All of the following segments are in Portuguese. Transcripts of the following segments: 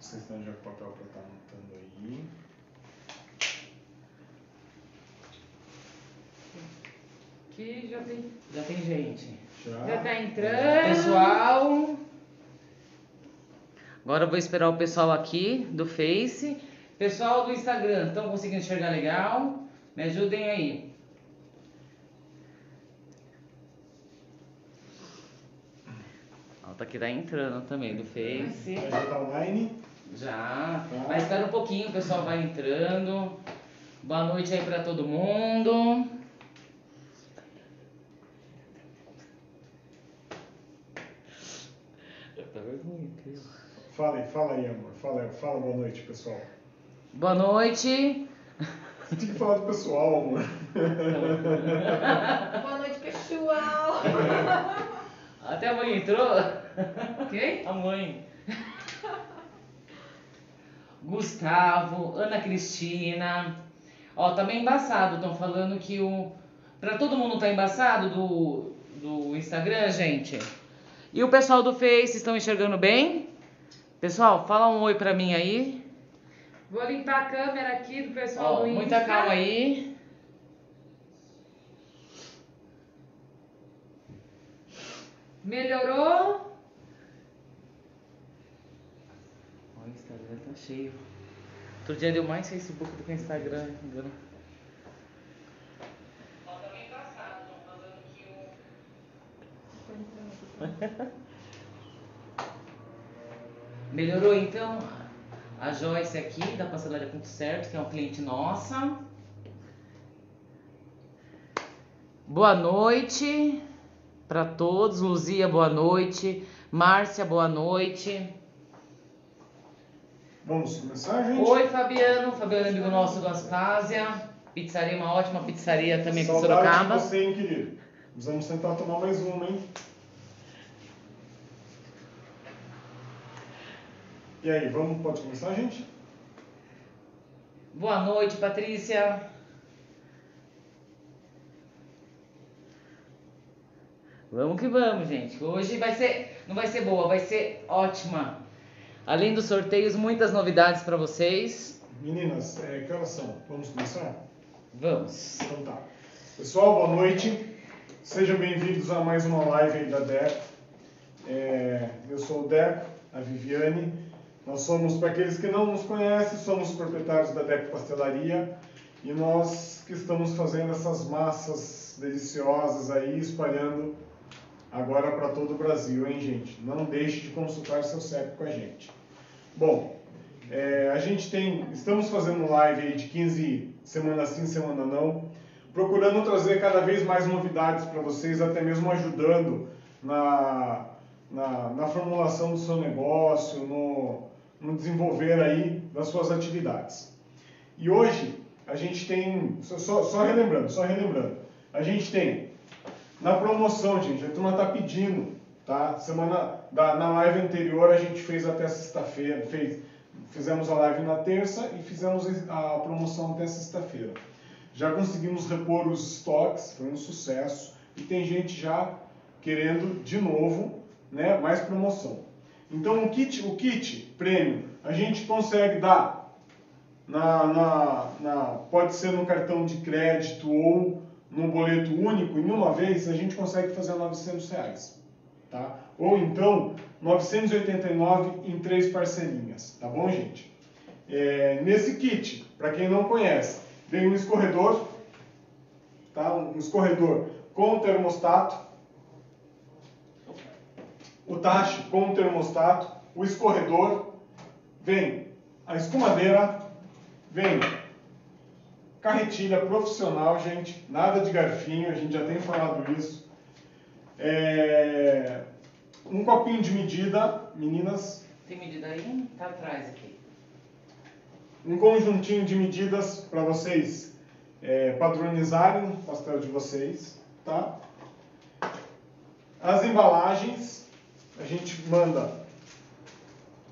Vocês estão já com o papel para estar anotando aí. Aqui já tem. Já tem gente. Já. Já tá entrando. Pessoal. Agora eu vou esperar o pessoal aqui do Face. Pessoal do Instagram, estão conseguindo enxergar legal? Me ajudem aí. Tá aqui tá entrando também do Face. Já tá online. Já. Tá. Mas espera um pouquinho, o pessoal vai entrando. Boa noite aí pra todo mundo. Tá vergonha, Fala aí, fala aí, amor. Fala, fala boa noite, pessoal. Boa noite. Você tinha que falar do pessoal, amor. Boa noite, pessoal. Até a mãe entrou. Quem? A mãe. Gustavo, Ana Cristina. Ó, tá meio embaçado. Estão falando que o. Pra todo mundo tá embaçado do, do Instagram, gente. E o pessoal do Face estão enxergando bem? Pessoal, fala um oi pra mim aí. Vou limpar a câmera aqui do pessoal Ó, do Insta. muita calma aí. Melhorou? O Instagram tá cheio. Outro dia deu mais Facebook do que Instagram. Engano. Ó, meio embaçado. Estão falando que o. Melhorou então? A Joyce aqui, da Pastelaria Ponto Certo, que é um cliente nossa. Boa noite para todos. Luzia, boa noite. Márcia, boa noite. Vamos começar, gente? Oi, Fabiano. Fabiano é amigo nosso do Aspásia. Pizzaria, uma ótima pizzaria também com Saudade Sorocaba. de você, hein, querido. Vamos tentar tomar mais uma, hein? E aí, vamos, pode começar, gente? Boa noite, Patrícia. Vamos que vamos, gente. Hoje vai ser, não vai ser boa, vai ser ótima. Além dos sorteios, muitas novidades para vocês. Meninas, é, que horas são? Vamos começar? Vamos. Então tá. Pessoal, boa noite. Sejam bem-vindos a mais uma live aí da Deco. É, eu sou o Deco, a Viviane. Nós somos, para aqueles que não nos conhecem, somos proprietários da Deco Pastelaria e nós que estamos fazendo essas massas deliciosas aí, espalhando agora para todo o Brasil, hein, gente? Não deixe de consultar seu CEP com a gente. Bom, é, a gente tem, estamos fazendo live aí de 15 semana sim, semana não, procurando trazer cada vez mais novidades para vocês, até mesmo ajudando na, na, na formulação do seu negócio, no, no desenvolver aí das suas atividades. E hoje a gente tem, só, só relembrando, só relembrando, a gente tem na promoção, gente, a turma está pedindo, tá? Semana da, na live anterior a gente fez até sexta-feira, fez, fizemos a live na terça e fizemos a promoção até sexta-feira. Já conseguimos repor os estoques, foi um sucesso e tem gente já querendo de novo, né, mais promoção. Então o kit, o kit prêmio a gente consegue dar na, na, na pode ser no cartão de crédito ou no boleto único em uma vez, a gente consegue fazer 900 reais, tá? Ou então 989 em três parcelinhas, tá bom, gente? É, nesse kit, para quem não conhece, vem um escorredor, tá? Um escorredor com termostato, o tacho com termostato, o escorredor, vem a escumadeira, vem carretilha profissional, gente, nada de garfinho, a gente já tem falado isso. É, um copinho de medida, meninas, Tem medida aí? Tá atrás aqui. um conjuntinho de medidas para vocês é, padronizarem o pastel de vocês, tá? As embalagens, a gente manda,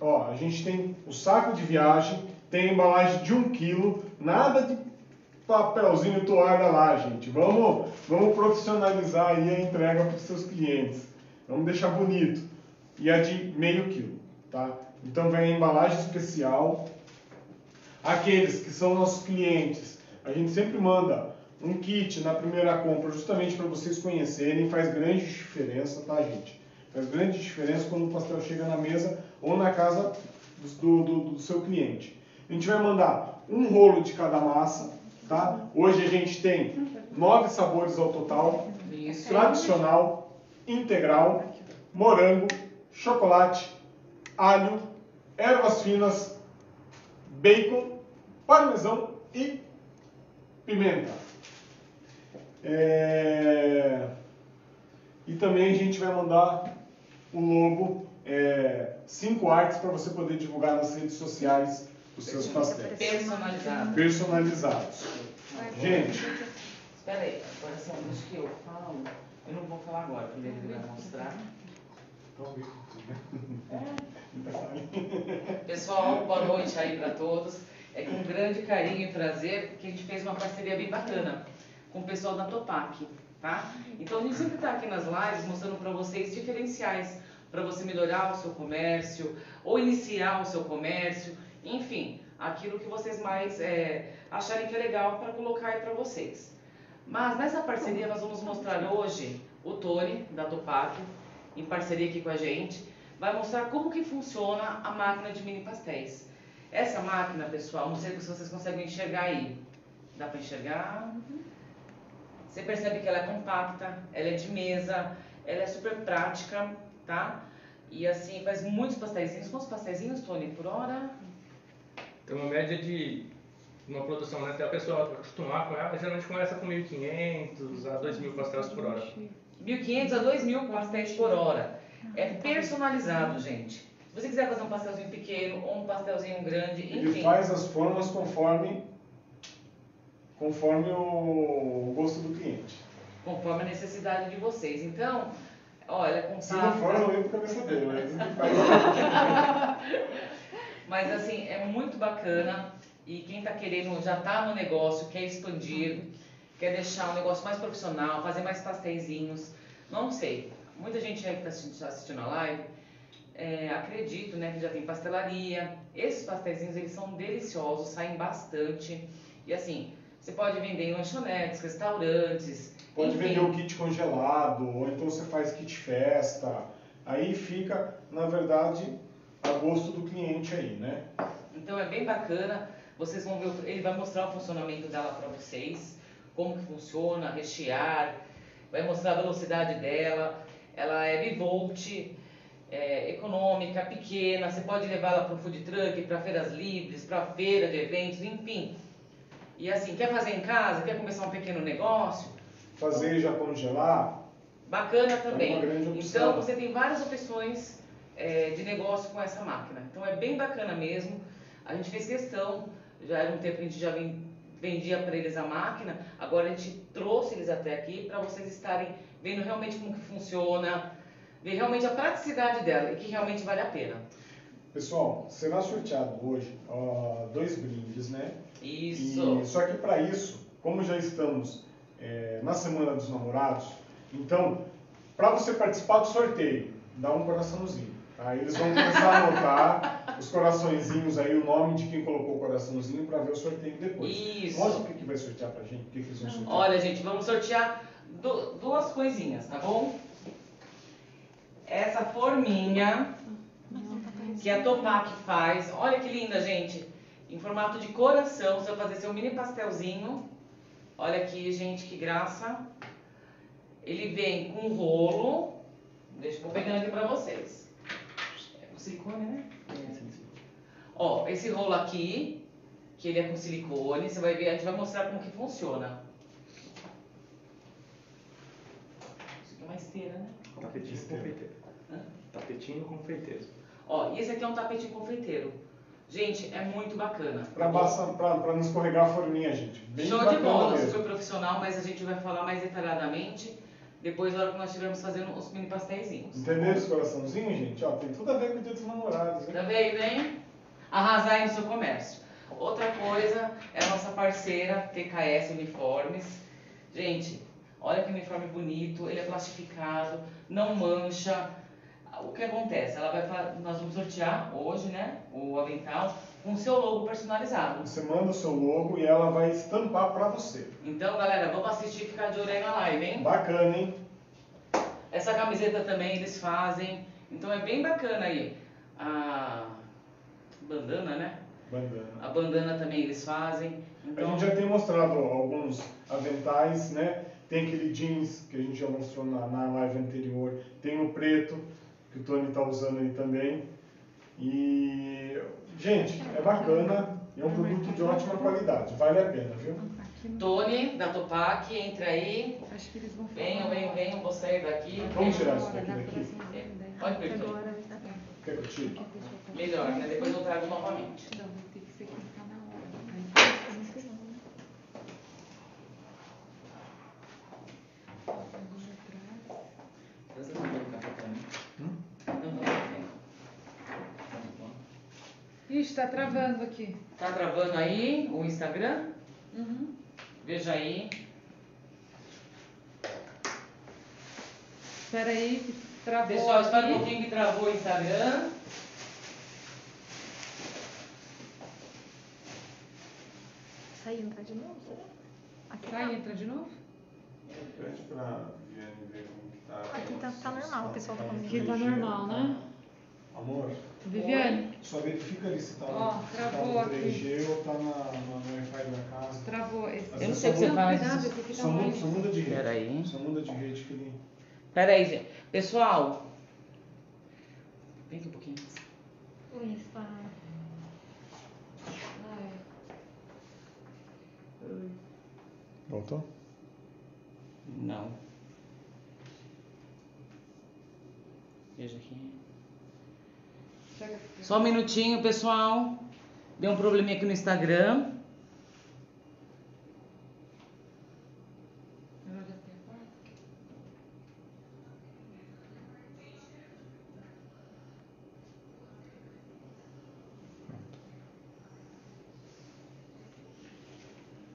ó, a gente tem o saco de viagem, tem a embalagem de um quilo, nada de papelzinho toalha lá, gente. Vamos, vamos profissionalizar aí a entrega para os seus clientes. Vamos deixar bonito. E a de meio quilo, tá? Então vem a embalagem especial. Aqueles que são nossos clientes, a gente sempre manda um kit na primeira compra, justamente para vocês conhecerem, faz grande diferença, tá, gente? Faz grande diferença quando o pastel chega na mesa ou na casa do, do, do seu cliente. A gente vai mandar um rolo de cada massa, tá? Hoje a gente tem nove sabores ao total: tradicional, integral, morango, chocolate, alho, ervas finas, bacon, parmesão e pimenta. É, E também a gente vai mandar o logo, é, cinco artes para você poder divulgar nas redes sociais os seus pastéis Personalizado. personalizados. Gente, Espera aí, agora são deixa que eu falo. Eu não vou falar agora, porque ele vai mostrar. Pessoal, boa noite aí para todos. É com grande carinho e prazer que a gente fez uma parceria bem bacana com o pessoal da Topac, tá? Então a gente sempre está aqui nas lives mostrando para vocês diferenciais para você melhorar o seu comércio ou iniciar o seu comércio, enfim, aquilo que vocês mais é, acharem que é legal para colocar aí para vocês. Mas nessa parceria nós vamos mostrar hoje o Tony da Topac, em parceria aqui com a gente, vai mostrar como que funciona a máquina de mini pastéis. Essa máquina, pessoal, não sei se vocês conseguem enxergar aí. Dá para enxergar? Você percebe que ela é compacta, ela é de mesa, ela é super prática, tá? E assim, faz muitos pastéisinhos. Quantos pastéisinhos, Tony, por hora? Tem uma média de uma produção, né? Até a pessoa acostumar com ela, geralmente começa com 1.500 a 2.000 pastéis por hora. 1.500 a 2.000 pastéis por hora. É personalizado, gente. Se você quiser fazer um pastelzinho pequeno ou um pastelzinho grande, ele enfim. faz as formas conforme, conforme o gosto do cliente. Conforme a necessidade de vocês. Então, olha, Se não for, eu compacta. lembro pra saber, mas ele faz. Mas assim, é muito bacana. E quem está querendo, já está no negócio, quer expandir, quer deixar o negócio mais profissional, fazer mais pastéisinhos. Não sei. Muita gente aí que está assistindo a live, é, acredito né, que já tem pastelaria. Esses pastéisinhos, eles são deliciosos, saem bastante. E assim, você pode vender em lanchonetes, restaurantes. Pode enfim. vender o kit congelado, ou então você faz kit festa. Aí fica, na verdade, a gosto do cliente aí, né? Então é bem bacana. Vocês vão ver, ele vai mostrar o funcionamento dela para vocês, como que funciona, rechear, vai mostrar a velocidade dela. Ela é bivolt, é econômica, pequena. Você pode levar ela para o food truck, para feiras livres, para feira de eventos, enfim. E assim, quer fazer em casa, quer começar um pequeno negócio, Fazer e já congelar, Bacana também. É uma grande opção. Então você tem várias opções é, de negócio com essa máquina. Então é bem bacana mesmo. A gente fez questão, já era um tempo que a gente já ven- vendia para eles a máquina, agora a gente trouxe eles até aqui para vocês estarem vendo realmente como que funciona, ver realmente a praticidade dela e que realmente vale a pena. pessoal, será sorteado hoje ó, dois brindes, né? Isso. E, só que para isso, como já estamos é, na Semana dos Namorados, então, para você participar do sorteio, dá um coraçãozinho. Tá? Eles vão começar a anotar os coraçõezinhos aí, o nome de quem colocou o coraçãozinho para ver o sorteio depois. Isso. Mostra o que, que vai sortear pra gente, o que, que eles vão sortear. Olha, gente, vamos sortear du- duas coisinhas, tá bom? Essa forminha que a Topac faz. Olha que linda, gente. Em formato de coração, você vai fazer seu mini pastelzinho. Olha aqui, gente, que graça. Ele vem com rolo. Deixa eu pegando aqui pra vocês. É silicone, né? Ó, esse rolo aqui, que ele é com silicone, você vai ver, a gente vai mostrar como que funciona. Isso aqui é uma esteira, né? Tapetinho Esteira. confeiteiro. Hã? Tapetinho confeiteiro. Ó, e esse aqui é um tapetinho confeiteiro. Gente, é muito bacana. Pra, basta- pra, pra não escorregar a forminha, gente. Bem Show de bola, mesmo. super profissional, mas a gente vai falar mais detalhadamente depois na hora que nós estivermos fazendo os mini pastéisinhos. Entenderam esse coraçãozinho, gente? Ó, tem tudo a ver com o dia dos namorados, hein? Tá vendo, hein? Arrasar aí no seu comércio. Outra coisa é a nossa parceira TKS Uniformes. Gente, olha que uniforme bonito, ele é plastificado, não mancha. o que acontece? Ela vai nós vamos sortear hoje, né? O avental com seu logo personalizado. Você manda o seu logo e ela vai estampar para você. Então, galera, vamos assistir e ficar de olho aí na live, hein? Bacana, hein? Essa camiseta também eles fazem. Então é bem bacana aí. A bandana, né? Bandana. A bandana também eles fazem. A Então, gente já tem mostrado alguns aventais, né? Tem aquele jeans que a gente já mostrou na, na live anterior. Tem o preto, que o Tony está usando aí também. E, gente, é bacana e é um produto de ótima qualidade. Vale a pena, viu? Aqui. Tony, da Topac, entra aí. Acho que eles vão falar. Venham, venham, venham, vou sair daqui. Vamos tirar isso daqui daqui? daí. Pode vir, Tony. Quer que eu tire? Melhor, né? Depois eu trago novamente. Não, ter que ser quem tá na hora. Aí fica no final, né? Agora atrás. Você não vai ficar pra mim. Hum? Não, não, não. Ixi, tá travando aqui. Tá travando aí o Instagram? Uhum. Veja aí. Espera aí, que travou Pessoal, espera um pouquinho que travou o Instagram. Saiu, entrar de novo, será? Aqui Sai, tá. entra de novo? Pede pra Viane ver como que tá. Aqui tá- tá normal, o pessoal tá falando Aqui tá normal, né? Amor, Viviane, só verifica ali se tá, Ó, se tá travou no aqui. 3G ou tá na, na, no Wi-Fi da casa. travou esse. Eu não sei o que você faz. Só muda, longe. só muda de rede. Pera aí. Só muda de rede que ele. Pera aí, gente. Pessoal. Vem aqui um pouquinho. O Insta. Voltou? Não. Veja aqui. Só um minutinho, pessoal. Deu um probleminha aqui no Instagram.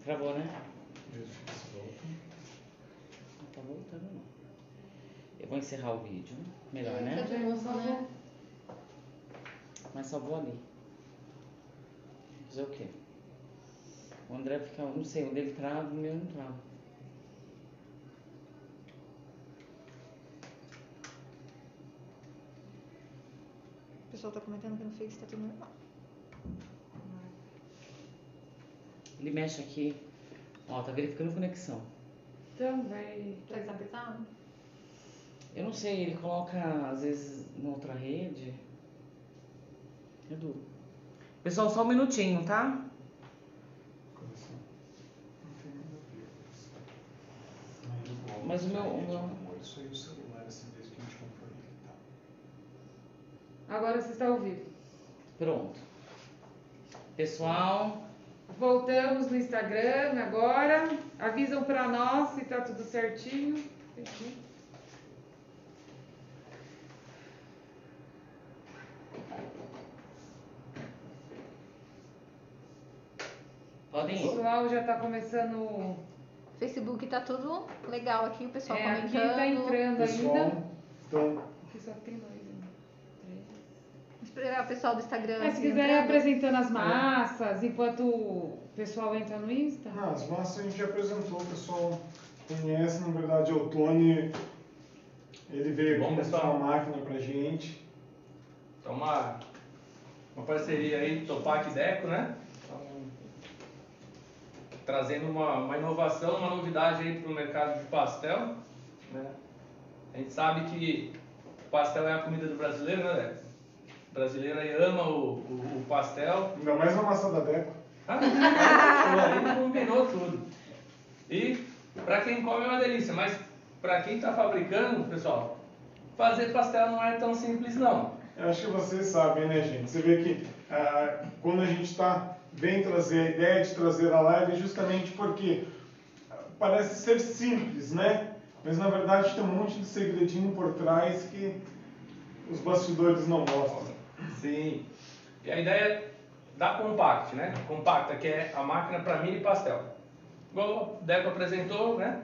Travou, né? Não tá voltando, não. Eu vou encerrar o vídeo. Melhor, Tá né? Mas só vou ali. Fazer o quê? O André fica, não sei, o dele trava, o meu não trava. O pessoal tá comentando que no Face tá tudo normal. Ele mexe aqui. Ó, tá verificando conexão. Então que tá apertado? Eu não sei, ele coloca às vezes na outra rede. Duro. Pessoal, só um minutinho, tá? Mas o meu- o? Agora você está ao vivo. Pronto. Pessoal, Voltamos no Instagram agora. Avisam pra nós se tá tudo certinho. O podem ir. pessoal já tá começando. Facebook tá tudo legal aqui, o pessoal É, aqui comentando. tá entrando Pessoal, ainda. então, Aqui só tem dois ainda. O pessoal do Instagram. É, se aqui quiser ir entrando. apresentando as massas enquanto o pessoal entra no Insta. ah, as massas a gente já apresentou, o pessoal conhece, na verdade, é o Tony. Ele veio Bom, aqui mostrar uma máquina pra gente. Então, uma, uma parceria aí, Topac e Deco, né? Trazendo uma, uma inovação, uma novidade aí para o mercado de pastel. Né? A gente sabe que o pastel é a comida do brasileiro, né, Deco? O brasileiro aí ama o, o, o pastel. Ainda mais a massa da Deco. Ah, aí combinou tudo. E para quem come é uma delícia, mas para quem está fabricando, pessoal, fazer pastel não é tão simples não. Eu acho que vocês sabem, né, gente? Você vê que ah, quando a gente tá, vem trazer a ideia de trazer a live justamente porque parece ser simples, né? Mas na verdade tem um monte de segredinho por trás que os bastidores não mostram. Sim. E a ideia da Compact, né? Compacta, que é a máquina para mini pastel. Igual o Deco apresentou, né?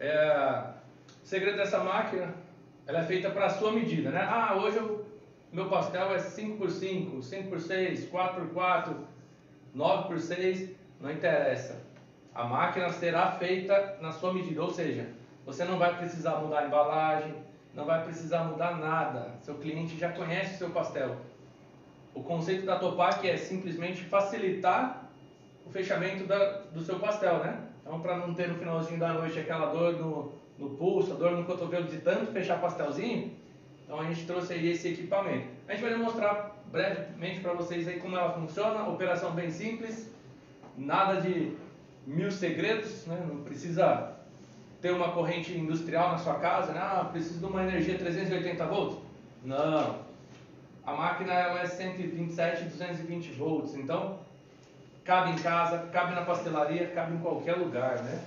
É, o segredo dessa máquina ela é feita para a sua medida, né? Ah, hoje o meu pastel é 5x5, 5x6, 4x4, 9x6, não interessa. A máquina será feita na sua medida, ou seja, você não vai precisar mudar a embalagem, não vai precisar mudar nada. Seu cliente já conhece o seu pastel. O conceito da Topac é simplesmente facilitar o fechamento da, do seu pastel, né? Então, para não ter no finalzinho da noite aquela dor no, no pulso, dor no cotovelo de tanto fechar pastelzinho, então a gente trouxe aí esse equipamento. A gente vai demonstrar brevemente para vocês aí como ela funciona, operação bem simples, nada de mil segredos, né? não precisa ter uma corrente industrial na sua casa, né? ah, preciso de uma energia 380 volts. Não, a máquina ela é 127, 220 volts, então cabe em casa, cabe na pastelaria, cabe em qualquer lugar, né?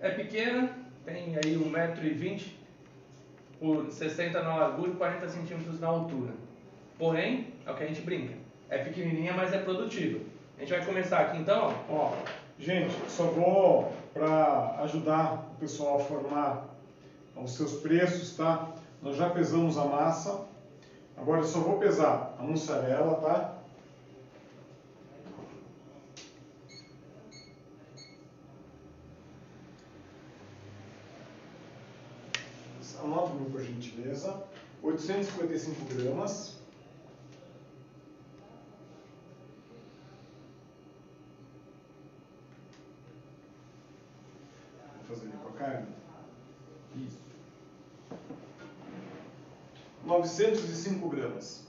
É pequena, tem aí 1,20m por 60 na largura e 40 centímetros na altura. Porém, é o que a gente brinca. É pequenininha, mas é produtiva. A gente vai começar aqui então, ó. Gente, só vou para ajudar o pessoal a formar os seus preços, tá? Nós já pesamos a massa. Agora eu só vou pesar a mussarela, tá? Anote-me por gentileza. 855 gramas. Fazer com a carne. Isso. 905 gramas.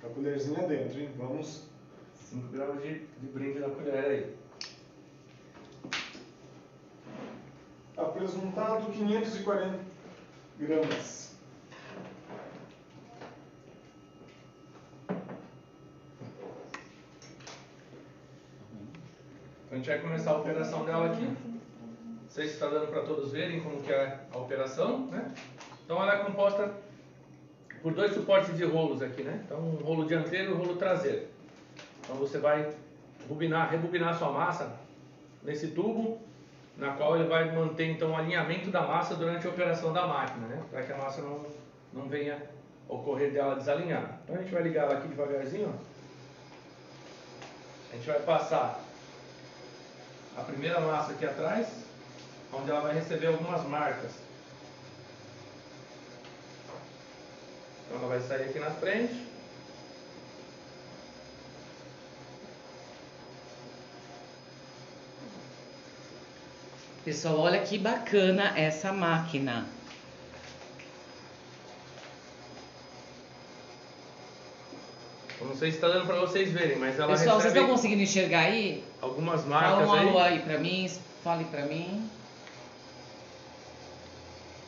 Com a colherzinha dentro, hein? Vamos. 5 gramas de, de brinde na colher aí. Apresentado 540 gramas. Gente vai começar a operação dela aqui. Não sei se está dando para todos verem como que é a operação, né? Então ela é composta por dois suportes de rolos aqui, né? Então um rolo dianteiro e um rolo traseiro. Então você vai rubinar, rebobinar sua massa nesse tubo, na qual ele vai manter então o alinhamento da massa durante a operação da máquina, né? Para que a massa não, não venha ocorrer dela desalinhar. Então a gente vai ligar ela aqui devagarzinho, ó. A gente vai passar a primeira massa aqui atrás, onde ela vai receber algumas marcas. Então ela vai sair aqui na frente. Pessoal, olha que bacana essa máquina. Eu não sei se está dando para vocês verem, mas ela Pessoal, vocês estão conseguindo enxergar aí? algumas Fala marcas um alô aí. aí pra mim, fale pra mim.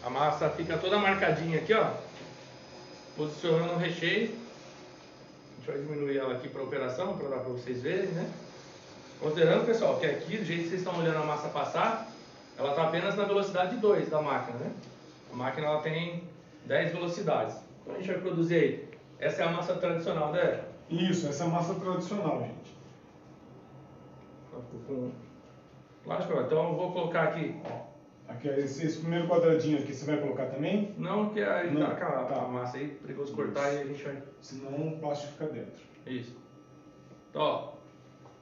A massa fica toda marcadinha aqui, ó. Posicionando o recheio. A gente vai diminuir ela aqui para operação, para dar para vocês verem, né? Considerando, pessoal, que aqui, do jeito que vocês estão olhando a massa passar, ela está apenas na velocidade 2 da máquina, né? A máquina ela tem 10 velocidades. Então a gente vai produzir aí. Essa é a massa tradicional, né? Isso, essa é a massa tradicional, gente. Plástico, ó. então eu vou colocar aqui. Aqui, esse, esse primeiro quadradinho aqui você vai colocar também, Não, que aí Não, tá aquela tá. a massa aí, perigoso cortar e a gente vai. senão o plástico fica dentro. Isso. Então, ó,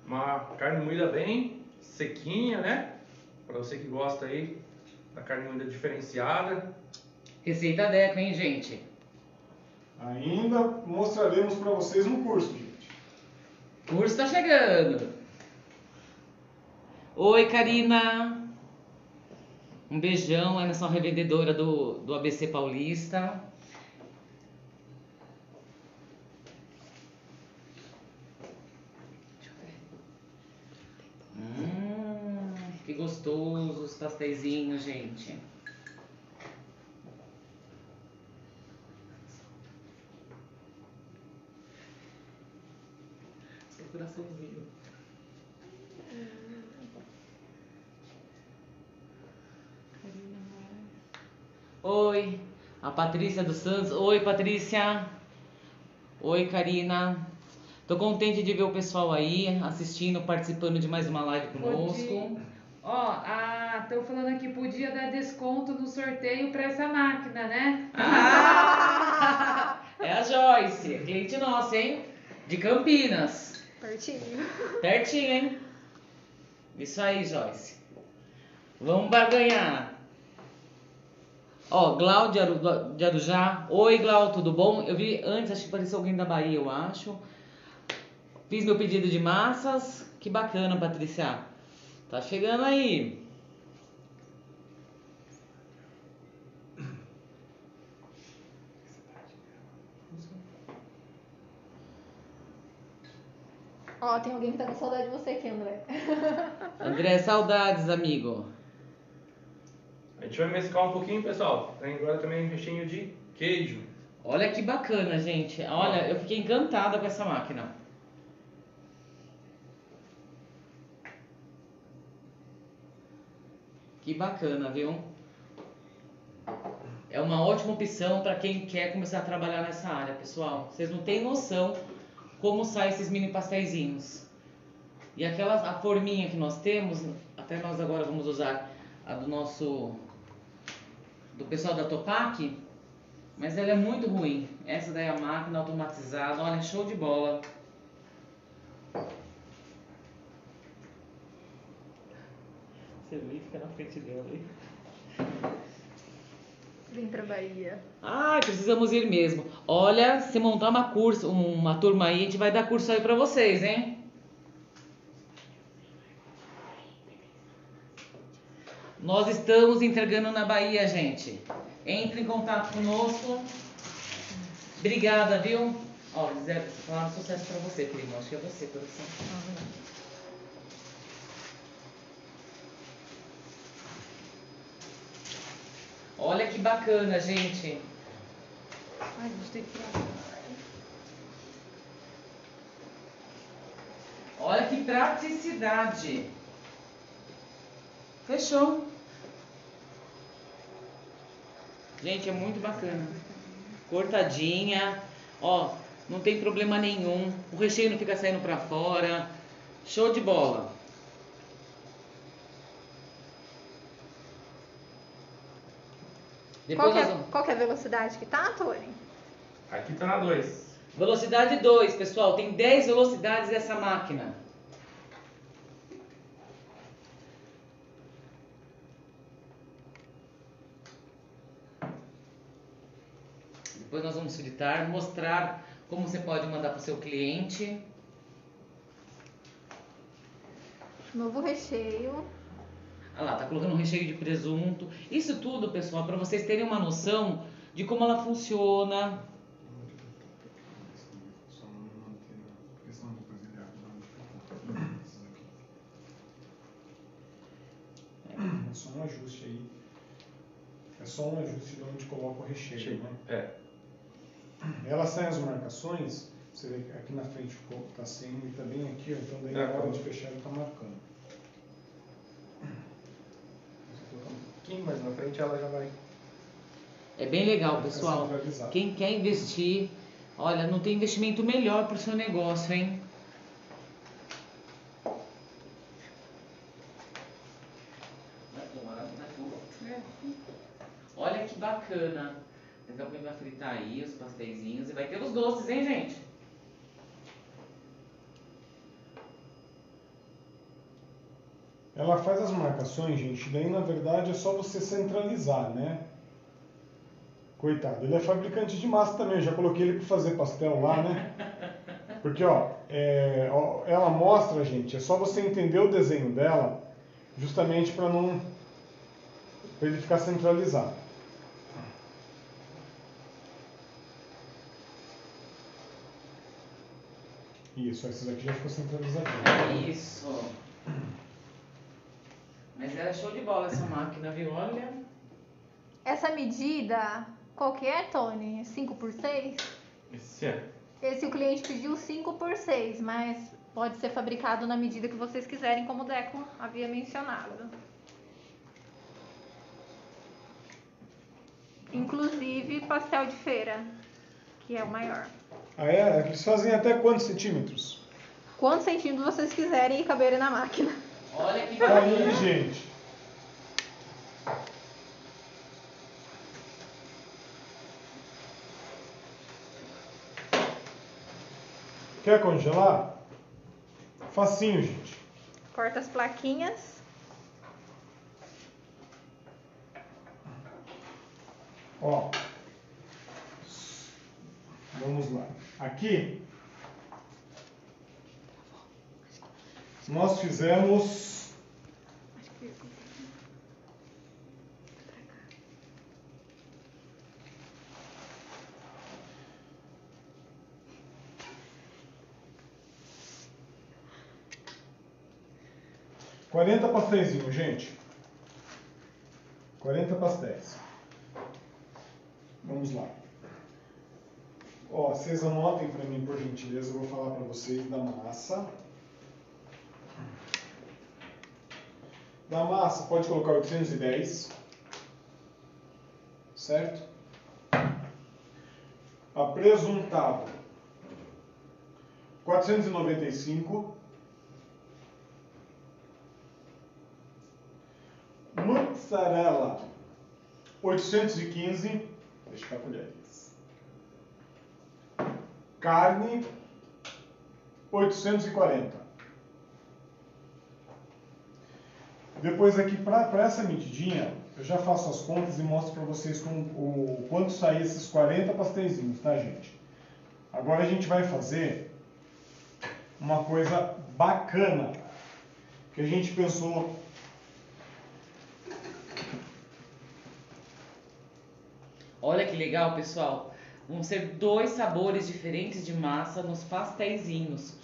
uma carne moída bem sequinha, né? Para você que gosta aí da carne moída diferenciada. Receita Deco, hein, gente? Ainda mostraremos para vocês no curso, gente. O curso tá chegando. Oi, Karina. Um beijão, é nossa revendedora do, do ABC Paulista. Hum, que gostoso os pastéisinhos, gente. Oi, a Patrícia dos Santos. Oi, Patrícia. Oi, Karina. Tô contente de ver o pessoal aí assistindo, participando de mais uma live conosco. Ó, ah, estão falando aqui, podia dar desconto no sorteio para essa máquina, né? Ah! é a Joyce, cliente nossa, hein? De Campinas. Pertinho. Pertinho, hein? Isso aí, Joyce. Vamos barganhar. Ó, Glau de, Aru, de Arujá. Oi, Glau, tudo bom? Eu vi antes, acho que pareceu alguém da Bahia, eu acho. Fiz meu pedido de massas. Que bacana, Patrícia. Tá chegando aí. Ó, tem alguém que tá com saudade de você aqui, André. André, saudades, amigo. A gente vai mesclar um pouquinho, pessoal. Tem agora também um recheio de queijo. Olha que bacana, gente. Olha, eu fiquei encantada com essa máquina. Que bacana, viu? É uma ótima opção para quem quer começar a trabalhar nessa área, pessoal. Vocês não têm noção como saem esses mini pastéisinhos. E aquela a forminha que nós temos, até nós agora vamos usar a do nosso do pessoal da Topac, mas ela é muito ruim. Essa daí é a máquina automatizada, olha, show de bola. Você vê, fica na frente dela aí. Vem pra Bahia. Ah, precisamos ir mesmo. Olha, se montar uma curso, uma turma aí, a gente vai dar curso aí pra vocês, hein? Nós estamos entregando na Bahia, gente. Entre em contato conosco. Obrigada, viu? Ó, Zé, falaram sucesso pra você, primo. Acho que é você, produção. Olha que bacana, gente. Ai, gente tem que tirar. Olha que praticidade. Fechou. Gente, é muito bacana. Cortadinha. Ó, não tem problema nenhum. O recheio não fica saindo pra fora. Show de bola. Depois Qual que, é, vamos... qual que é a velocidade que tá, Tony? Aqui tá na 2. Velocidade 2, pessoal. Tem 10 velocidades essa máquina. Depois nós vamos fritar, mostrar como você pode mandar para o seu cliente. Novo recheio. Ah lá, tá colocando um recheio de presunto. Isso tudo, pessoal, para vocês terem uma noção de como ela funciona. É só um ajuste aí. É só um ajuste de onde coloca o recheio, né? É. Elas saem as marcações, você vê que aqui na frente ficou, tá sem e também aqui, ó, então daí É, na hora como- de fechar ele tá marcando. Você coloca um pouquinho mais na frente ela já vai. É bem legal, pessoal. Quem quer investir, olha, não tem investimento melhor para o seu negócio, hein? Olha que bacana. Daqui a pouco vai fritar aí os pasteizinhos e vai ter os doces, hein, gente? Ela faz as marcações, gente, daí na verdade é só você centralizar, né? Coitado, ele é fabricante de massa também, eu já coloquei ele para fazer pastel lá, né? Porque, ó, é, ó, ela mostra, gente, é só você entender o desenho dela, justamente para não. para ele ficar centralizado. Isso, esse daqui já ficou centralizadinho. Isso. Mas era show de bola essa máquina, viu? Olha. Essa medida, qual que é, Tony? 5 por 6? Esse é. Esse o cliente pediu 5 por 6, mas pode ser fabricado na medida que vocês quiserem, como o Deco havia mencionado. Inclusive pastel de feira, que é o maior. Ah, é? Eles fazem até quantos centímetros? Quantos centímetros vocês quiserem e caberem na máquina. Olha que Tá aí, gente. Quer congelar? Facinho, gente. Corta as plaquinhas. Ó. Vamos lá. Aqui nós fizemos Acho que Pastéisinhos, gente. 40 pastéis. Vamos lá. Ó, vocês anotem para mim, por gentileza, eu vou falar para vocês da massa. Da massa, pode colocar 810. Certo? Apresuntado. 495. Mozzarella 815. Deixa eu colheres. Carne 840. Depois aqui para essa medidinha, eu já faço as contas e mostro para vocês como, o quanto sair esses 40 pastéisinhos, tá gente? Agora a gente vai fazer uma coisa bacana que a gente pensou Olha que legal, pessoal. Vão ser dois sabores diferentes de massa nos pastéisinhos.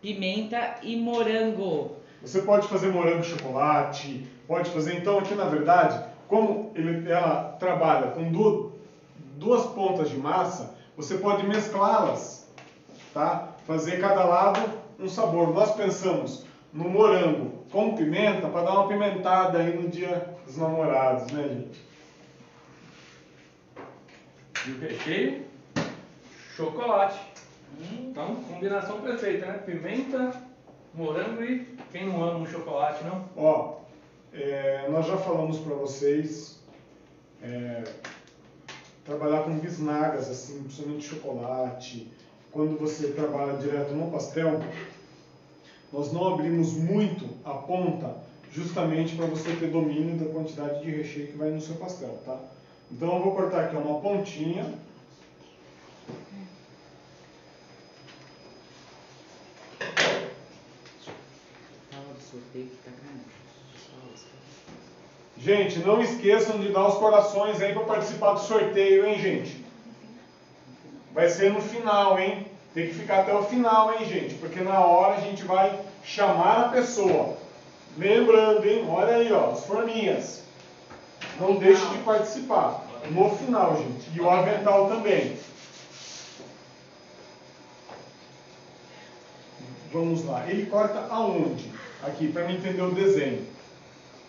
Pimenta e morango. Você pode fazer morango chocolate, pode fazer. Então, aqui na verdade, como ele, ela trabalha com du, duas pontas de massa, você pode mesclá-las, tá? Fazer cada lado um sabor. Nós pensamos no morango com pimenta para dar uma pimentada aí no dia dos namorados, né, gente? E o recheio, chocolate. Hum, Então, combinação perfeita, né? Pimenta, morango e quem não ama um chocolate, não? Ó, é, nós já falamos para vocês é, trabalhar com bisnagas, assim, principalmente chocolate. Quando você trabalha direto no pastel, nós não abrimos muito a ponta, justamente para você ter domínio da quantidade de recheio que vai no seu pastel, tá? Então eu vou cortar aqui uma pontinha. tá. Gente, não esqueçam de dar os corações aí para participar do sorteio, hein, gente? Vai ser no final, hein? Tem que ficar até o final, hein, gente? Porque na hora a gente vai chamar a pessoa. Lembrando, hein? Olha aí, ó, as forminhas. Não deixe de participar. No final, gente. E o avental também. Vamos lá. Ele corta aonde? Aqui, para mim entender o desenho.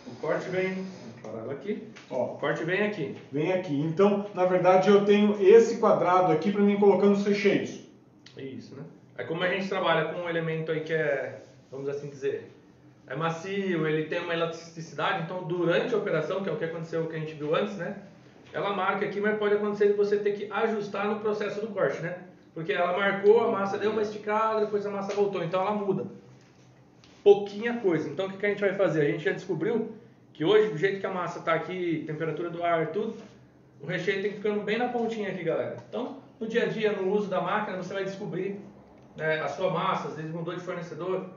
O corte vem. Ela aqui. Ó, O corte vem aqui. Vem aqui. Então, na verdade, eu tenho esse quadrado aqui para mim colocando os recheios. Isso, né? Aí como a gente trabalha com um elemento aí que é, vamos assim dizer, é macio, ele tem uma elasticidade, então durante a operação, que é o que aconteceu, que a gente viu antes, né? Ela marca aqui, mas pode acontecer de você ter que ajustar no processo do corte, né? Porque ela marcou, a massa deu uma esticada, depois a massa voltou, então ela muda. Pouquinha coisa. Então o que, que a gente vai fazer? A gente já descobriu que hoje, do jeito que a massa está aqui, temperatura do ar, tudo, o recheio tem que ficando bem na pontinha aqui, galera. Então, no dia a dia, no uso da máquina, você vai descobrir né, a sua massa, às vezes mudou de fornecedor,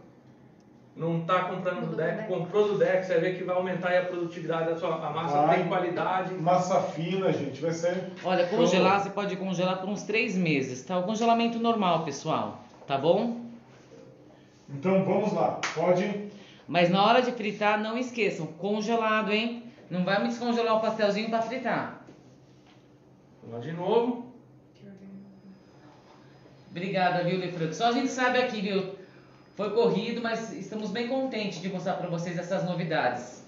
não está comprando do deck, deck. comprou do deck, você vai ver que vai aumentar aí a produtividade da sua a massa, Vai. tem qualidade. Massa fina, gente, vai ser. Olha, show. congelar, você pode congelar por uns três meses, tá? O congelamento normal, pessoal, tá bom? Então vamos lá. Pode. Mas na hora de fritar, não esqueçam, congelado, hein? Não vai me descongelar o pastelzinho pra fritar. Vamos lá de novo. Obrigada, viu, Lefranco? Só a gente sabe aqui, viu? Foi corrido, mas estamos bem contentes de mostrar para vocês essas novidades.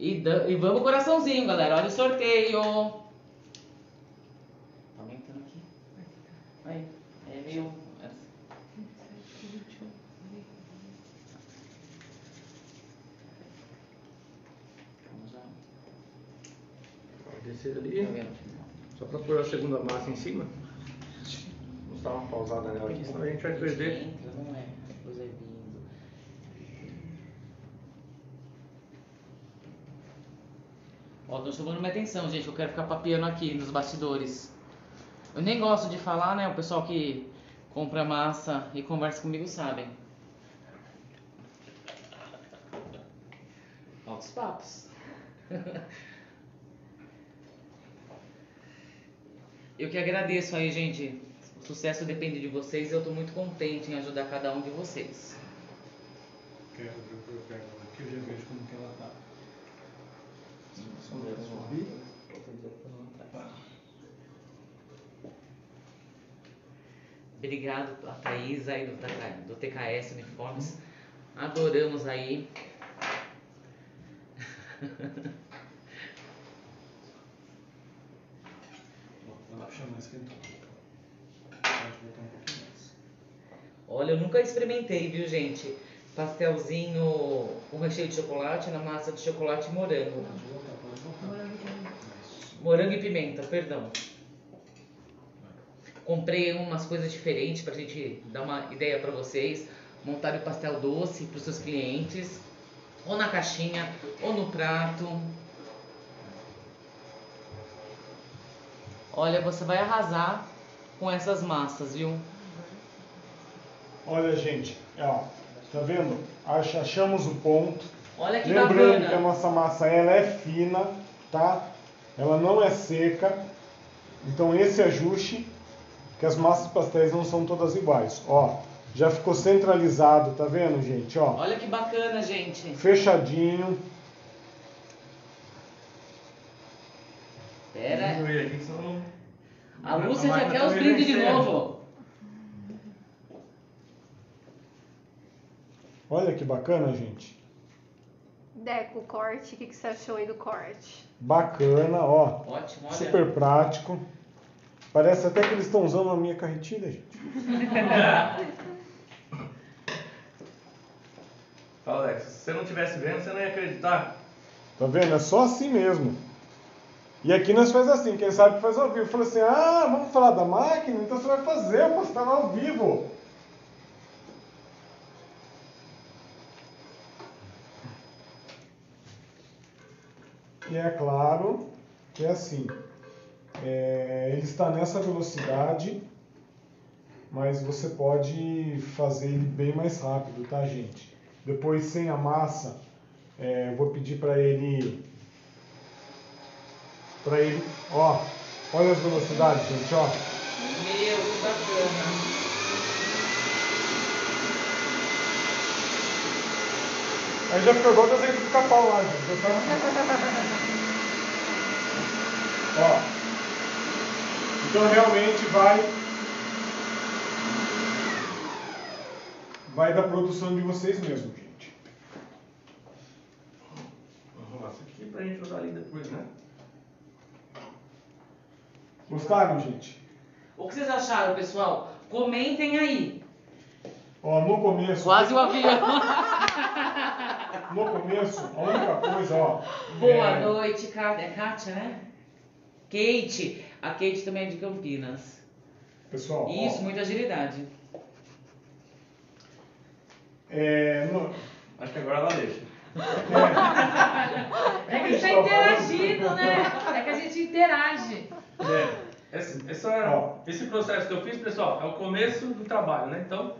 E, e vamos coraçãozinho, galera. Olha o sorteio. Tá aumentando aqui. Aí. É meio. Vamos lá. Descer ali. Tá Só para pôr a segunda massa em cima. Dar uma pausada nela aqui, senão a gente vai perder. Entra, não é? Depois é vindo. Ó, tô chamando minha atenção, gente. Eu quero ficar papiando aqui nos bastidores. Eu nem gosto de falar, né? O pessoal que compra massa e conversa comigo sabem. Altos papos. Eu que agradeço aí, gente. O sucesso depende de vocês e eu tô muito contente em ajudar cada um de vocês. Quero ver o que eu já vejo como que ela tá. Obrigado a Thaís aí do, do TKS Uniformes. Adoramos aí. Que então. Pode botar um pouquinho mais. Olha, eu nunca experimentei, viu, gente? Pastelzinho com recheio de chocolate na massa de chocolate e morango. Pode botar, pode botar. Morango e pimenta, perdão. Comprei umas coisas diferentes pra gente dar uma ideia pra vocês. Montar o pastel doce pros seus clientes. Ou na caixinha, ou no prato. Olha, você vai arrasar com essas massas, viu? Olha, gente, ó, tá vendo? Ach- Achamos o ponto. Olha que Lembrando que a bacana. nossa massa ela é fina, tá? Ela não é seca. Então esse ajuste, que as massas pastéis não são todas iguais. Ó, já ficou centralizado, tá vendo, gente? Ó, Olha que bacana, gente. fechadinho. Pera. Diminuir aqui, senão- A Lúcia já quer os brindes de novo. Olha que bacana, gente. Deco, o corte, o que, que você achou aí do corte? Bacana, ó. Ótimo, olha. Super prático. Parece até que eles estão usando a minha carretilha, gente. Fala, Alex, se você não estivesse vendo, você não ia acreditar. Tá vendo? É só assim mesmo. E aqui nós faz assim, quem sabe faz ao vivo. Fala assim, ah, vamos falar da máquina? Então você vai fazer, eu postar ao vivo. E é claro que é assim, é, ele está nessa velocidade, mas você pode fazer ele bem mais rápido, tá gente? Depois sem a massa, é, eu vou pedir para ele, para ele, ó, olha as velocidades, gente, ó. Meu, que bacana. Aí já ficou igual desenho do pica-pau lá, gente. Tá- Ó. Então realmente vai. Vai da produção de vocês mesmo, gente. Vamos arrumar isso aqui pra gente usar ali depois, né? Gostaram, gente? O que vocês acharam, pessoal? Comentem aí. Ó, no começo. Quase o avião. No começo, a única coisa, ó. Boa é, noite, Kátia. É Kátia, né? Kate. A Kate também é de Campinas. Pessoal, ó, Isso, muita agilidade. é, no- Acho que agora ela deixa. É que a gente tá interagindo, né? É que a gente interage. É, esse, esse, é- esse processo que eu fiz, pessoal, é o começo do trabalho, né? Então,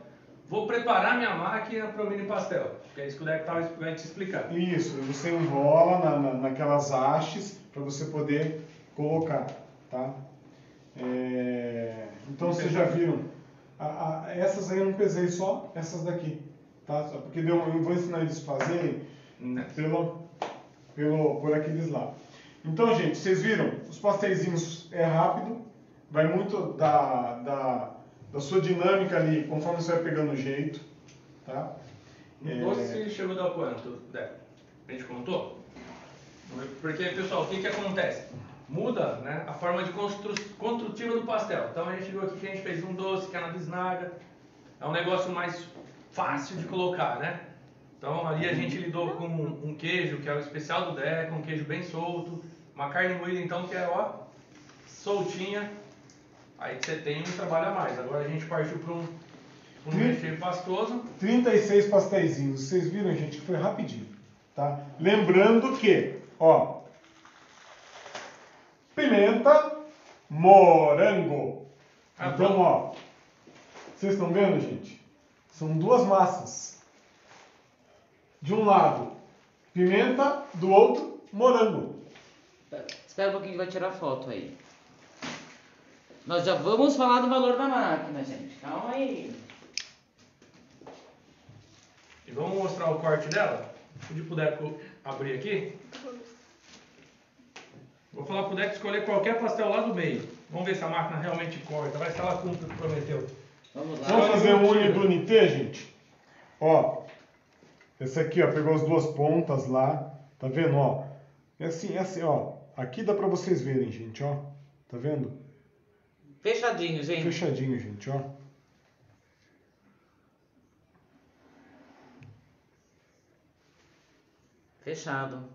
vou preparar minha máquina para o mini pastel. Que é isso que o Deco tava- vai te explicar. Isso, você enrola na, na- naquelas hastes para você poder colocar, tá? É, então vocês já viram, a- a- essas aí eu não pesei só, essas daqui, tá? Só porque deu, eu vou ensinar eles a fazerem pelo, pelo, por aqueles lá. Então, gente, vocês viram? Os pastéisinhos é rápido, vai muito da, da, da sua dinâmica ali, conforme você vai pegando o jeito, tá? O É. doce chegou a dar quanto, Deco? A gente contou? Porque, pessoal, o que, que acontece? Muda né, a forma de constru... construtiva do pastel. Então a gente viu aqui que a gente fez um doce, que é na bisnaga. É um negócio mais fácil de colocar, né? Então ali a gente lidou com um queijo, que é o especial do Deco, um queijo bem solto. Uma carne moída então que é ó, soltinha. Aí você tem um trabalho a mais. Agora a gente partiu para um, um recheio pastoso. 36 pastéisinhos. Vocês viram, gente, que foi rapidinho, tá? Lembrando que, ó, pimenta, morango. Ah, Então, bom. ó, vocês estão vendo, gente? São duas massas. De um lado, pimenta, do outro, morango. Espera um pouquinho que vai tirar foto aí. Nós já vamos falar do valor da máquina, gente. Calma aí. E vamos mostrar o corte dela? Pedir pro Deco abrir aqui. Vou falar pro Deco escolher qualquer pastel lá do meio. Vamos ver se a máquina realmente corta. Vai se ela cumpre o que prometeu. Vamos lá. Vamos fazer um unidunité, gente? Ó, esse aqui, ó, pegou as duas pontas lá, tá vendo, ó? É assim, é assim, ó. Aqui dá pra vocês verem, gente, ó. Tá vendo? Fechadinho, gente. Fechadinho, gente, ó. Fechado.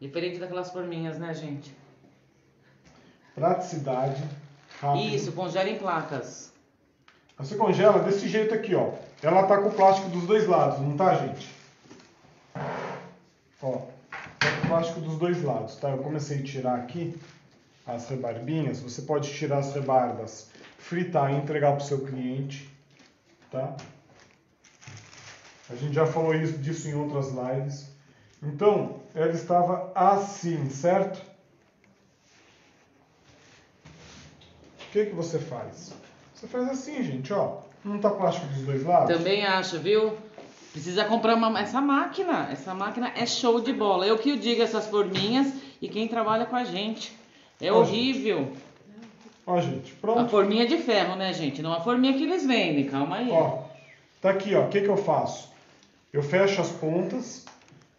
Diferente daquelas forminhas, né, gente? Praticidade, rápido. Isso, congela em placas. Você congela desse jeito aqui, ó. Ela tá com o plástico dos dois lados, não tá, gente? Ó, o plástico dos dois lados, tá? Eu comecei a tirar aqui as rebarbinhas. Você pode tirar as rebarbas, fritar e entregar pro seu cliente, tá? A gente já falou isso, disso em outras lives. Então, ela estava assim, certo? O que que você faz? Você faz assim, gente, ó. Não tá plástico dos dois lados? Também acho, viu? Precisa comprar uma, essa máquina. Essa máquina é show de bola. Eu que o digo essas forminhas e quem trabalha com a gente. É Ó, horrível. Ó, gente, A pronto. forminha de ferro, né, gente? Não a forminha que eles vendem. Calma aí. Ó, tá aqui, ó. O que que eu faço? Eu fecho as pontas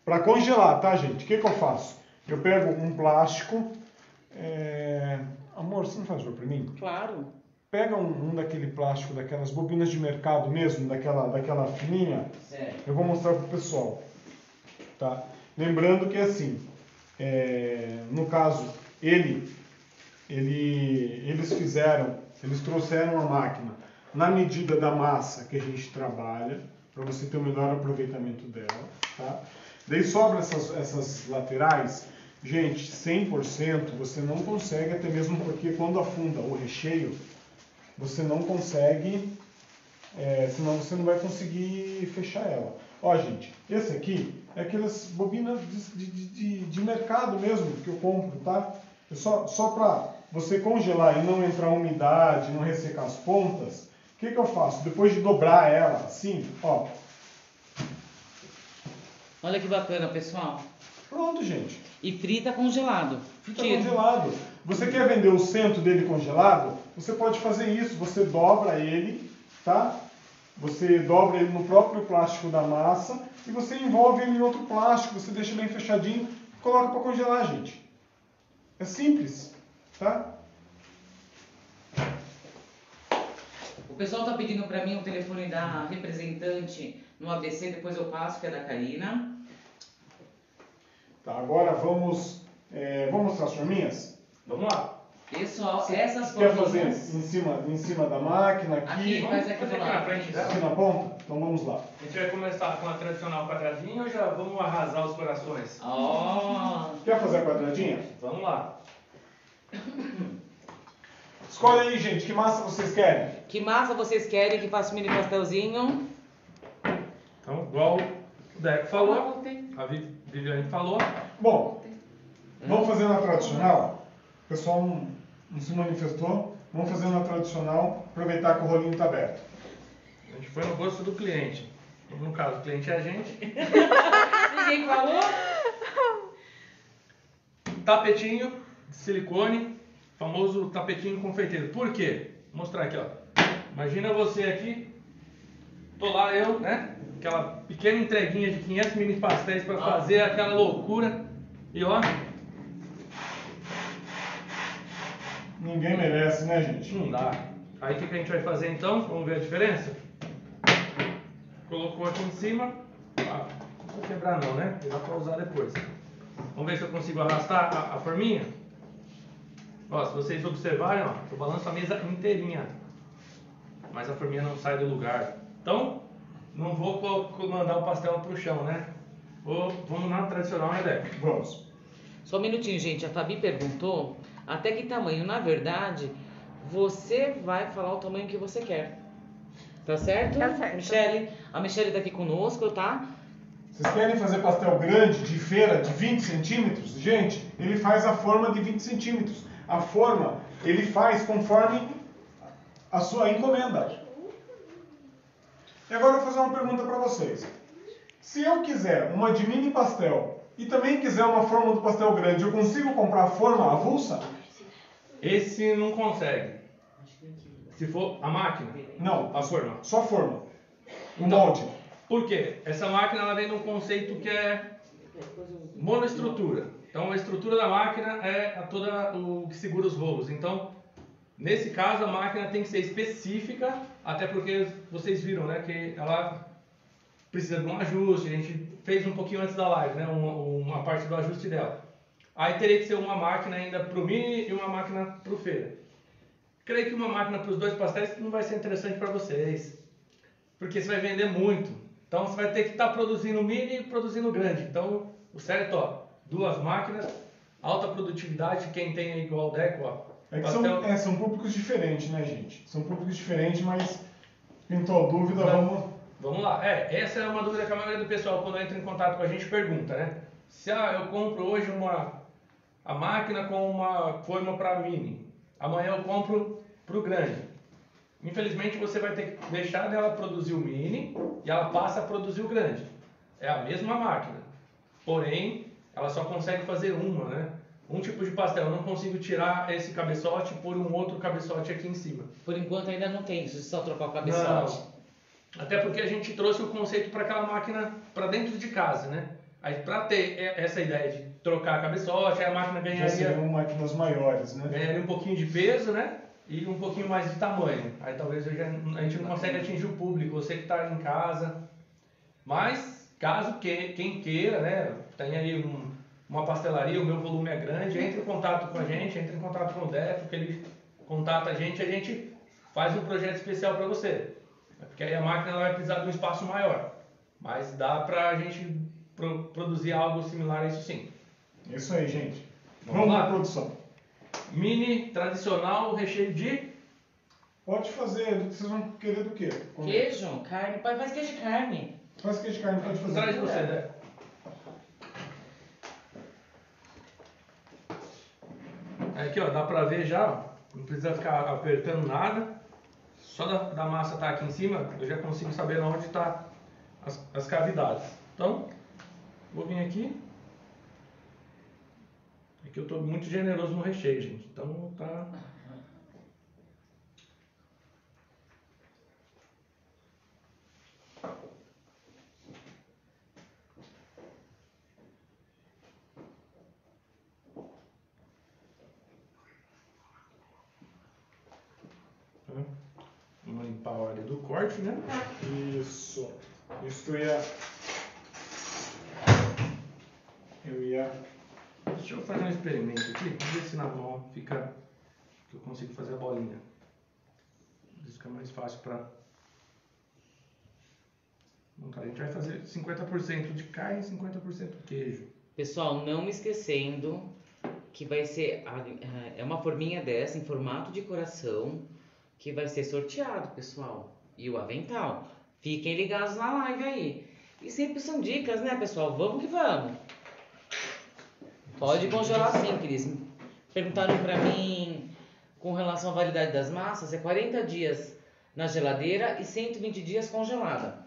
para congelar, tá, gente? O que que eu faço? Eu pego um plástico. é, Amor, você não faz favor pra mim? Claro. Pega um, um daquele plástico, daquelas bobinas de mercado mesmo, daquela, daquela fininha. Sério. Eu vou mostrar pro pessoal. Tá? Lembrando que assim, é, no caso, ele, ele, eles fizeram, eles trouxeram a máquina na medida da massa que a gente trabalha, para você ter o melhor aproveitamento dela. Tá? Daí sobra essas, essas laterais, gente, 100% você não consegue, até mesmo porque quando afunda o recheio, você não consegue é, senão você não vai conseguir fechar ela. Ó, gente, esse aqui é aquelas bobinas de, de, de, de mercado mesmo que eu compro, tá? É só só para você congelar e não entrar umidade, não ressecar as pontas. O que, que eu faço? Depois de dobrar ela assim, ó, Olha que bacana, pessoal. pronto, gente. E frita congelado. Fica Tira. congelado. Você quer vender o centro dele congelado? Você pode fazer isso. Você dobra ele, tá? Você dobra ele no próprio plástico da massa e você envolve ele em outro plástico. Você deixa bem fechadinho e coloca para congelar, gente. É simples, tá? O pessoal tá pedindo pra mim o telefone da representante no ABC, depois eu passo, que é da Karina. Tá, agora vamos, é, vamos mostrar as forminhas? Vamos lá. Pessoal, essas Quer fazer em cima, em cima da máquina, aqui, Aqui, faz aqui aqui na frente dela. aqui na ponta? Então vamos lá. A gente vai começar com a tradicional quadradinha ou já vamos arrasar os corações? Ó, Quer fazer a quadradinha? Vamos lá. Escolhe aí, gente, que massa vocês querem. que massa vocês querem que faça um mini pastelzinho? Então, igual o Deco falou, a Vi- Viviane falou. Bom, vamos fazer na tradicional. O pessoal não, não se manifestou. Vamos fazer na tradicional, aproveitar que o rolinho está aberto. A gente foi no gosto do cliente. No caso, o cliente é a gente. Ninguém falou? Tapetinho de silicone, famoso tapetinho confeiteiro. Por quê? Vou mostrar aqui, ó. Imagina você aqui, tô lá eu, né? Aquela pequena entreguinha de 500 mini pastéis para fazer aquela loucura. E ó, Ninguém merece, né, gente? não dá. Aí o que, que a gente vai fazer então? Vamos ver a diferença? Colocou aqui em cima. Ah, não vou quebrar não, né? Dá pra usar depois. Vamos ver se eu consigo arrastar a, a forminha. Ó, se vocês observarem, ó, eu balanço a mesa inteirinha. Mas a forminha não sai do lugar. Então, não vou mandar o pastel pro chão, né? Vou, vamos na tradicional, né, Deco? Vamos. Só um minutinho, gente. A Fabi perguntou até que tamanho. Na verdade, você vai falar o tamanho que você quer. Tá certo? Tá certo. Michele, a Michele tá aqui conosco, tá? Vocês querem fazer pastel grande, de feira, de 20 centímetros? Gente, ele faz a forma de 20 centímetros. A forma, ele faz conforme a sua encomenda. E agora eu vou fazer uma pergunta para vocês. Se eu quiser uma de mini pastel e também quiser uma forma do pastel grande, eu consigo comprar a forma avulsa? Esse não consegue. Se for a máquina, Não, a forma. só a forma. O Então, molde. Por quê? Essa máquina ela vem de um conceito que é monoestrutura. Então a estrutura da máquina é a toda o que segura os rolos. Então, nesse caso a máquina tem que ser específica, até porque vocês viram, né, que ela precisa de um ajuste. A gente fez um pouquinho antes da live, né, uma, uma parte do ajuste dela. Aí teria que ser uma máquina ainda para o mini e uma máquina para o feira. Creio que uma máquina para os dois pastéis não vai ser interessante para vocês, porque você vai vender muito. Então você vai ter que estar produzindo mini e produzindo grande. Então o certo, ó, duas máquinas, alta produtividade, quem tem aí igual o Deco, ó. É que pastel- são, é, são públicos diferentes, né, gente? São públicos diferentes, mas pintou dúvida, Não. vamos. Vamos lá. É, essa é uma dúvida que a maioria do pessoal, quando entra em contato com a gente, pergunta, né? Se ah, eu compro hoje uma a máquina com uma forma para mini, amanhã eu compro para o grande. Infelizmente você vai ter que deixar dela produzir o mini e ela passa a produzir o grande. É a mesma máquina, porém ela só consegue fazer uma, né? Um tipo de pastel. Eu não consigo tirar esse cabeçote por um outro cabeçote aqui em cima. Por enquanto ainda não tem, se só trocar o cabeçote. Até porque a gente trouxe o conceito para aquela máquina para dentro de casa, né? Aí para ter essa ideia de trocar a cabeçote, a máquina Já ganharia, seriam máquinas maiores, né? ganharia um pouquinho de peso, né? E um pouquinho mais de tamanho. Aí talvez já- a gente não consegue atingir o público, você que está em casa. Mas, caso que, quem queira, né? Tem aí um- uma pastelaria, o meu volume é grande, entre em contato com a gente, entre em contato com o Deco, que ele contata a gente, a gente faz um projeto especial para você. É Porque aí a máquina ela vai precisar de um espaço maior. Mas dá pra a gente pro- produzir algo similar a isso sim. Isso aí, gente. Vamos Vamos, lá? produção. Mini tradicional, recheio de Pode fazer, vocês vão querer do quê? Como- Queijo, carne, faz queijo de carne. Faz queijo de carne, pode fazer. Traz você, né? Aqui, ó, dá pra ver já, ó, não precisa ficar apertando nada. Só da, da massa estar aqui em cima, eu já consigo saber onde tá as, as cavidades. Então, vou vir aqui. Aqui eu tô muito generoso no recheio, gente. Então tá. tá? Vamos limpar a área do corte, né? Isso. Isso eu ia. Eu ia. Deixa eu fazer um experimento aqui, vamos ver se na mão fica. que eu consigo fazer a bolinha. Isso fica mais fácil para. montar. A gente vai fazer 50% de carne e 50% queijo. Pessoal, não me esquecendo que vai ser é uma forminha dessa em formato de coração que vai ser sorteado, pessoal. E o avental. Fiquem ligados na live aí. E sempre são dicas, né, pessoal? Vamos que vamos. Pode congelar sim, Cris. Perguntaram pra mim com relação à validade das massas, é 40 dias na geladeira e 120 dias congelada.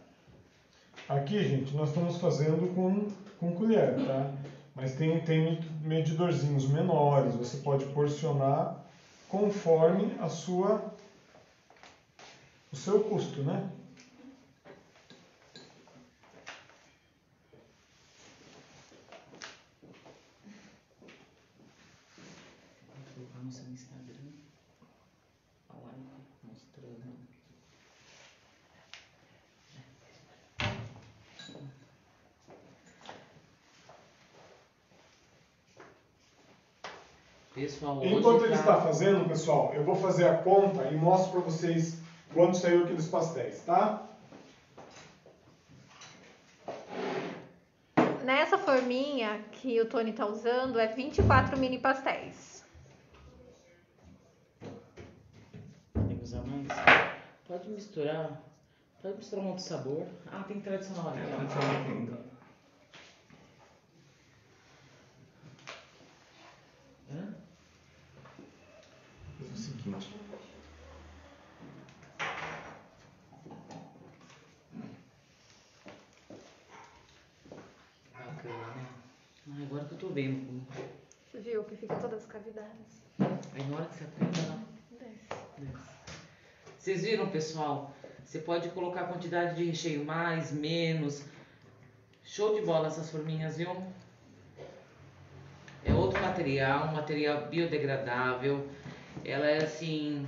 Aqui, gente, nós estamos fazendo com, com colher, tá? Mas tem, tem medidorzinhos menores, você pode porcionar conforme a sua o seu custo, né? No seu Instagram a live mostrando. Pessoal, Enquanto ele tá- está fazendo, pessoal, eu vou fazer a conta e mostro para vocês quanto saiu aqueles pastéis, tá? Nessa forminha que o Tony tá usando, é 24 mini pastéis. Tem que usar mais? Pode misturar. Pode misturar um outro sabor. Ah, tem tradicional aqui, ó. Hã? É o seguinte. Bacana, né? Ah, agora que eu tô vendo. Você viu que fica todas as cavidades? Aí na hora que você aperta, ela Desce. desce. Vocês viram, pessoal? Você pode colocar a quantidade de recheio mais, menos. Show de bola essas forminhas, viu? É outro material, um material biodegradável. Ela é assim.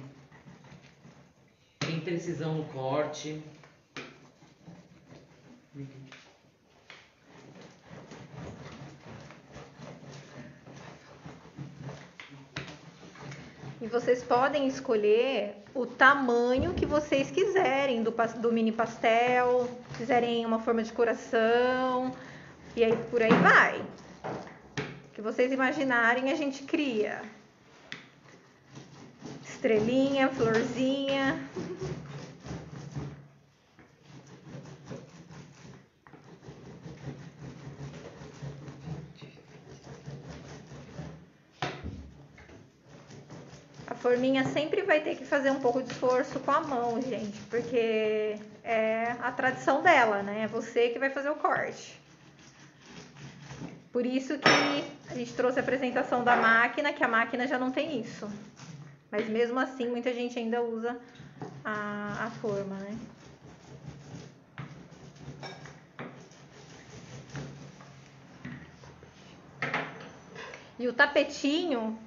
Tem precisão no corte. E vocês podem escolher o tamanho que vocês quiserem do, do mini pastel, quiserem uma forma de coração, e aí por aí vai. O que vocês imaginarem, a gente cria. Estrelinha, florzinha. Forminha sempre vai ter que fazer um pouco de esforço com a mão, gente, porque é a tradição dela, né? É você que vai fazer o corte. Por isso que a gente trouxe a apresentação da máquina, que a máquina já não tem isso. Mas mesmo assim, muita gente ainda usa a, a forma, né? E o tapetinho,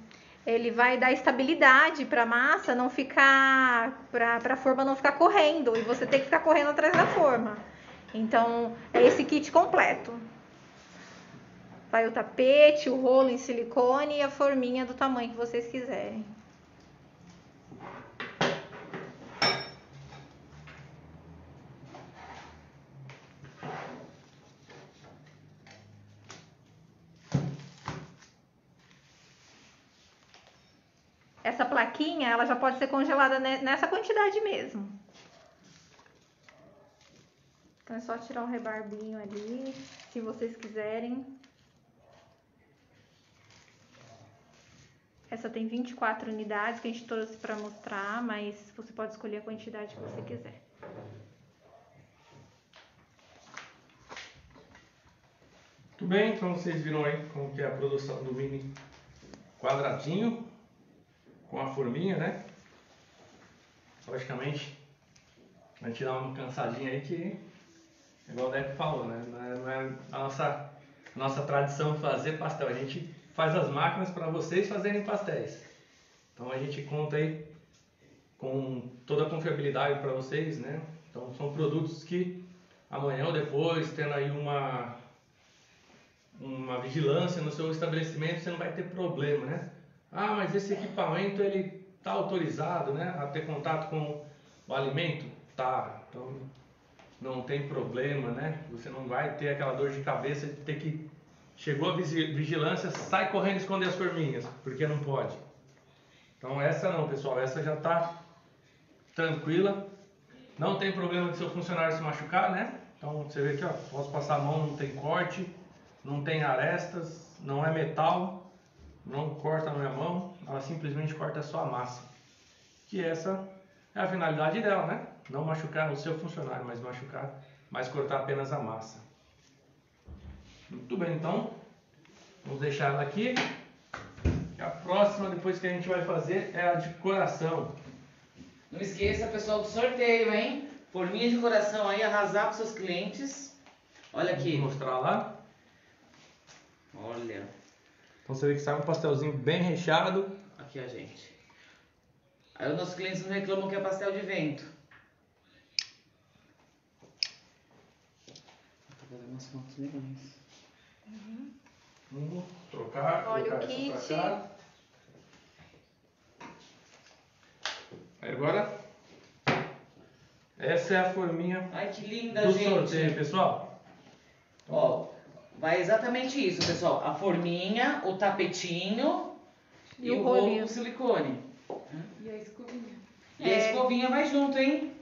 ele vai dar estabilidade para a massa não ficar, para a forma não ficar correndo e você tem que ficar correndo atrás da forma. Então, é esse kit completo. Vai o tapete, o rolo em silicone e a forminha do tamanho que vocês quiserem. Ela já pode ser congelada ne- nessa quantidade mesmo. Então é só tirar o rebarbinho ali, se vocês quiserem. Essa tem 24 unidades que a gente trouxe para mostrar, mas você pode escolher a quantidade que você quiser. Muito bem, então vocês viram aí como que é a produção do mini quadradinho com a forminha, né? Logicamente, vai tirar uma cansadinha aí que, igual o Deco falou, né? Não é, não é a nossa, nossa tradição fazer pastel, a gente faz as máquinas para vocês fazerem pastéis. Então a gente conta aí com toda a confiabilidade para vocês, né? Então são produtos que amanhã ou depois, tendo aí uma uma vigilância no seu estabelecimento, você não vai ter problema, né? Ah, mas esse equipamento ele tá autorizado, né, a ter contato com o alimento? Tá. Então não tem problema, né? Você não vai ter aquela dor de cabeça de ter que chegou a vigilância, sai correndo esconder as forminhas, porque não pode. Então essa não, pessoal, essa já tá tranquila. Não tem problema de seu funcionário se machucar, né? Então você vê aqui, ó, posso passar a mão, não tem corte, não tem arestas, não é metal, não corta na minha mão, ela simplesmente corta só a massa. Que essa é a finalidade dela, né? Não machucar o seu funcionário, mas machucar, mas cortar apenas a massa. Muito bem, então vamos deixar ela aqui. A próxima, depois que a gente vai fazer, é a de coração. Não esqueça, pessoal, do sorteio, hein? Forminha de coração aí, arrasar para seus clientes. Olha Vou aqui. mostrar lá. Olha. Então você vê que sai um pastelzinho bem recheado. Aqui, a gente. Aí os nossos clientes não reclamam que é pastel de vento. Tá fazendo umas fotos legais. Uhum. Uhum. Trocar, Olha o kit. Aí agora, essa é a forminha Ai, que linda, do gente. sorteio, pessoal. Ó, vai exatamente isso, pessoal. A forminha, o tapetinho E e, o rolo com silicone. E a escovinha. E a É. escovinha vai junto, hein?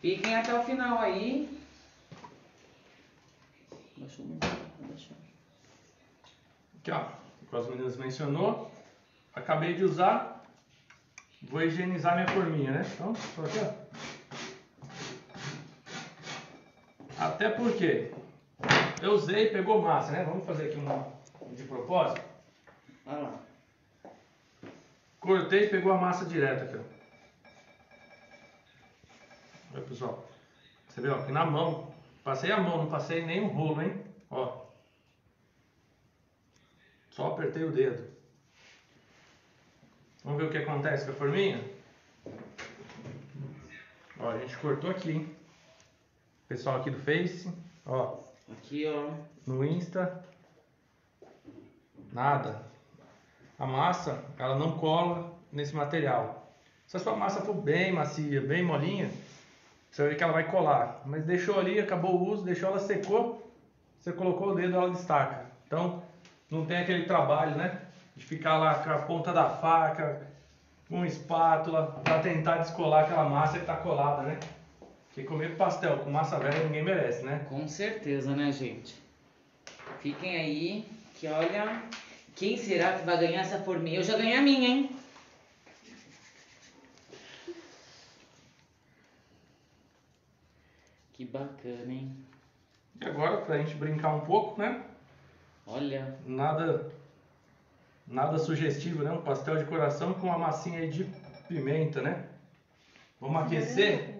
Fiquem até o final aí. Abaixou muito, abaixou. Aqui, ó, como as meninas mencionou, acabei de usar, vou higienizar minha forminha, né? Então, tô aqui, ó. Até porque eu usei, pegou massa, né? Vamos fazer aqui uma de propósito. Olha lá. Cortei e pegou a massa direto aqui, ó. Olha, pessoal. Você viu, ó, aqui na mão. Passei a mão, não passei nem o rolo, hein? Ó. Só apertei o dedo. Vamos ver o que acontece com a forminha? Ó, a gente cortou aqui, hein? Pessoal aqui do Face, ó, Aqui, ó. no Insta. Nada. A massa, ela não cola nesse material. Se a sua massa for bem macia, bem molinha, você ver que ela vai colar. Mas deixou ali, acabou o uso, deixou ela secou, você colocou o dedo, ela destaca. Então, não tem aquele trabalho, né? De ficar lá com a ponta da faca, com espátula, para tentar descolar aquela massa que está colada, né? Porque comer pastel com massa velha ninguém merece, né? Com certeza, né, gente? Fiquem aí, que olha. Quem será que vai ganhar essa forminha? Eu já ganhei a minha, hein? Que bacana, hein? E agora, pra gente brincar um pouco, né? Olha, Nada nada sugestivo, né? Um pastel de coração com uma massinha aí de pimenta, né? Vamos aquecer.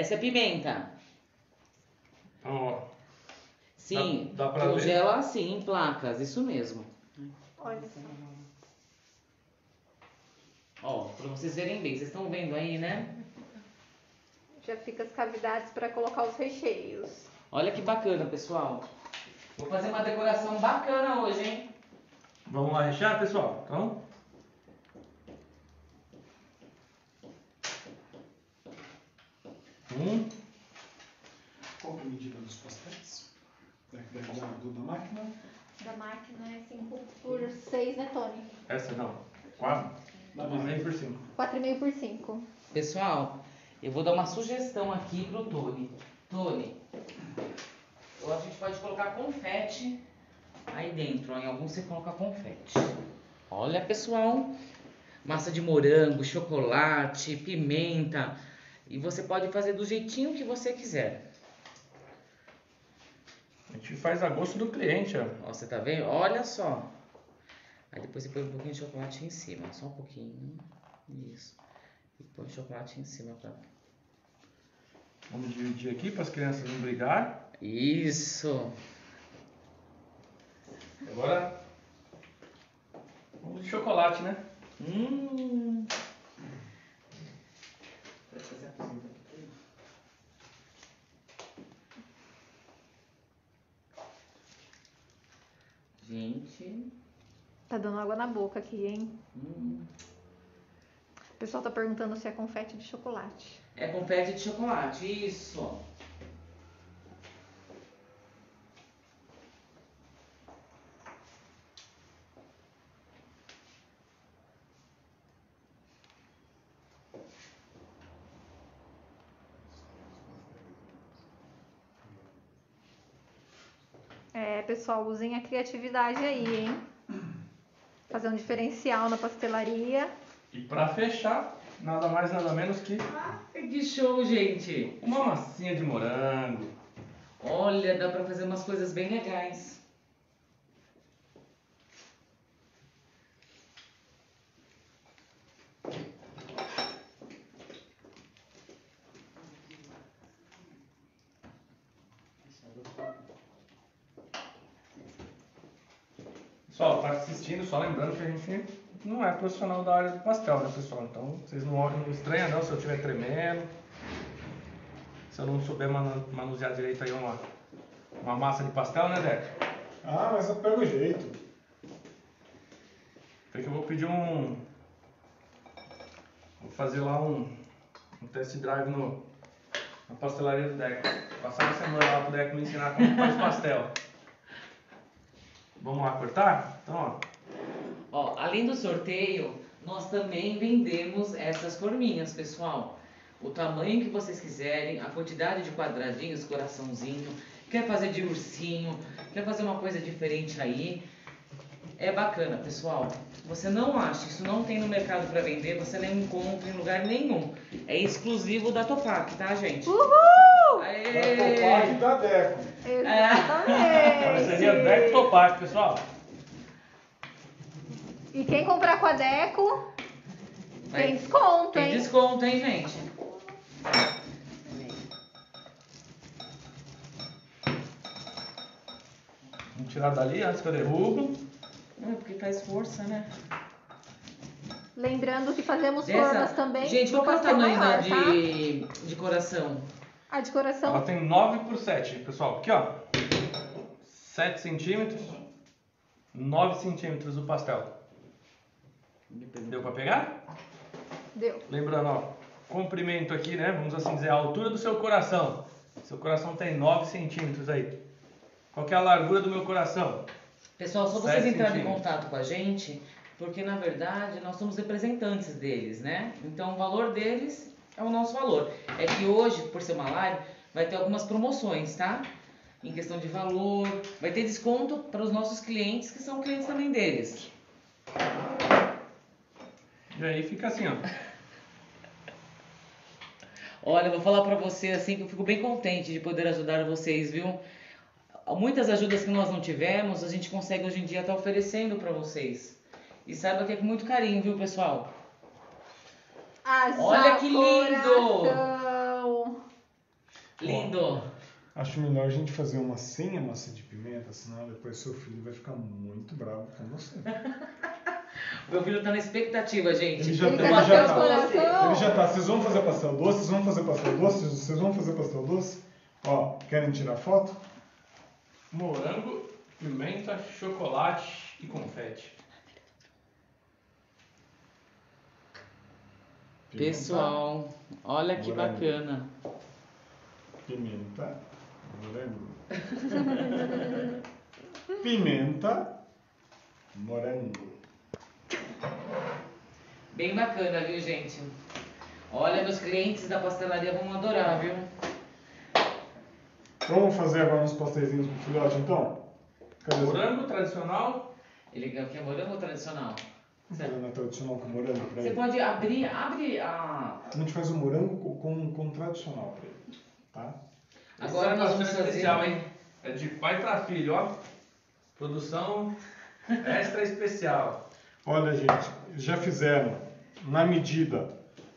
Essa é pimenta. Então, ó, Sim, Dá- dá pra ver? congela assim em placas, isso mesmo. Olha só. Ó, pra vocês verem bem, vocês estão vendo aí, né? Já fica as cavidades para colocar os recheios. Olha que bacana, pessoal. Vou fazer uma decoração bacana hoje, hein? vamos lá rechear, pessoal? Então, um, Qual que é a medida dos pastéis? Da, da, do- da máquina? Da máquina é 5 por 6, né, Tony? essa não, quatro, Da meio máquina. por cinco. 4,5 por 5. Pessoal, eu vou dar uma sugestão aqui pro Tony. Tony, ou a gente pode colocar confete aí dentro, ó, em alguns você coloca confete. Olha, pessoal, massa de morango, chocolate, pimenta, e você pode fazer do jeitinho que você quiser. A gente faz a gosto do cliente, ó. Ó, você tá vendo? Olha só. Aí depois você põe um pouquinho de chocolate em cima, só um pouquinho. Isso. E põe chocolate em cima pra... Vamos dividir aqui para as crianças não brigar. Isso. Agora, vamos de chocolate, né? Hum. Pode fazer a cozinha aqui. Gente. Tá dando água na boca aqui, hein? hum. O pessoal tá perguntando se é confete de chocolate. É confete de chocolate, isso. É, pessoal, usem a criatividade aí, hein? Fazer um diferencial na pastelaria. E para fechar, nada mais nada menos que Que show, gente. uma massinha de morango. Olha, dá pra fazer umas coisas bem legais. Pessoal, tá assistindo, a gente não é profissional da área do pastel, né, pessoal? Então, vocês não, não estranham não se eu estiver tremendo. Se eu não souber manu- manusear direito aí uma, uma massa de pastel, né, Deco? Ah, mas eu pego o jeito. Porque eu vou pedir um Vou fazer lá um, um test drive no, na pastelaria do Deco. Passar uma semana lá pro Deco me ensinar como faz pastel. Vamos lá cortar? Então, ó. Ó, além do sorteio, nós também vendemos essas forminhas, pessoal. O tamanho que vocês quiserem, a quantidade de quadradinhos, coraçãozinho. Quer fazer de ursinho, quer fazer uma coisa diferente aí. É bacana, pessoal. Você não acha, isso não tem no mercado para vender, você não encontra em lugar nenhum. É exclusivo da Topac, tá, gente? Uhul! Da Topac da Deco. Parceria Deco Exatamente. Topac, pessoal. E quem comprar com a Deco Vai- tem desconto, Tem hein? desconto, hein, gente? Vamos tirar dali antes que eu derrubo. É, porque faz força, né? Lembrando que fazemos Dessa- formas também. Gente, qual que é o tamanho da maior, tá? de, de coração? A decoração Ela tem 9 por 7, pessoal. Aqui, ó. 7 centímetros. 9 centímetros o pastel. Deu pra pegar? deu. Lembrando, ó. Comprimento aqui, né? Vamos assim dizer, a altura do seu coração. Seu coração tem 9 centímetros aí. Qual que é a largura do meu coração? Pessoal, só vocês entrarem em contato com a gente, porque na verdade nós somos representantes deles, né? Então o valor deles é o nosso valor. É que hoje, por ser uma live, vai ter algumas promoções, tá? Em questão de valor, vai ter desconto para os nossos clientes, que são clientes também deles. E aí fica assim, ó. Olha, eu vou falar pra você assim que eu fico bem contente de poder ajudar vocês, viu? Muitas ajudas que nós não tivemos, a gente consegue hoje em dia estar oferecendo pra vocês. E saiba que é com muito carinho, viu, pessoal? Haja Olha que lindo! coração. Lindo! Acho melhor a gente fazer uma sem a massa de pimenta, senão depois seu filho vai ficar muito bravo com você. Meu filho tá na expectativa, gente. Ele já Ele tá, ele já tá. Ele já tá. Vocês vão fazer pastel doce? Vocês vão fazer pastel doce? Vocês vão fazer pastel doce? Ó, querem tirar foto? Morango, pimenta, chocolate e confete. Pimenta, Pessoal, olha que Morango. bacana. Pimenta. Morango. Pimenta. Morango. Bem bacana, viu, gente? Olha, meus clientes da pastelaria vão adorar, viu? Vamos fazer agora uns pastéisinhos pro filhote, então? Cadê Morango tradicional. Ele quer que é morango ou tradicional? Fazer na tradicional com morango pra Você ele? pode abrir, abre a. A gente faz o morango com, com, com tradicional pra ele, tá? Agora Esse é nós vamos pastel fazer. especial, hein? É de pai pra filho, ó. Produção extra especial. Olha, gente, já fizeram na medida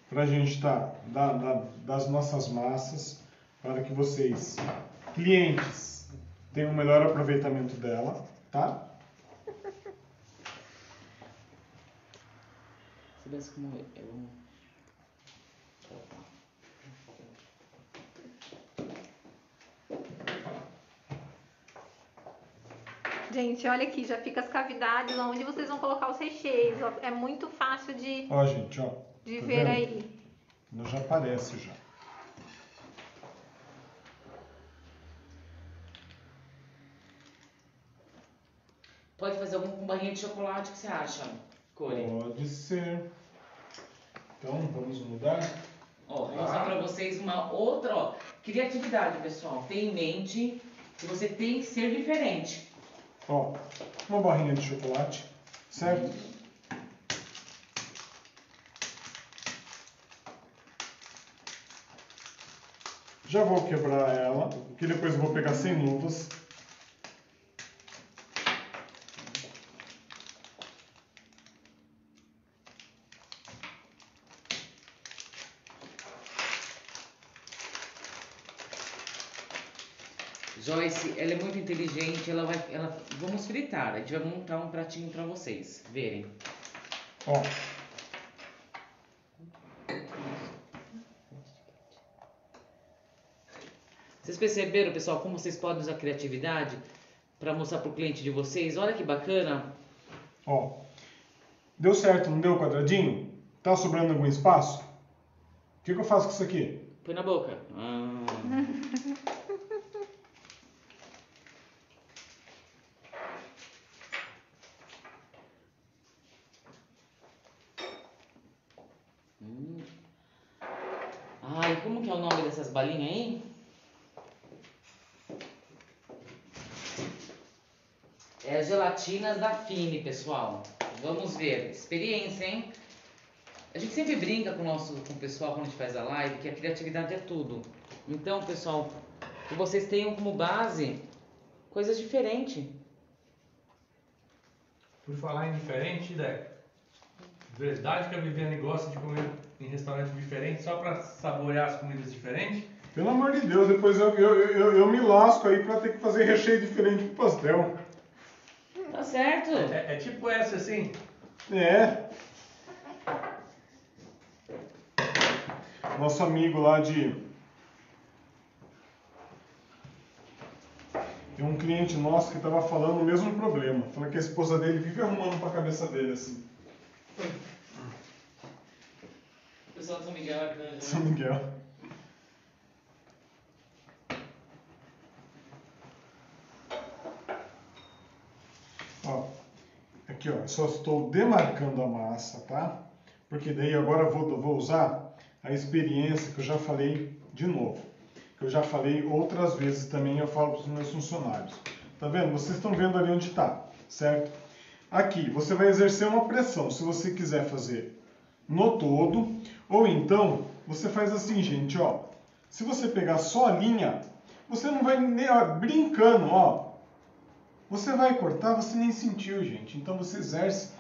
pra gente tá da, da- das nossas massas para que vocês, clientes, tenham o melhor aproveitamento dela, tá? Você como eu. Gente, olha aqui, já fica as cavidades onde vocês vão colocar os recheios. ó. É muito fácil de, Ó, gente, ó. de tá ver vendo? aí. Já aparece já. Pode fazer algum com barrinha de chocolate, o que você acha, Core? Pode ser. Então, vamos mudar? Ó, vou mostrar pra vocês uma outra, ó. Criatividade, pessoal. Tenha em mente que você tem que ser diferente. Ó, uma barrinha de chocolate, certo? Já vou quebrar ela, que depois eu vou pegar sem luvas. Joyce, ela é muito inteligente, ela vai, ela, vamos fritar, a gente vai montar um pratinho pra vocês verem. Ó, Vocês perceberam, pessoal, como vocês podem usar a criatividade pra mostrar pro cliente de vocês? Olha que bacana. ó. Deu certo, não deu o quadradinho? Tá sobrando algum espaço? O que, que eu faço com isso aqui? Põe na boca. Ah. Hum. Ai, como que é o nome dessas balinhas aí? É as gelatinas da Fini, pessoal. Vamos ver. Experiência, hein? A gente sempre brinca com o nosso com o pessoal quando a gente faz a live que a criatividade é tudo. Então, pessoal, que vocês tenham como base coisas diferentes. Por falar em diferente, Deco, verdade que a Viviane gosta de comer em restaurante diferente só pra saborear as comidas diferentes? Pelo amor de Deus, depois eu, eu, eu, eu me lasco aí pra ter que fazer recheio diferente pro pastel. Tá certo. É, é tipo essa assim, É. Nosso amigo lá de. Tem um cliente nosso que estava falando o mesmo problema. Falando que a esposa dele vive arrumando pra cabeça dele assim. O pessoal de São Miguel é grande, né? São Miguel. Ó, aqui ó, só estou demarcando a massa, tá? Porque daí agora eu vou, vou usar a experiência que eu já falei de novo. Que eu já falei outras vezes também, eu falo para os meus funcionários. Tá vendo? Vocês estão vendo ali onde está, certo? Aqui, você vai exercer uma pressão, se você quiser fazer no todo, ou então você faz assim, gente, ó. Se você pegar só a linha, você não vai nem ó, brincando, ó. Você vai cortar, você nem sentiu, gente. Então você exerce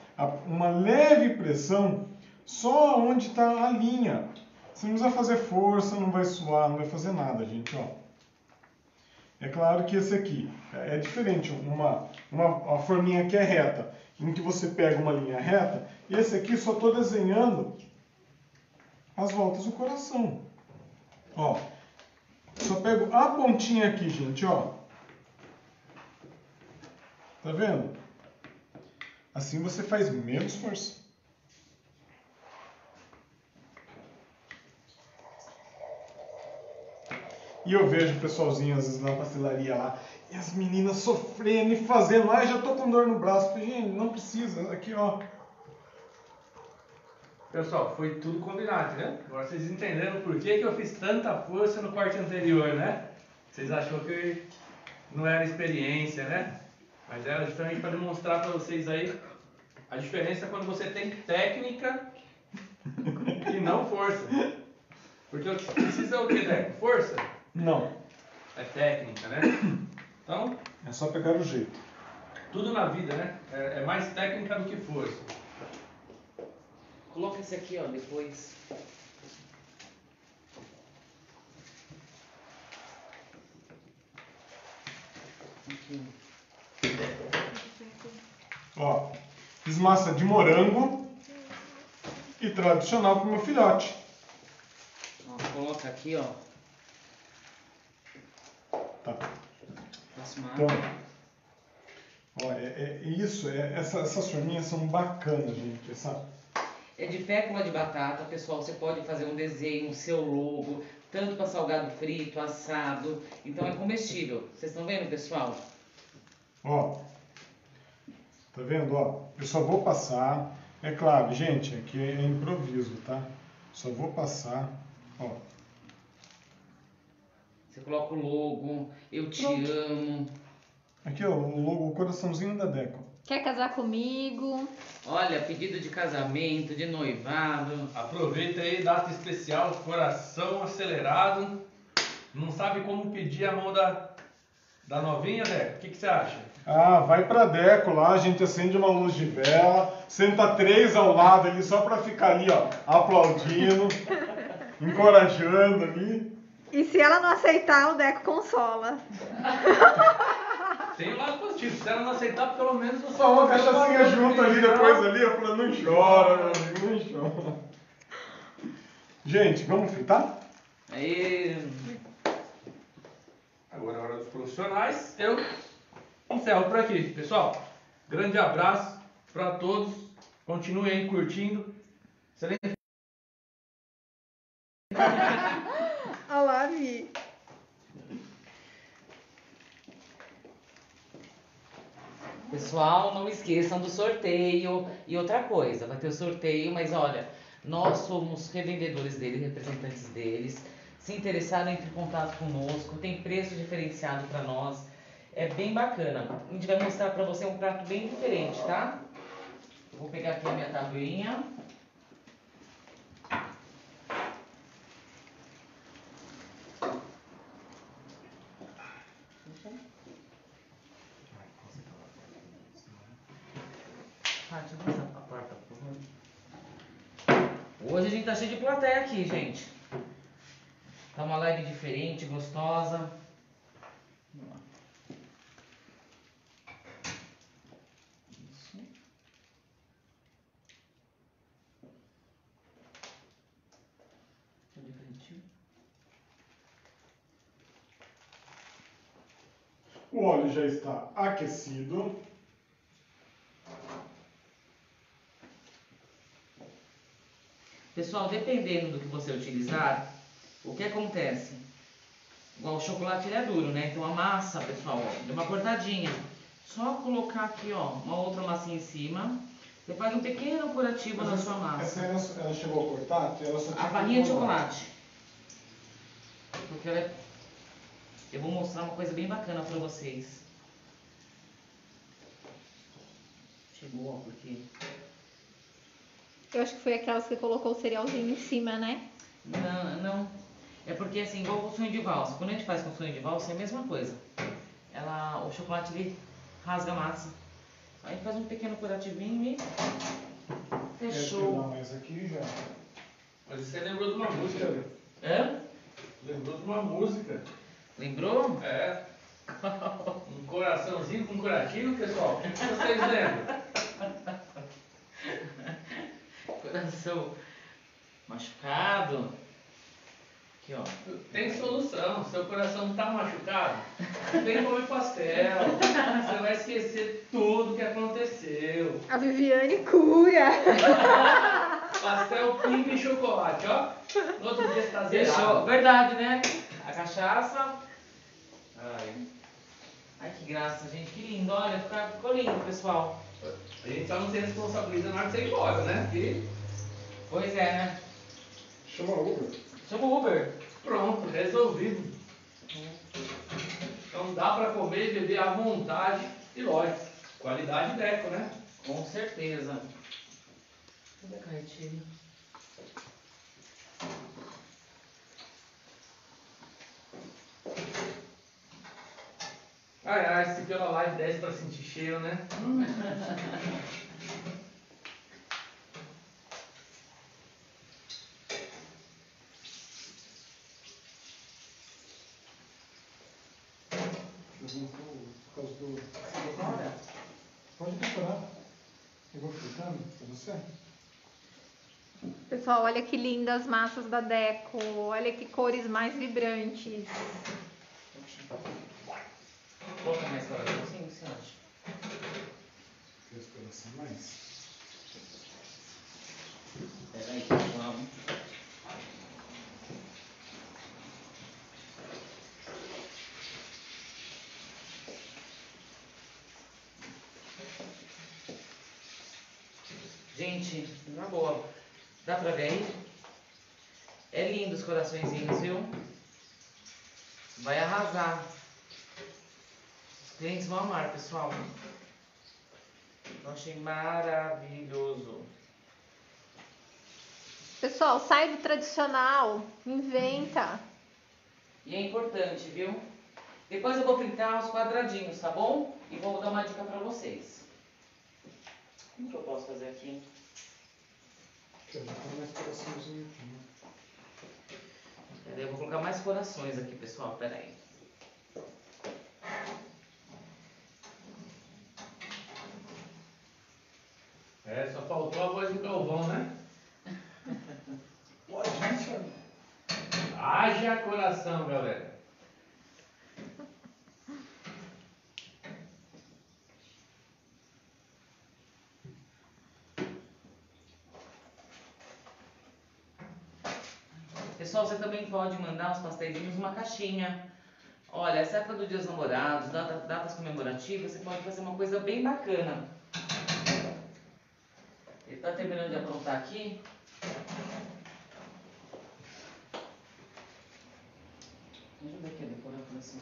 uma leve pressão só onde está a linha. Você não precisa fazer força, não vai suar, não vai fazer nada, gente, ó. É claro que esse aqui é diferente, uma, uma, uma forminha que é reta, em que você pega uma linha reta, e esse aqui só estou desenhando as voltas do coração. Ó, só pego a pontinha aqui, gente, ó. Tá vendo? Assim você faz menos força. E eu vejo o pessoalzinho às vezes na pastelaria lá, e as meninas sofrendo e fazendo, ai já tô com dor no braço. Gente, não precisa, aqui ó. Pessoal, foi tudo combinado, né? Agora vocês entenderam por que, que eu fiz tanta força no corte anterior, né? Vocês achou que não era experiência, né? Mas era justamente para demonstrar para vocês aí a diferença quando você tem técnica e não força. Porque o que precisa é o que, Deco? Força? Não, É técnica, né? Então, é só pegar o jeito. tudo na vida, né? É, é mais técnica do que força. Coloca esse aqui, ó, depois. Aqui. Ó, fiz massa de morango e tradicional pro meu filhote. Ó, coloca aqui, ó. Tá. Então, ó, é, é isso, é, essa, essas forminhas são bacanas, gente. Essa, É de fécula de batata, pessoal. Você pode fazer um desenho, o seu logo, tanto para salgado frito, assado. Então é comestível. Vocês estão vendo, pessoal? ó, tá vendo? Ó, eu só vou passar. É claro, gente, aqui é improviso, tá? Só vou passar, ó. Você coloca o logo, eu te Pronto. amo. Aqui, ó, o logo, o coraçãozinho da Deco. Quer casar comigo? Olha, pedido de casamento, de noivado. Aproveita aí, data especial, coração acelerado. Não sabe como pedir a mão da, da novinha, Deco? O que, que você acha? Ah, vai pra Deco lá, a gente acende uma luz de vela, senta três ao lado ali só pra ficar ali, ó, aplaudindo, encorajando ali. E se ela não aceitar, o Deco consola. Tem o lado positivo. Se ela não aceitar, pelo menos você Só uma cachaçinha junto ali opinião. depois ali, eu falando, não chora, meu amigo, não chora. Gente, vamos fritar? Aí, agora é hora dos profissionais. Eu encerro por aqui, pessoal. Grande abraço para todos. Continuem curtindo. Excelente. Olá, Vi. Pessoal, não esqueçam do sorteio. E outra coisa, vai ter o sorteio, mas olha, nós somos revendedores dele, representantes deles. Se interessaram, entre em contato conosco. Tem preço diferenciado para nós. É bem bacana. A gente vai mostrar para você um prato bem diferente, tá? Vou pegar aqui a minha tabuinha. Hoje a gente tá cheio de plateia aqui, gente. Live diferente, gostosa. Vamos lá. O óleo já está aquecido. Pessoal, dependendo do que você utilizar, o que acontece? Igual o chocolate ele é duro, né? Então a massa, pessoal, ó, deu uma cortadinha. Só colocar aqui, ó, uma outra massinha em cima. Você faz um pequeno curativo na sua massa. Essa ela, ela chegou a cortar? Ela só A que barrinha de chocolate. Porque ela é... Eu vou mostrar uma coisa bem bacana pra vocês. Chegou, ó, porque... Eu acho que foi aquelas que colocou o cerealzinho em cima, né? Não, não. É porque assim, igual o sonho de valsa. Quando a gente faz com sonho de valsa é a mesma coisa. Ela, o chocolate ele rasga a massa. Aí faz um pequeno curativinho e fechou. mais aqui já. Mas você lembrou de uma música? Hã? Lembrou de uma música. Lembrou? É. Um coraçãozinho com curativo, pessoal. O que vocês lembram? Coração machucado. Aqui, ó. Tem solução. Seu coração tá machucado? Vem comer pastel. Você vai esquecer tudo que aconteceu. A Viviane cura. Pastel, pinga e chocolate, ó. No outro dia você tá zerado. Verdade, né? A cachaça. Ai. Ai, que graça, gente. Que lindo. Olha, ficou, ficou lindo, pessoal. A gente só não se responsabiliza na hora de você ir embora, né? E Pois é, né? Chama Uber. Chama o Uber. pronto, resolvido. Então dá pra comer e beber à vontade. E lógico, qualidade deco, né? Com certeza. Cadê a carretilha? Ai, ai, se pela live 10 pra sentir cheiro, né? Eu vou por causa do. Bora. Pode decorar. Eu vou fritando pra você. Pessoal, olha que lindas as massas da Deco. Olha que cores mais vibrantes. Coloca mais coraçãozinho, o que você acha? Quer coração mais? Peraí, vamos. Gente, na boa, dá pra ver aí? É lindo os coraçõezinhos, viu? Vai arrasar. Os clientes vão amar, pessoal. Eu achei maravilhoso. Pessoal, sai do tradicional. Inventa. E é importante, viu? Depois eu vou fritar os quadradinhos, tá bom? E vou dar uma dica pra vocês. Como que eu posso fazer aqui? Quer botar mais coraçãozinho aqui, né? Peraí, eu vou colocar mais corações aqui, pessoal. Peraí. É, só faltou a voz do Galvão, né? Pode, gente. Haja coração, galera. Pessoal, você também pode mandar os pastéis numa caixinha Olha, essa época do Dia dos Namorados, data- datas comemorativas, você pode fazer uma coisa bem bacana. Ele tá terminando de aprontar aqui. Deixa eu ver aqui a decoração.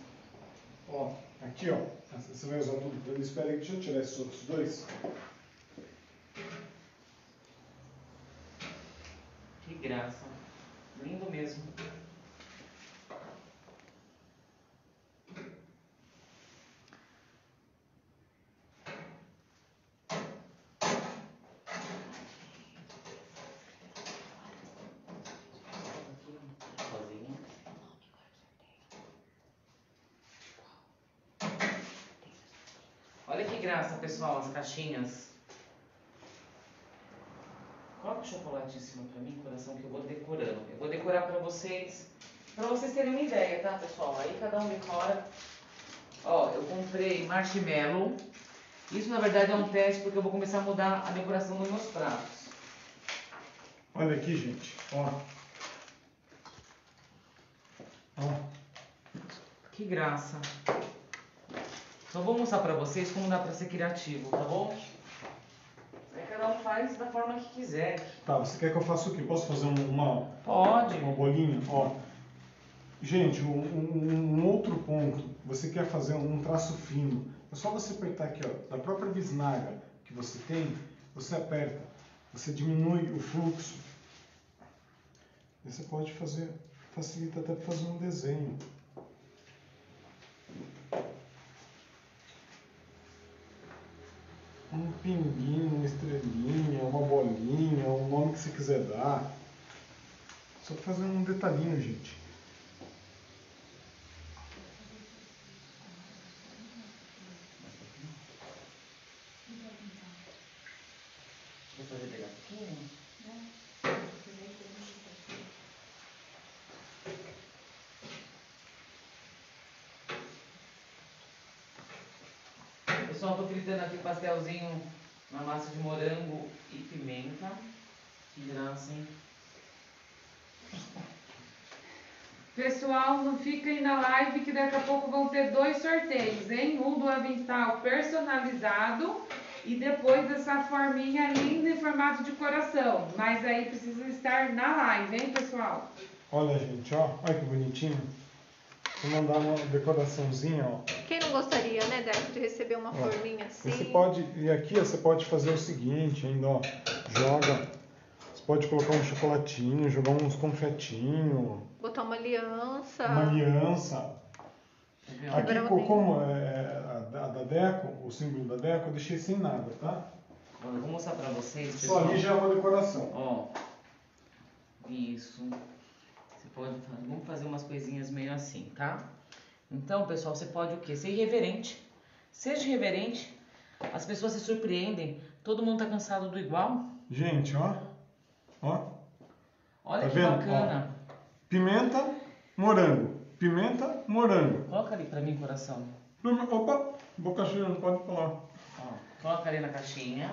Ó, aqui ó, você vai usar tudo pra mim. Espera aí, deixa eu tirar esses outros dois. Que graça. Lindo mesmo. Olha que graça, pessoal, as caixinhas. Coloca o chocolate em cima pra mim, coração, que eu vou decorando. Eu vou decorar pra vocês, pra vocês terem uma ideia, tá, pessoal? Aí cada um decora. Ó, eu comprei marshmallow. Isso, na verdade, é um teste, porque eu vou começar a mudar a decoração dos meus pratos. Olha aqui, gente. Ó. Ó. Que graça. Então, vou mostrar pra vocês como dá pra ser criativo, tá bom? Faz da forma que quiser. Tá, você quer que eu faça o quê? Posso fazer um- uma, Pode. uma bolinha? Ó. Gente, um, um- um outro ponto. Você quer fazer um traço fino. É só você apertar aqui, ó. Da própria bisnaga que você tem, você aperta. Você diminui o fluxo. E você pode fazer, facilita até fazer um desenho. Um pinguinho, uma estrelinha, uma bolinha, o nome que você quiser dar. Só fazer um detalhinho, gente. Fritando aqui pastelzinho na massa de morango e pimenta. Que graça, hein? Pessoal, não fiquem na live que daqui a pouco vão ter dois sorteios, hein? Um do avental personalizado e depois dessa forminha linda em formato de coração. Mas aí precisa estar na live, hein, pessoal? Olha, gente, ó. Olha que bonitinho. Vou mandar uma decoraçãozinha, ó. Quem não gostaria, né, Deco, de receber uma Ó, forminha assim? Você pode, e aqui ó, você pode fazer o seguinte ainda, ó. Joga. Você pode colocar um chocolatinho, jogar uns confetinhos, Botar uma aliança. uma aliança. Aqui, Quebrar o co- dente. como é a da, a da Deco, o símbolo da Deco, eu deixei sem nada, tá? Olha, eu vou mostrar pra vocês, Só pessoal. ali já é uma decoração. Ó. Isso. Você pode fazer, vamos fazer umas coisinhas meio assim, tá? Então, pessoal, você pode o quê? Ser irreverente. Seja irreverente. As pessoas se surpreendem. Todo mundo tá cansado do igual. Gente, ó. Ó. Olha Tá que vendo? bacana. Pimenta, morango. Pimenta, morango. Coloca ali pra mim, coração. Opa, boca cheia, não pode falar. Ó, coloca ali na caixinha.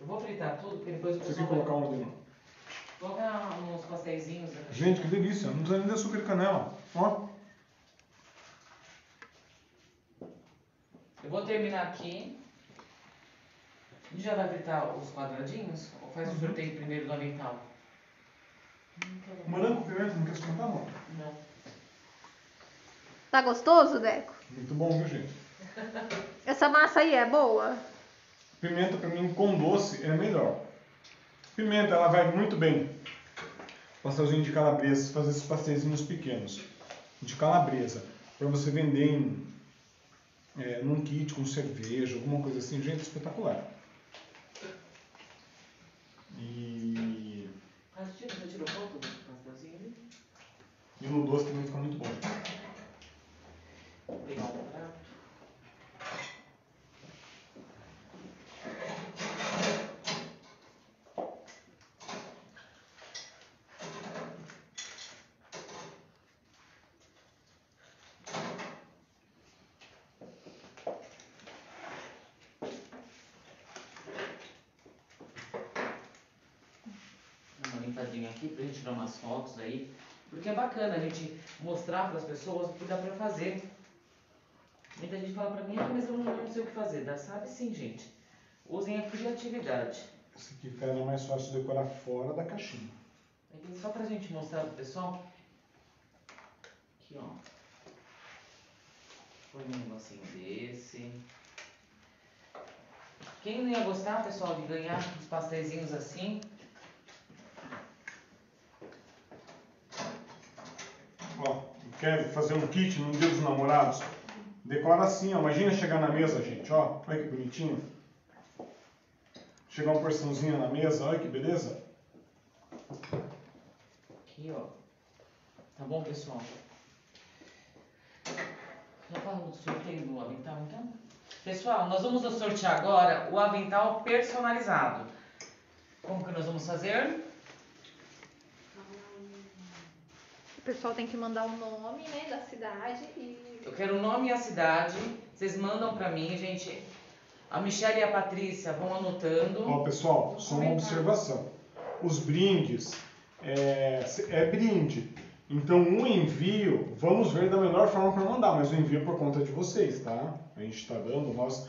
Eu vou fritar tudo, porque depois o Você pessoal quer vai- colocar um dele? Coloca uns pastéisinhos caixinha. Gente, que delícia. Não precisa nem de açúcar e canela. Ó. Eu vou terminar aqui. E já vai fritar os quadradinhos? Ou faz o sorteio primeiro do avental? Morango, pimenta, não quer esquentar, não? Não. Tá gostoso, Deco? Muito bom, viu, gente? Essa massa aí é boa? Pimenta, pra mim, com doce é melhor. Pimenta, ela vai muito bem. Pastelzinho de calabresa, fazer esses pastéisinhos pequenos. De calabresa. Pra você vender em, é, num kit com cerveja, alguma coisa assim. Gente, espetacular. E, Mas tira, você tirou foto do pastelzinho? e no doce também fica muito bom. Vou limpadinha aqui pra gente tirar umas fotos aí. Porque é bacana a gente mostrar para as pessoas o que dá para fazer. Muita gente fala para mim, ah, mas eu não, não sei o que fazer. Dá, sabe sim, gente. Usem a criatividade. Esse aqui ficaria mais fácil de decorar fora da caixinha. Aqui, só pra gente mostrar pro pessoal. Aqui, ó. Põe um negocinho desse. Quem não ia gostar, pessoal, de ganhar uns pastéisinhos assim? Ó, quer fazer um kit no dia dos namorados? Decora assim, ó. Imagina chegar na mesa, gente, ó. Olha que bonitinho. Chegar uma porçãozinha na mesa, olha que beleza. Aqui, ó. Tá bom, pessoal? Já falou do sorteio do avental, então? Pessoal, nós vamos sortear agora o avental personalizado. Como que nós vamos fazer? O pessoal tem que mandar o nome, né, da cidade e Eu quero o nome e a cidade. Vocês mandam pra mim, gente. A Michelle e a Patrícia vão anotando. Ó, pessoal, só uma observação. Os brindes é, é brinde. Então, o envio, vamos ver da melhor forma para mandar, mas o envio é por conta de vocês, tá? A gente está dando, nós,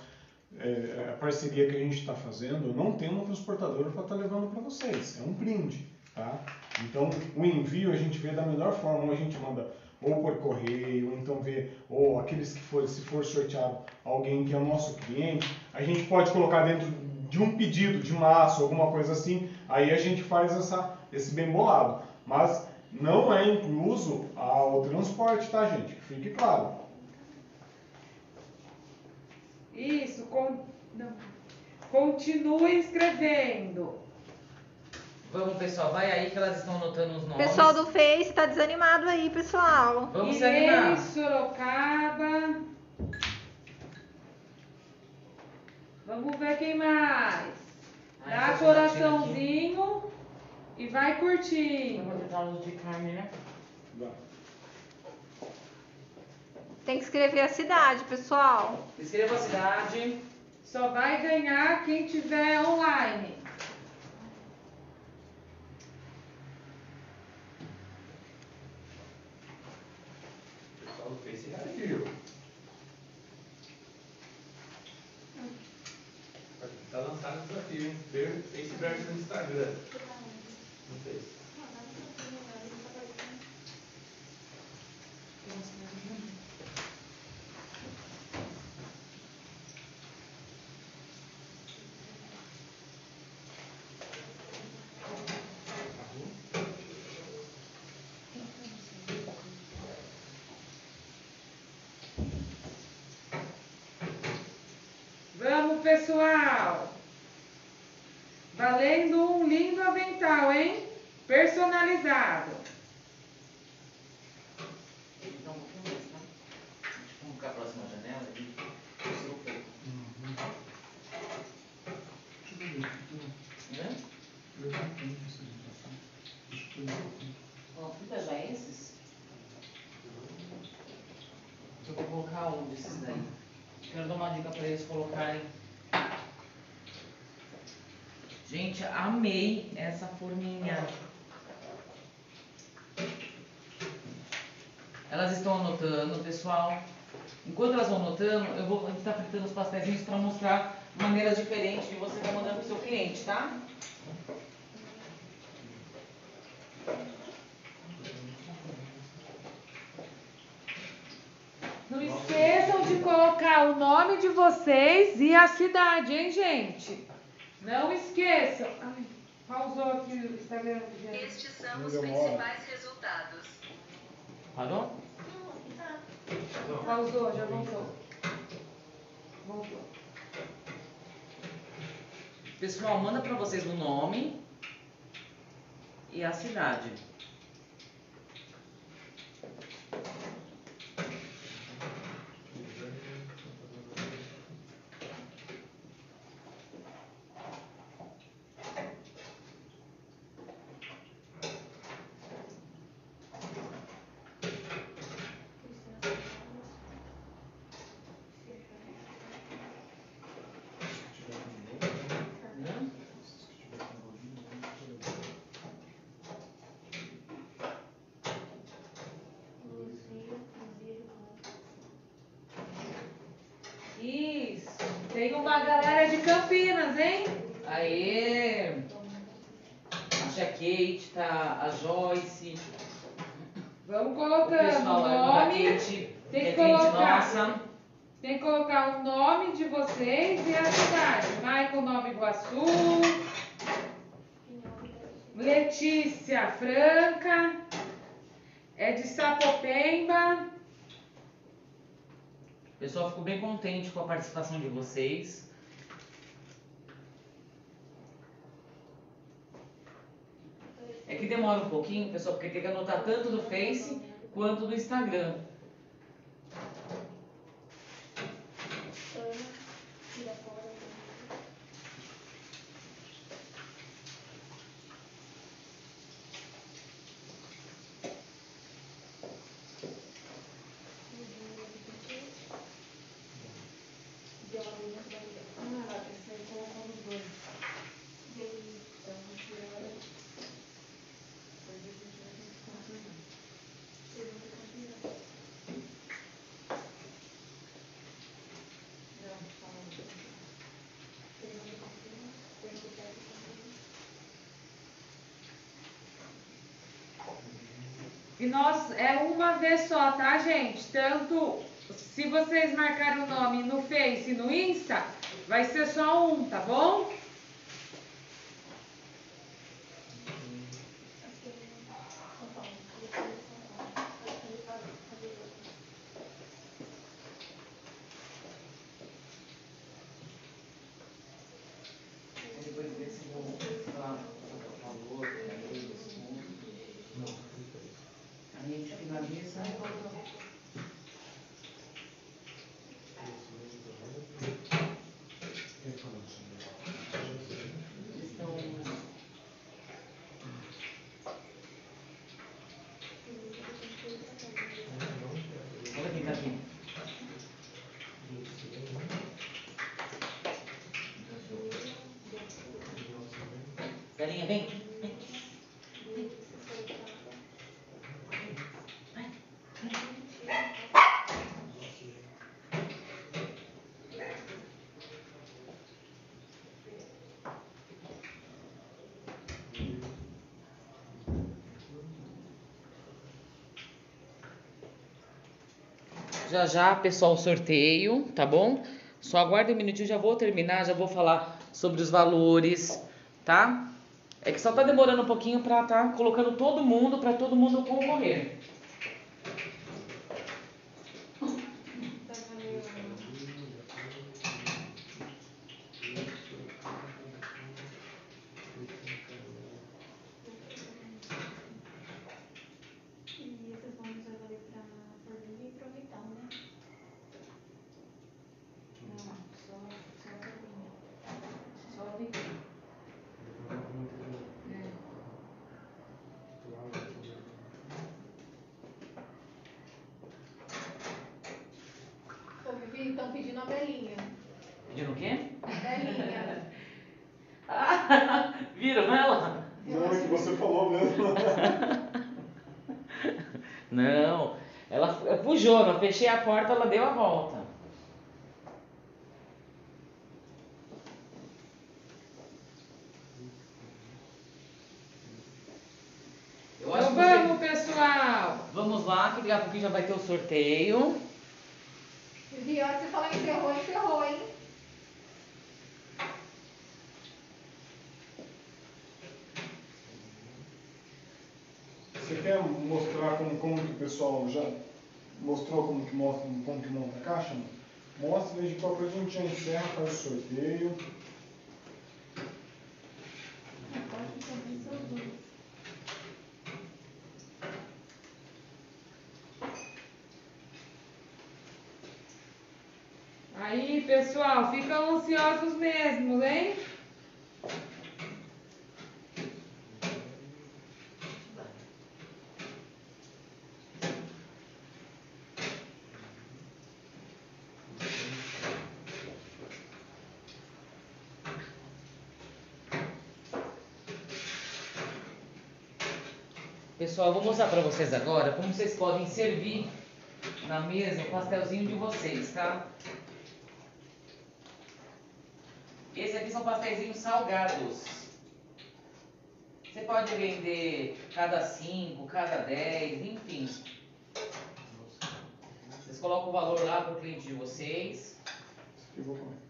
é, a parceria que a gente está fazendo, não tenho uma transportadora para estar levando para vocês. É um brinde, tá? Então, o envio a gente vê da melhor forma, ou a gente manda ou por correio, ou então vê, ou aqueles que for, se for sorteado alguém que é o nosso cliente, a gente pode colocar dentro de um pedido de massa, alguma coisa assim, aí a gente faz essa, esse bem bolado. Mas não é incluso ao transporte, tá, gente? Que fique claro. Isso, con... continue escrevendo. Vamos, pessoal, vai aí que elas estão anotando os nomes. Pessoal do Face tá desanimado aí, pessoal. Vamos se animar. Irene Sorocaba. Vamos ver quem mais. Ai, Dá coraçãozinho e vai Eu curtindo. vou tentar luz de carne, né? Tem que escrever a cidade, pessoal. Escreva a cidade. Só vai ganhar quem tiver online. O pessoal do Face reagiu. Tá lançado o desafio, hein? Ver Face versus Instagram. No Face. Vamos, pessoal. Valendo um lindo avental, hein? Personalizado. Então, tá? Deixa eu colocar a próxima janela e um. Né? Ó, fica já esses. Eu vou colocar um desses daí. Quero dar uma dica para eles colocarem. Gente, amei essa forminha. Elas estão anotando, pessoal. Enquanto elas vão anotando, eu vou estar fritando os pastéis para mostrar maneiras diferentes de você estar mandando pro seu cliente, tá? Não esqueçam de colocar o nome de vocês e a cidade, hein, gente? Não esqueçam. Ai, pausou aqui o Instagram. Estes são os principais resultados. Parou? Pausou, já voltou. Voltou. Pessoal, manda para vocês o nome e a cidade. Né? Tem uma galera de Campinas, hein? Aê! Acho que a Kate, tá, a Joyce, Vamos o colocando pessoal o lá da nome. Kate, tem que é cliente colocar. nossa. Tem que colocar o nome de vocês e a cidade. Michael Nova Iguaçu. Letícia Franca. É de Sapopemba. O pessoal ficou bem contente com a participação de vocês. É que demora um pouquinho, pessoal, porque tem que anotar tanto do Face quanto do Instagram. E nós é uma vez só, tá, gente? Tanto se vocês marcarem o nome no Face e no Insta, vai ser só um, tá bom? Depois ver se vou falar o valor, aí, desconto. A gente finaliza. Eles estão. Olha quem tá aqui. Galinha, vem. vem. Já já, pessoal, o sorteio, tá bom? Só aguarda um minutinho, já vou terminar, já vou falar sobre os valores, tá? É que só tá demorando um pouquinho pra tá colocando todo mundo, pra todo mundo concorrer. E esses nomes vai valer pra Formiga e pro Vitão, né? Não, só, só a Formiga. Só vem. Ô, Vivi, estão pedindo a Belinha. Pedindo o quê? Belinha. Ah, viram ela? Não, é que você falou mesmo. Não, ela fugiu, eu fechei a porta, ela deu a volta. Eu acho Então que você- vamos, pessoal! Vamos lá, que daqui a pouquinho já vai ter o sorteio. Que você falou encerrou, encerrou, hein? Você quer mostrar como, como que o pessoal já mostrou como que mostra, como que monta a caixa? Não? Mostra e de qualquer coisa a gente encerra, faz o sorteio. Aí, pessoal, ficam ansiosos mesmo, hein? Pessoal, eu vou mostrar pra vocês agora como vocês podem servir na mesa o pastelzinho de vocês, tá? Esse aqui são pastéis salgados. Você pode vender cada 5, cada 10, enfim. Vocês colocam o valor lá para o cliente de vocês. Eu vou comer.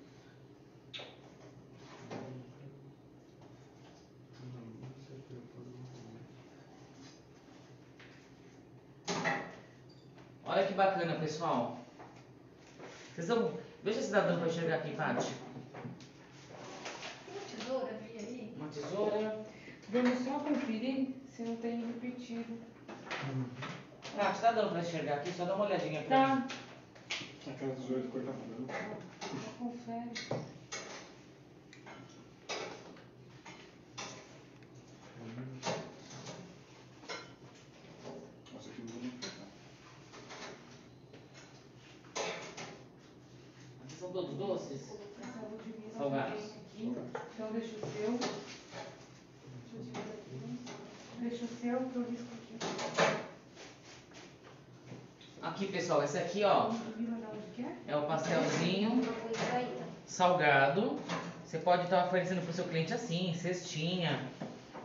Olha que bacana, pessoal. Vocês vão... Veja se dá dando para enxergar aqui, Paty. Uma tesoura, Bia, aí? Uma tesoura. Vamos só conferir se não tem repetido. Paty, tá dando para enxergar aqui? Só dá uma olhadinha pra mim. Tá, Aquela tesoura de cortar cabelo. confere. Nossa, aqui não vou cortar. Aqui são todos doces? Essa última Salgados. aqui. Então deixa o seu. Deixa o seu que eu risco aqui. Aqui, pessoal, esse aqui, ó, é? o pastelzinho salgado. Você pode estar oferecendo para o seu cliente assim, cestinha.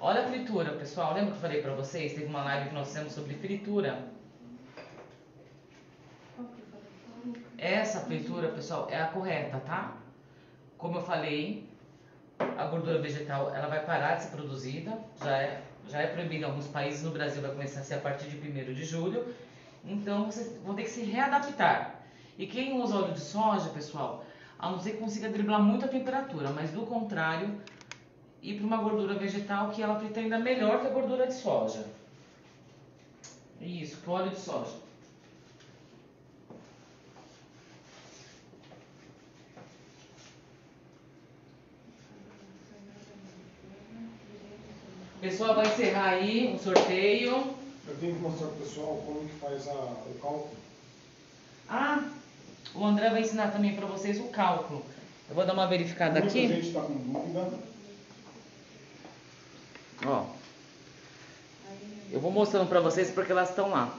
Olha a fritura, pessoal. Lembra que eu falei para vocês? Teve uma live que nós fizemos sobre fritura. Essa fritura, pessoal, é a correta, tá? Como eu falei, a gordura vegetal ela vai parar de ser produzida, já é, já é proibida em alguns países, no Brasil vai começar a ser a partir de 1 de julho. Então vocês vão ter que se readaptar. E quem usa óleo de soja, pessoal, a não ser que consiga driblar muito a temperatura, mas do contrário, ir para uma gordura vegetal que ela frita ainda melhor que a gordura de soja. Isso, com óleo de soja. Pessoal, vai encerrar aí o sorteio. Eu tenho que mostrar pro pessoal como que faz a, o cálculo. Ah, o André vai ensinar também para vocês o cálculo. Eu vou dar uma verificada Muita aqui. gente está com dúvida. Ó. Eu vou mostrando para vocês porque elas estão lá.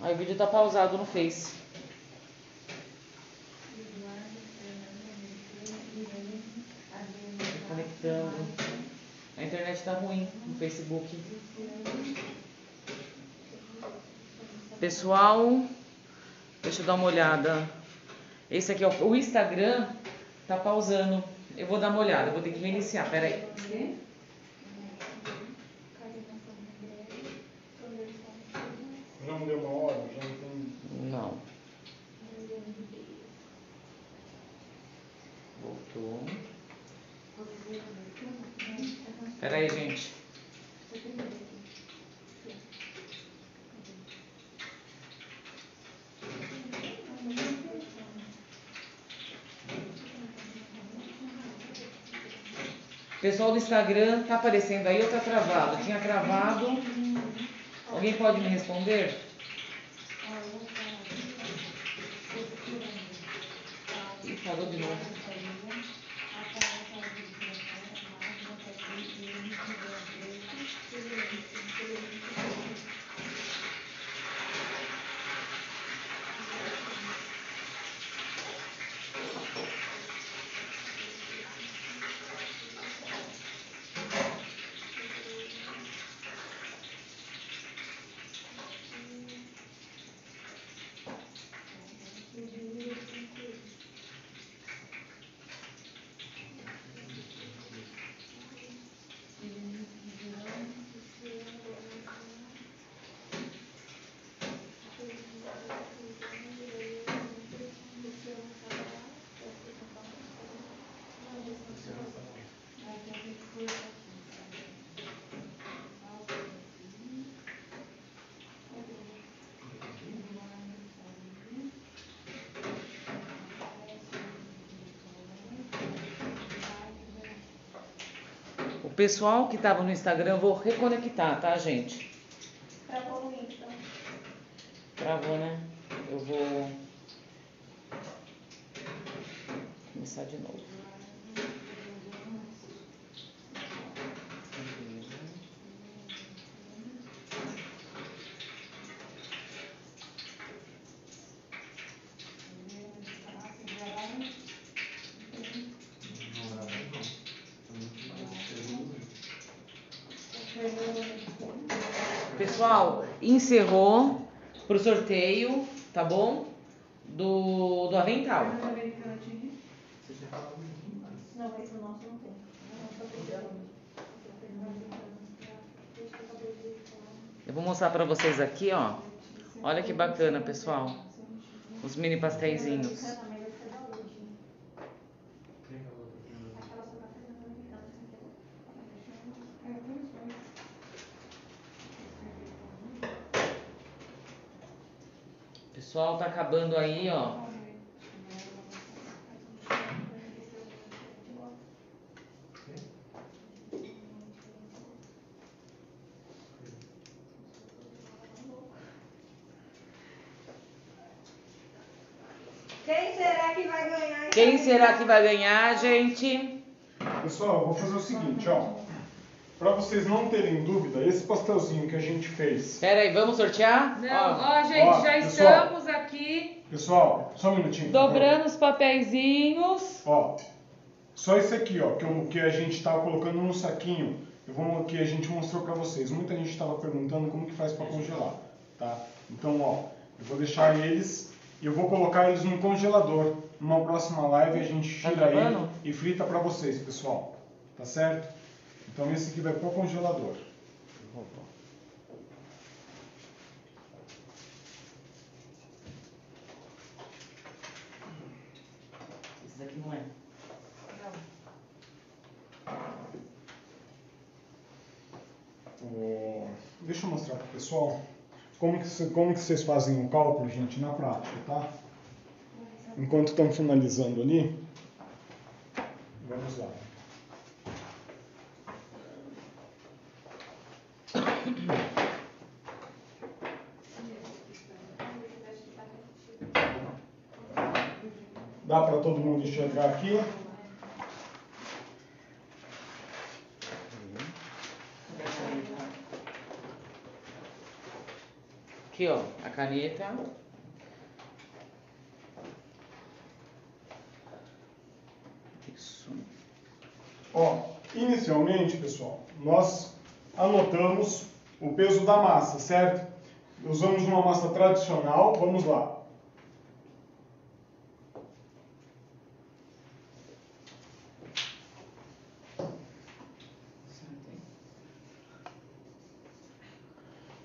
Aí o vídeo tá pausado no Face. A internet tá ruim no Facebook. Pessoal, deixa eu dar uma olhada. Esse aqui é o, Instagram tá pausando. Eu vou dar uma olhada, vou ter que reiniciar. Pera aí. Já não deu uma hora, já não tem. Não. Voltou. Pera aí, gente. Pessoal do Instagram, tá aparecendo aí ou tá travado? Tinha travado. Alguém pode me responder? Ih, parou de novo. O pessoal que estava no Instagram, eu vou reconectar, tá, gente? Travou o então. Travou, né? Eu vou começar de novo. Pessoal, encerrou pro sorteio, tá bom? Do, do avental. Não, esse nosso não tem. Eu vou mostrar pra vocês aqui, ó. Olha que bacana, pessoal. Os mini pastéisinhos. Pessoal, tá acabando aí, ó. Quem será que vai ganhar? Quem será que vai ganhar, gente? Pessoal, eu vou fazer o seguinte, ó. Para vocês não terem dúvida, esse pastelzinho que a gente fez. Pera aí, vamos sortear? Não, Ó, ó, gente, ó, já pessoal. estamos. Pessoal, só um minutinho. dobrando os papeizinhos. Ó, só esse aqui, ó, que, eu- que a gente tava colocando no saquinho, eu vou, que a gente mostrou pra vocês. Muita gente estava perguntando como que faz pra congelar, tá? Então, ó, eu vou deixar eles e eu vou colocar eles no congelador. Numa próxima live a gente Tá tira ele acabando? e frita pra vocês, pessoal. Tá certo? Então esse aqui vai pro congelador. Esse não é. Ó, Deixa eu mostrar pro pessoal como que, como que vocês fazem o cálculo, gente, na prática, tá? Enquanto estão finalizando ali, vamos lá. Dá para todo mundo enxergar aqui? Aqui, ó, a caneta. Isso. Ó, inicialmente, pessoal, nós anotamos o peso da massa, certo? Usamos uma massa tradicional, vamos lá.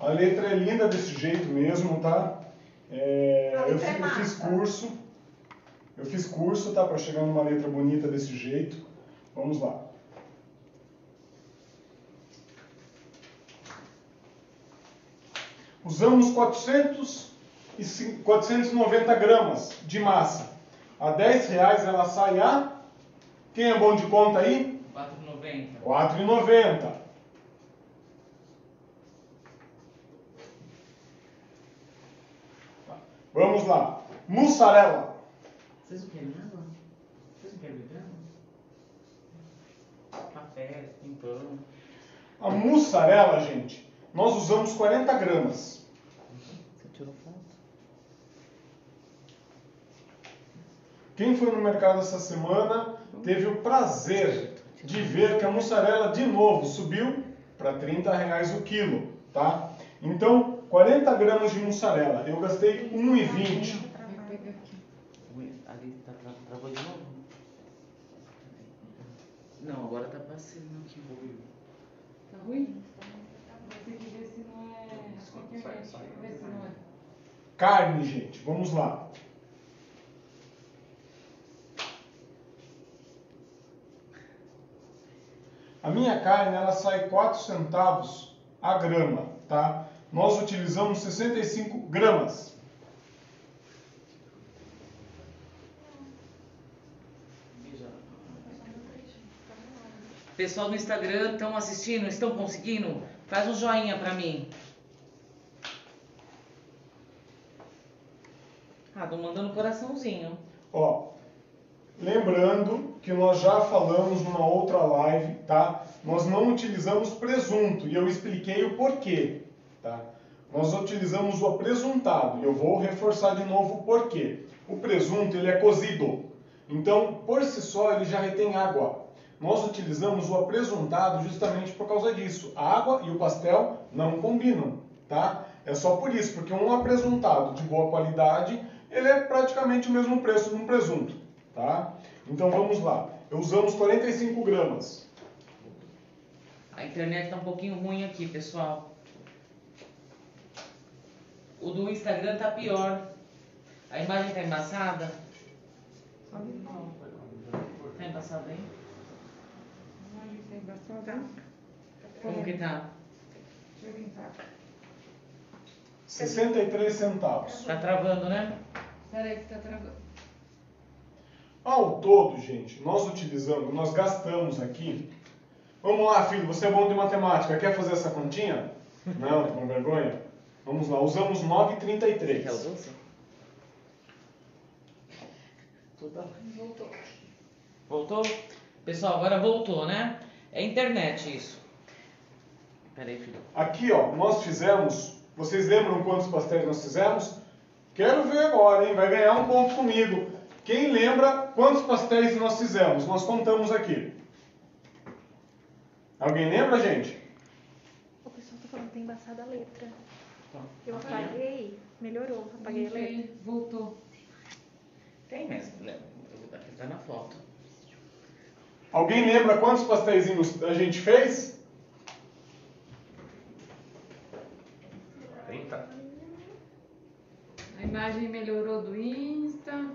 A letra é linda desse jeito mesmo, tá? É, eu, é eu fiz curso, eu fiz curso, tá? Para chegar numa letra bonita desse jeito. Vamos lá. Usamos 400 e cin- 490 gramas de massa. A 10 reais ela sai a... Quem é bom de conta aí? 4,90. 4,90. Tá. Vamos lá. Mussarela. Vocês não querem água? Vocês não querem beber água? Café, tem pão. A mussarela, gente, nós usamos 40 gramas. Você tirou foto? Quem foi no mercado essa semana teve o prazer de ver que a mussarela de novo subiu para 30 reais o quilo, tá? Então, 40 gramas de mussarela. Eu gastei 1,20. Ui, Ali tá, tra travou de novo? Não, agora tá passando aqui. Tá ruim? Vai ter que ver se não é. Acho que é internet. Ver se não é. Carne, gente, vamos lá. A minha carne ela sai 4 centavos a grama, tá? Nós utilizamos 65 gramas. Pessoal no Instagram estão assistindo, estão conseguindo? Faz um joinha pra mim. Ah, tô mandando coraçãozinho. Ó, lembrando que nós já falamos numa outra live, tá? Nós não utilizamos presunto e eu expliquei o porquê, tá? Nós utilizamos o presuntado e eu vou reforçar de novo o porquê. O presunto ele é cozido, então por si só ele já retém água. nós utilizamos o apresuntado justamente por causa disso. A água e o pastel não combinam, tá? É só por isso, porque um apresuntado de boa qualidade, ele é praticamente o mesmo preço de um presunto, tá? Então vamos lá. Usamos 45 gramas. A internet tá um pouquinho ruim aqui, pessoal. O do Instagram tá pior. A imagem tá embaçada. Tá embaçada aí? Como que tá? 63 centavos. Tá travando, né? Peraí que tá travando. Ao todo, gente, nós utilizamos, nós gastamos aqui. Vamos lá, filho, você é bom de matemática, quer fazer essa continha? Não, tá com vergonha? Vamos lá, usamos 9,33. Quer? Tudo Voltou. Voltou? Pessoal, agora voltou, né? É internet isso. Pera aí, filho. Aqui, ó, nós fizemos. Vocês lembram quantos pastéis nós fizemos? Quero ver agora, hein? Vai ganhar um ponto comigo. Quem lembra quantos pastéis nós fizemos? Nós contamos aqui. Alguém lembra, gente? O pessoal tá falando que tem embaçada a letra. Tá. Eu apaguei, melhorou, apaguei a letra. Voltou. Tem mesmo, né? Aqui tá na foto. Alguém lembra quantos pastéisinhos a gente fez? 30. A imagem melhorou do Insta.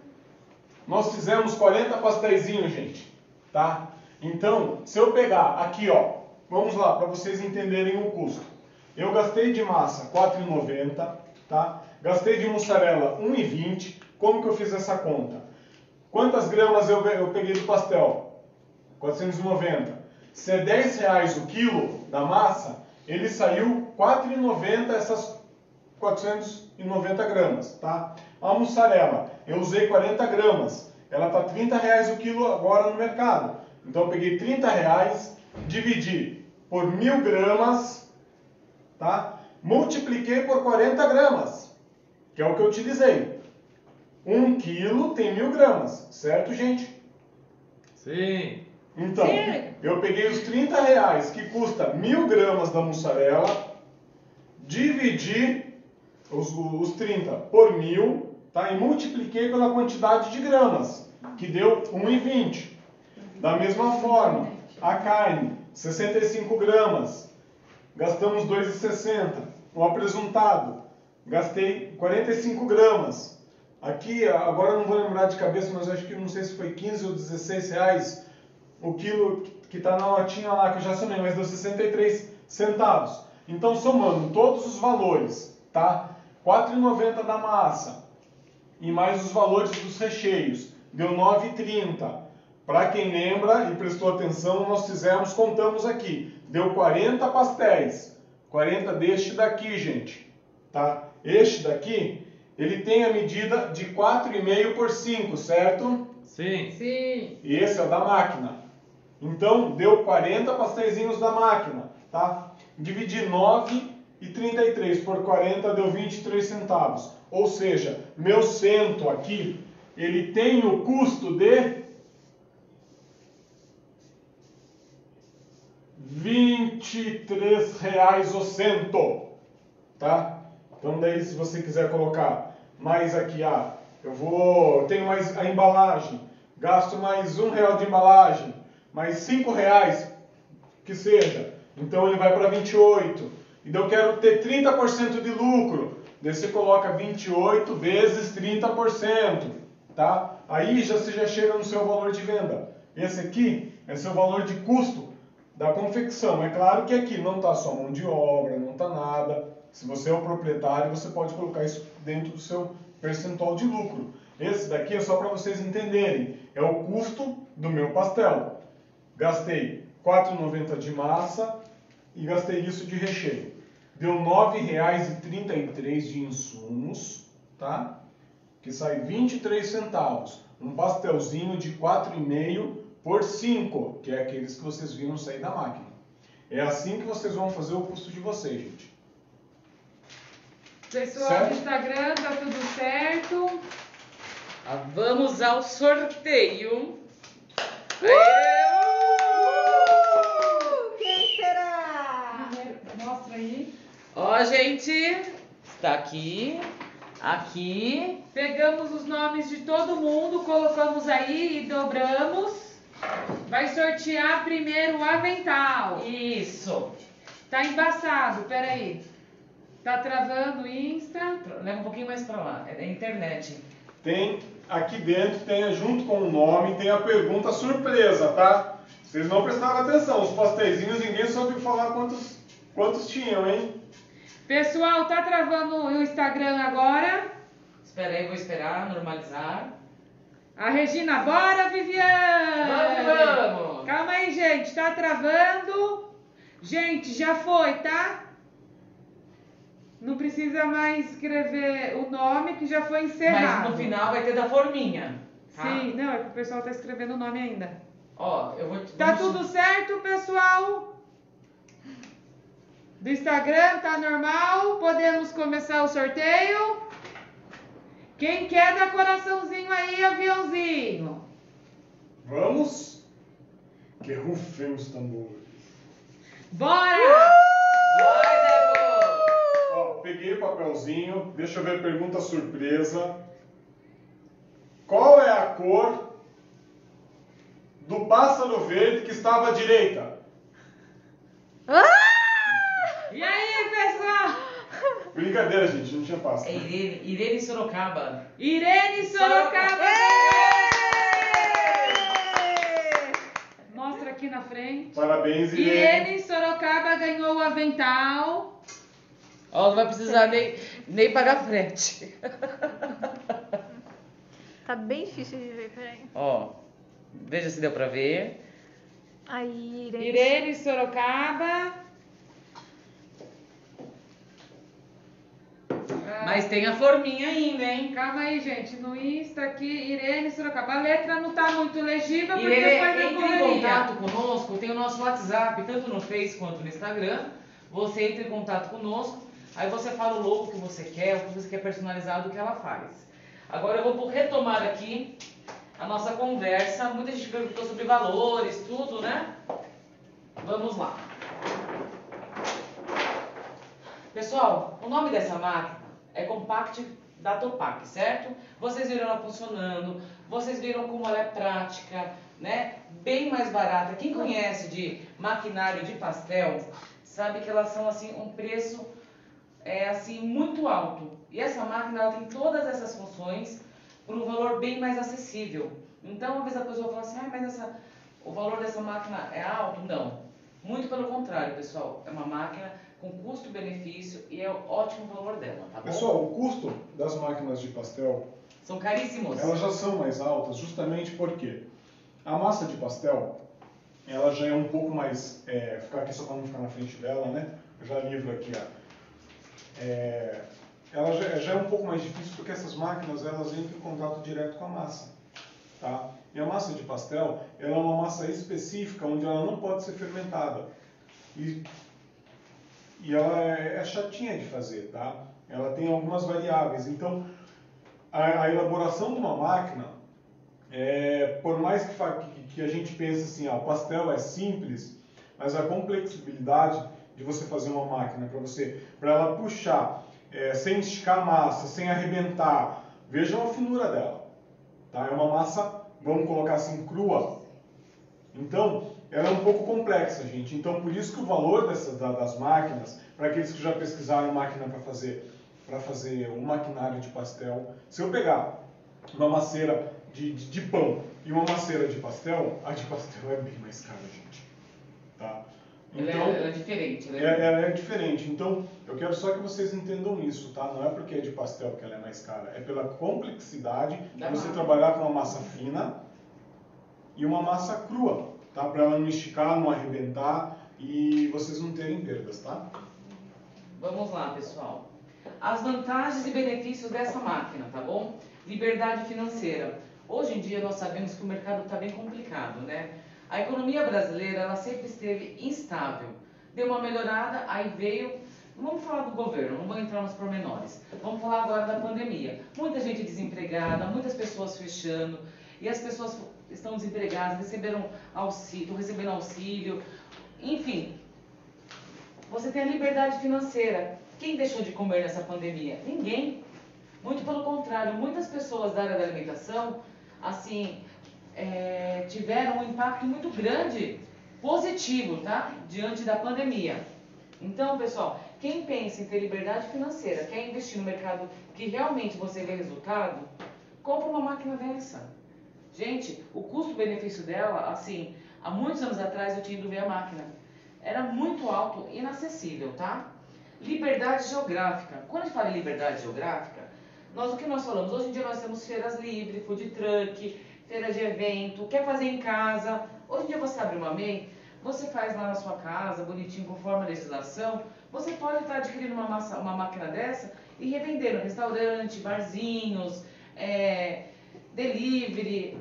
Nós fizemos 40 pastéisinhos, gente, tá? Então, se eu pegar aqui, ó, vamos lá, para vocês entenderem o custo. Eu gastei de massa R$ 4,90, tá? Gastei de mussarela R$ 1,20. Como que eu fiz essa conta? Quantas gramas eu, eu peguei do pastel? 490. Se é 10 reais o quilo da massa, ele saiu R$ 4,90 essas 490 gramas, tá? A mussarela, eu usei 40 gramas. Ela tá 30 reais o quilo agora no mercado. Então eu peguei 30 reais, dividi por mil gramas, tá? Multipliquei por 40 gramas, que é o que eu utilizei. Um quilo tem mil gramas, certo, gente? Sim. Então, Sim. eu peguei os 30 reais que custa mil gramas da mussarela, dividi os, os 30 por mil, tá? E multipliquei pela quantidade de gramas, que deu 1,20. Da mesma forma, a carne, 65 gramas, gastamos 2,60. O apresuntado, gastei 45 gramas. Aqui, agora não vou lembrar de cabeça, mas acho que não sei se foi 15 ou 16 reais o quilo que está na notinha lá, que eu já somei, mas deu 63 centavos. Então, somando todos os valores, tá? 4,90 da massa e mais os valores dos recheios, deu 9,30. Para quem lembra e prestou atenção, nós fizemos, contamos aqui, deu 40 pastéis. 40 deste daqui, gente, tá? Este daqui, ele tem a medida de 4,5 por 5, certo? Sim. Sim. E esse é o da máquina. Então, deu 40 pasteizinhos da máquina, tá? Dividi 9 e 33 por 40 deu 23 centavos. Ou seja, meu cento aqui, ele tem o custo de 23 reais o cento, tá? Então daí se você quiser colocar mais aqui, ah, eu vou, tenho mais a embalagem, gasto mais um real de embalagem, mais cinco reais, que seja. Então ele vai para 28. Então eu quero ter 30% de lucro. Daí você coloca 28 vezes 30%, tá? Aí já você já chega no seu valor de venda. Esse aqui é seu valor de custo da confecção. É claro que aqui não está só mão de obra, não está nada. Se você é o proprietário, você pode colocar isso dentro do seu percentual de lucro. Esse daqui é só para vocês entenderem. É o custo do meu pastel. Gastei R$ 4,90 de massa e gastei isso de recheio. Deu R$ 9,33 de insumos, tá? Que sai 23 centavos. Um pastelzinho de 4,5 por 5, que é aqueles que vocês viram sair da máquina. É assim que vocês vão fazer o custo de vocês, gente. Pessoal certo? do Instagram, tá tudo certo? Ah, vamos ao sorteio. Uh! Quem será? Mostra aí. Ó, gente, está aqui. Aqui. Pegamos os nomes de todo mundo, colocamos aí e dobramos. Vai sortear primeiro o avental. Isso. Tá embaçado, peraí. Tá travando o Insta. Leva um pouquinho mais pra lá. É da internet. Tem aqui dentro, tem junto com o nome, tem a pergunta surpresa, tá? Vocês não prestaram atenção, os pastéisinhos ninguém soube falar quantos, quantos tinham, hein? Pessoal, tá travando o Instagram agora. Espera aí, vou esperar normalizar. A Regina, bora, Viviane! Vamos, vamos! Calma aí, gente, tá travando. Gente, já foi, tá? Não precisa mais escrever o nome que já foi encerrado. Mas no final vai ter da forminha. Tá? Sim, não, é que o pessoal tá escrevendo o nome ainda. Ó, eu vou te. Tá tudo certo, pessoal? Do Instagram tá normal? Podemos começar o sorteio? Quem quer dar coraçãozinho aí, aviãozinho? Vamos? Que rufem os tambores. Bora! Vai, Débora! Ó, peguei o papelzinho, deixa eu ver a pergunta surpresa. Qual é a cor do pássaro verde que estava à direita? E aí, pessoal? Brincadeira, gente, não tinha pássaro. É Irene, Irene Sorocaba. Irene Sorocaba! Mostra aqui na frente. Parabéns, Irene. Irene Sorocaba ganhou o avental. Ó, não vai precisar nem, nem pagar frete. Tá bem difícil de ver, peraí. Ó, veja se deu pra ver. Aí, Irene. Irene Sorocaba. Mas tem a forminha ainda, hein? Calma aí, gente. No Insta aqui, Irene Sorocaba. A letra não tá muito legível porque Irene, foi na entre em correria. contato conosco, tem o nosso WhatsApp, tanto no Face quanto no Instagram. Você entra em contato conosco, aí você fala o logo que você quer, o que você quer personalizado, o que ela faz. Agora eu vou retomar aqui a nossa conversa. Muita gente perguntou sobre valores, tudo, né? Vamos lá. Pessoal, o nome dessa máquina é Compact Datopac, certo? Vocês viram ela funcionando, vocês viram como ela é prática, né? Bem mais barata. Quem conhece de maquinário de pastel sabe que elas são assim um preço é assim muito alto. E essa máquina ela tem todas essas funções por um valor bem mais acessível. Então, às vezes a pessoa fala assim: "Ah, mas essa, o valor dessa máquina é alto?" Não. Muito pelo contrário, pessoal. É uma máquina com custo-benefício e é o ótimo valor dela, tá bom? Pessoal, o custo das máquinas de pastel, São caríssimos. elas já são mais altas justamente porque a massa de pastel, ela já é um pouco mais... É, ficar aqui só para não ficar na frente dela, né? Eu já livro aqui, ó. É, ela já, já é um pouco mais difícil porque essas máquinas, elas entram em contato direto com a massa, tá? E a massa de pastel, ela é uma massa específica onde ela não pode ser fermentada. E e ela é, é chatinha de fazer, tá? Ela tem algumas variáveis. Então, a, a elaboração de uma máquina, é, por mais que, que, a gente pense assim, ah, o pastel é simples, mas a complexibilidade de você fazer uma máquina para você, para ela puxar, é, sem esticar a massa, sem arrebentar, vejam a finura dela, tá? É uma massa, vamos colocar assim, crua. Então, ela é um pouco complexa, gente. Então, por isso que o valor dessas, da- das máquinas, para aqueles que já pesquisaram máquina para fazer, para fazer um maquinário de pastel, se eu pegar uma maceira de, de, de pão e uma maceira de pastel, a de pastel é bem mais cara, gente. Tá? Ela, Então, é, ela é diferente, né? é, ela é diferente. Então, eu quero só que vocês entendam isso, tá? Não é porque é de pastel que ela é mais cara. É pela complexidade Da de você massa. trabalhar com uma massa fina e uma massa crua, tá? Para ela não esticar, não arrebentar e vocês não terem perdas, tá? Vamos lá, pessoal. As vantagens e benefícios dessa máquina, tá bom? Liberdade financeira. Hoje em dia nós sabemos que o mercado está bem complicado, né? A economia brasileira ela sempre esteve instável. Deu uma melhorada, aí veio. Vamos falar do governo, não vamos entrar nos pormenores. Vamos falar agora da pandemia. Muita gente desempregada, muitas pessoas fechando, e as pessoas estão desempregadas, receberam auxílio, estão recebendo auxílio, enfim, Você tem a liberdade financeira. Quem deixou de comer nessa pandemia? Ninguém. Muito pelo contrário, muitas pessoas da área da alimentação, assim, é, tiveram um impacto muito grande, positivo, tá? Diante da pandemia. Então, pessoal, quem pensa em ter liberdade financeira, quer investir no mercado que realmente você vê resultado, compra uma máquina dessa. Gente, o custo-benefício dela, assim, há muitos anos atrás eu tinha ido ver a máquina. Era muito alto, inacessível, tá? Liberdade geográfica. Quando a gente fala em liberdade geográfica, nós o que nós falamos? Hoje em dia nós temos feiras livres, food truck, feira de evento, quer fazer em casa. Hoje em dia você abre uma MEI, você faz lá na sua casa, bonitinho, conforme a legislação. Você pode estar adquirindo uma, massa, uma máquina dessa e revender no restaurante, barzinhos, é, delivery,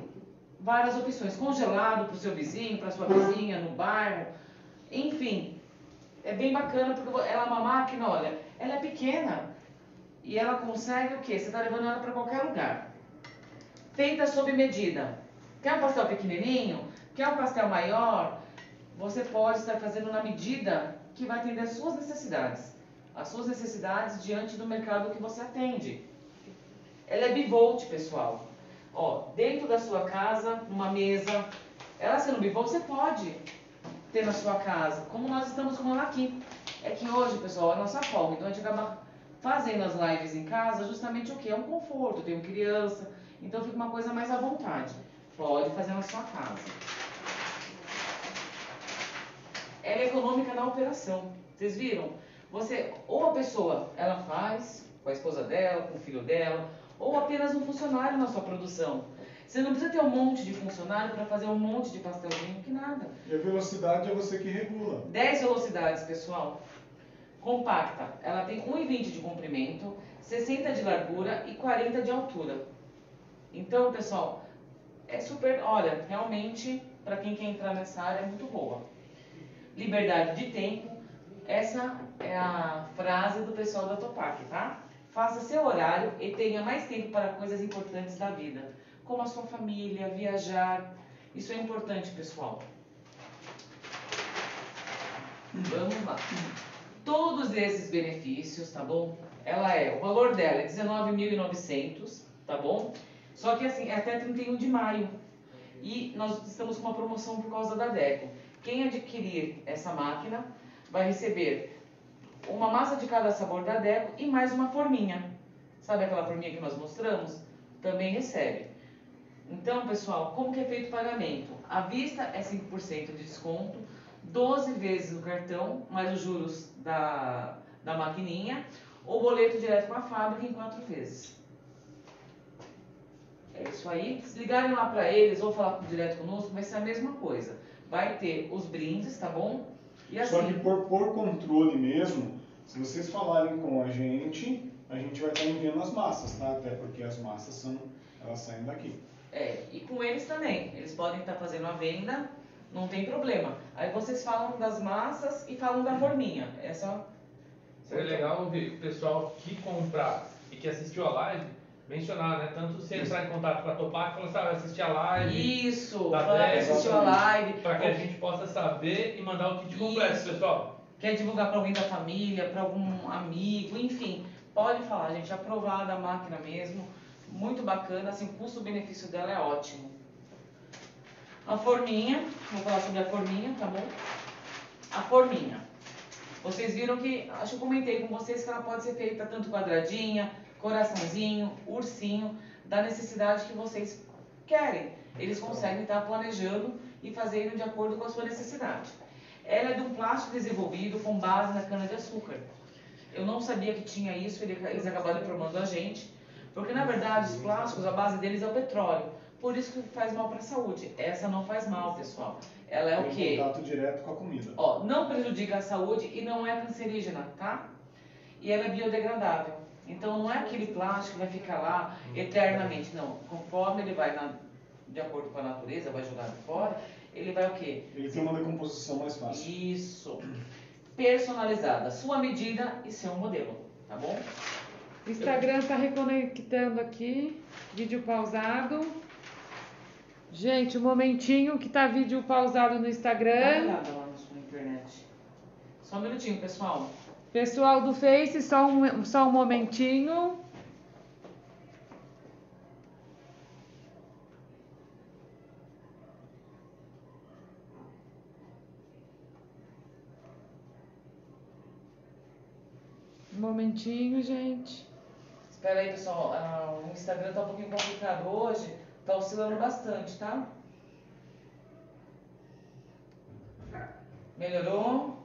várias opções. Congelado para o seu vizinho, para sua vizinha, no bairro. Enfim, é bem bacana porque ela é uma máquina, olha, ela é pequena e ela consegue o quê? Você está levando ela para qualquer lugar. Feita sob medida. Quer um pastel pequenininho? Quer um pastel maior? Você pode estar fazendo na medida que vai atender as suas necessidades. As suas necessidades diante do mercado que você atende. Ela é bivolt, pessoal. Ó, dentro da sua casa, numa mesa. Ela sendo bivolt, você pode ter na sua casa, como nós estamos ela aqui. É que hoje, pessoal, é a nossa folga, então a gente acaba fazendo as lives em casa justamente o que? É um conforto, eu tenho criança, então fica uma coisa mais à vontade. Pode fazer na sua casa. Ela é econômica na operação. Vocês viram? Você, ou a pessoa, ela faz com a esposa dela, com o filho dela, ou apenas um funcionário na sua produção. Você não precisa ter um monte de funcionário para fazer um monte de pastelzinho, que nada. E a velocidade é você que regula. 10 velocidades, pessoal. Compacta. Ela tem 1,20 de comprimento, 60 de largura e 40 de altura. Então, pessoal, é super. Olha, realmente, para quem quer entrar nessa área, é muito boa. Liberdade de tempo. Essa é a frase do pessoal da Topac, tá? Faça seu horário e tenha mais tempo para coisas importantes da vida, como a sua família, viajar. Isso é importante, pessoal. Vamos lá. Todos esses benefícios, tá bom? Ela é, o valor dela é 19.900, tá bom? Só que assim, é até 31 de maio. E nós estamos com uma promoção por causa da DECO. Quem adquirir essa máquina vai receber uma massa de cada sabor da Deco e mais uma forminha. Sabe aquela forminha que nós mostramos? Também recebe. Então, pessoal, como que é feito o pagamento? À vista é 5% de desconto, 12 vezes no cartão, mais os juros da, da maquininha, ou boleto direto com a fábrica em 4 vezes. É isso aí. Se ligarem lá para eles ou falar direto conosco, vai ser a mesma coisa. Vai ter os brindes, tá bom? E assim, Só que por, por controle mesmo, se vocês falarem com a gente, a gente vai estar enviando as massas, tá? Até porque as massas são, elas saem daqui. É, e com eles também. Eles podem estar fazendo a venda, não tem problema. Aí vocês falam das massas e falam da forminha. Essa Seria legal ouvir o pessoal que comprar e que assistiu a live mencionar, né? Tanto se entrar em contato com a Topac, falar, sabe, assistir a live. Isso, falar que assistiu a live. Para que a gente possa saber e mandar o kit completo, Isso. pessoal. Quer divulgar para alguém da família, para algum amigo, enfim. Pode falar, gente, aprovada a máquina mesmo. Muito bacana, assim, o custo-benefício dela é ótimo. A forminha, vou falar sobre a forminha, tá bom? A forminha. Vocês viram que, acho que eu comentei com vocês que ela pode ser feita tanto quadradinha, coraçãozinho, ursinho, da necessidade que vocês querem. Eles conseguem estar planejando e fazendo de acordo com a sua necessidade. Ela é de um plástico desenvolvido com base na cana-de-açúcar. Eu não sabia que tinha isso, eles acabaram informando a gente, porque na verdade os plásticos, a base deles é o petróleo. Por isso que faz mal para a saúde. Essa não faz mal, pessoal. Ela é Tem o quê? contato direto com a comida. Ó, não prejudica a saúde e não é cancerígena, tá? E ela é biodegradável. Então não é aquele plástico que vai ficar lá eternamente, não. Conforme ele vai na, de acordo com a natureza, vai jogado fora, ele vai o quê? Ele tem uma decomposição mais fácil. Isso. Personalizada, sua medida e seu modelo, tá bom? O Instagram está reconectando aqui, vídeo pausado. Gente, um momentinho que tá vídeo pausado no Dá Instagram. uma olhada lá na sua internet. Só Só um minutinho, pessoal. Pessoal do Face, só um, só um momentinho. Um momentinho, gente. Espera aí, pessoal. Ah, o Instagram tá um pouquinho complicado hoje. Tá oscilando bastante, tá? Melhorou?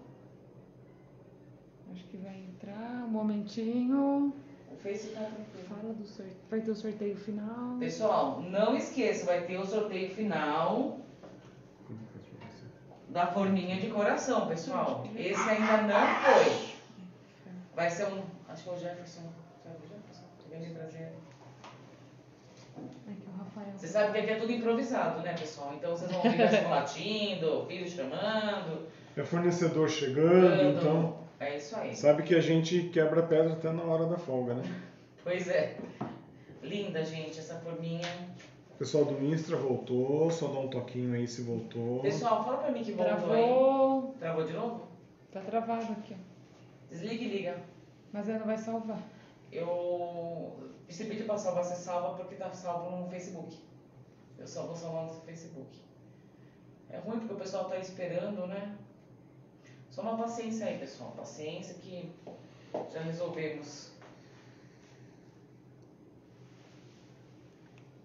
Acho que vai entrar. Um momentinho. O Face tá tranquilo. Fala do sorteio. Vai ter o sorteio final. Pessoal, não esqueça, vai ter o sorteio final da forminha de coração, pessoal. Esse ainda não foi. Vai ser um. Acho que é o Jefferson. Sabe o Jefferson? Que vem de Brasília. É que o Rafael. Você sabe que aqui é tudo improvisado, né, pessoal? Então vocês vão ouvir cachorro latindo, filho chamando. É fornecedor chegando, então. É isso aí. Sabe que a gente quebra pedra até na hora da folga, né? Pois é. Linda, gente, essa forminha. O pessoal do Instra voltou, só dá um toquinho aí se voltou. Pessoal, fala pra mim que voltou aí. Travou. Travou de novo? Tá travado aqui, ó. Desliga e liga. Mas ela vai salvar. Eu. Esse vídeo pra salvar, você salva porque tá salvo no Facebook. Eu só vou salvar no Facebook. É ruim porque o pessoal tá esperando, né? Só uma paciência aí, pessoal. Paciência que já resolvemos.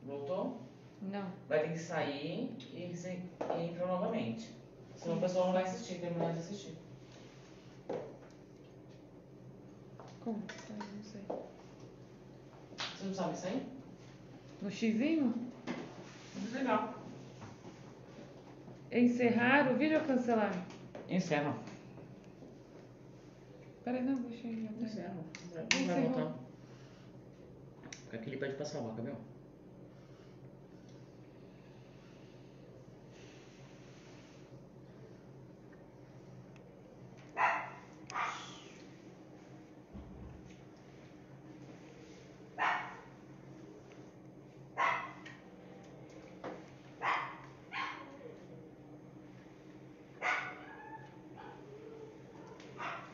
Voltou? Não. Vai ter que sair e, se- e entra novamente. Senão o pessoal não vai assistir, terminar de assistir. Como? Não sei. Você não sabe sair? No xizinho? Legal. Encerrar o vídeo ou cancelar? Encerra. Peraí, não, deixa eu. Encerra. Não vai voltar. Porque aqui ele pede pra salvar, viu?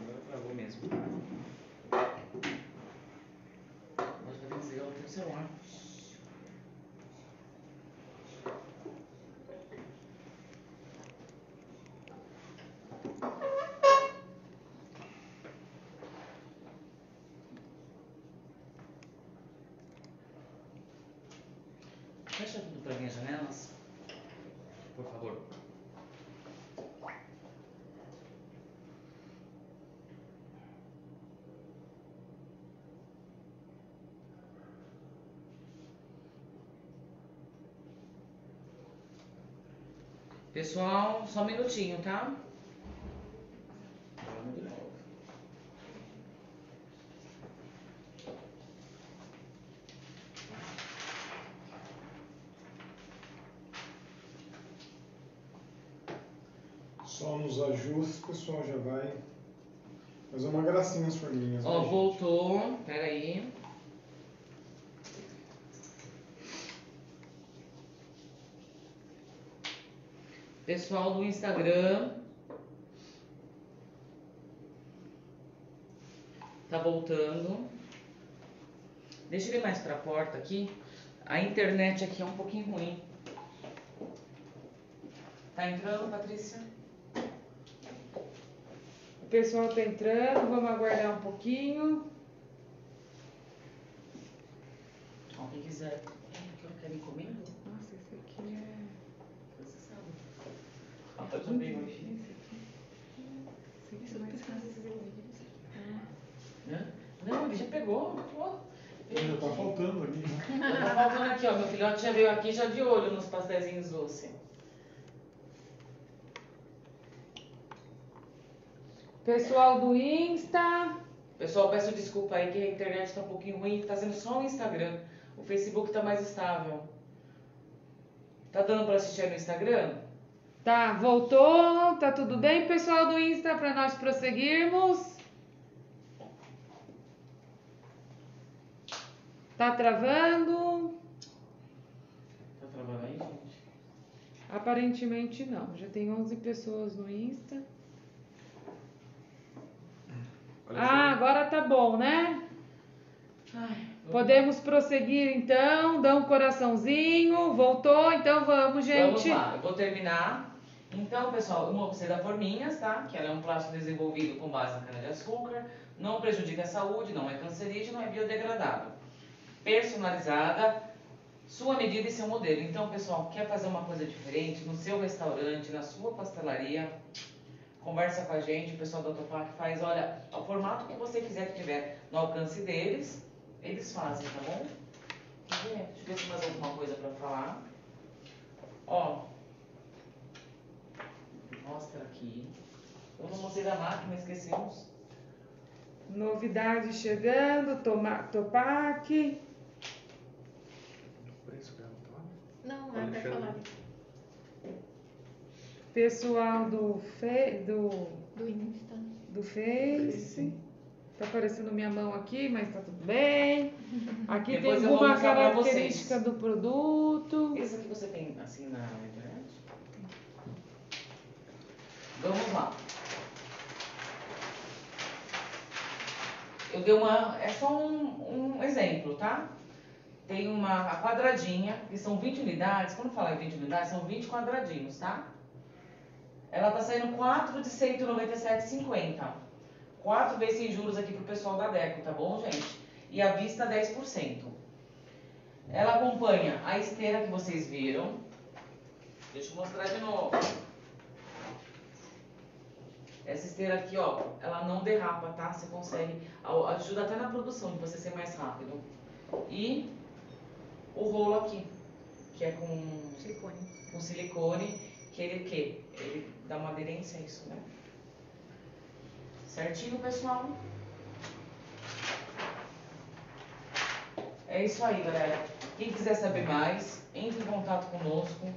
Agora travou mesmo. Mas vai ter que desligar o teu celular. Fecha tudo para mim as janelas. Por favor. Pessoal, só um minutinho, tá? Só nos ajustes, pessoal já vai fazer uma gracinha as forminhas. Ó, né, gente? voltou. Pera aí. Pessoal do Instagram. Tá voltando. Deixa eu ir mais pra porta aqui. A internet aqui é um pouquinho ruim. Tá entrando, Patrícia? O pessoal tá entrando, vamos aguardar um pouquinho. Ó, quem quiser. Quer vir comigo? Nossa, esse aqui é. Você sabe. Ah, tá tudo bem hoje. Esse aqui. Esse aqui é mais fácil. Hã? Não, ele já pegou. Pô. Já tá faltando ali, né? Tá faltando aqui, ó. Meu filhote já veio aqui já de olho nos pastéis doces. Pessoal do Insta. Pessoal, peço desculpa aí que a internet tá um pouquinho ruim, tá sendo só o Instagram. O Facebook tá mais estável. Tá dando pra assistir no Instagram? Tá, voltou. Tá tudo bem, pessoal do Insta, pra nós prosseguirmos. Tá travando? Tá travando aí, gente? Aparentemente não. Já tem 11 pessoas no Insta. agora tá bom, né? Ai, Podemos prosseguir então, dá um coraçãozinho, voltou, então vamos, gente. Vamos lá, eu vou terminar. Então, pessoal, mostrei da Forminhas, tá? Que ela é um plástico desenvolvido com base na cana-de-açúcar, não prejudica a saúde, não é cancerígeno, é biodegradável. Personalizada, sua medida e seu modelo. Então, pessoal, quer fazer uma coisa diferente no seu restaurante, na sua pastelaria, conversa com a gente, o pessoal da Topac faz, olha, o formato que você quiser que tiver no alcance deles, eles fazem, tá bom? Deixa eu ver se mais alguma coisa pra falar. Ó, mostra aqui. Eu não mostrei da máquina, esquecemos. Novidade chegando, toma, Topac. Preço dela, tá? É pra Alexandre. falar Pessoal do, fe, do, do Insta. do Face. Tá aparecendo minha mão aqui, mas tá tudo bem. Aqui Depois tem alguma característica do produto. Esse aqui você tem assim na internet? Vamos lá. Eu dei uma. É só um, um exemplo, tá? Tem uma quadradinha, que são 20 unidades. Quando fala em 20 unidades, são 20 quadradinhos, tá? Ela tá saindo 4 de 197,50. 4 vezes sem juros aqui pro pessoal da Deco, tá bom, gente? E a vista 10%. Ela acompanha a esteira que vocês viram. Deixa eu mostrar de novo. Essa esteira aqui, ó, ela não derrapa, tá? Você consegue, ajuda até na produção de você ser mais rápido. E o rolo aqui, que é com, Silicone. com silicone, que ele o quê? Ele dá uma aderência a isso, né? Certinho, pessoal? É isso aí, galera. Quem quiser saber mais, entre em contato conosco.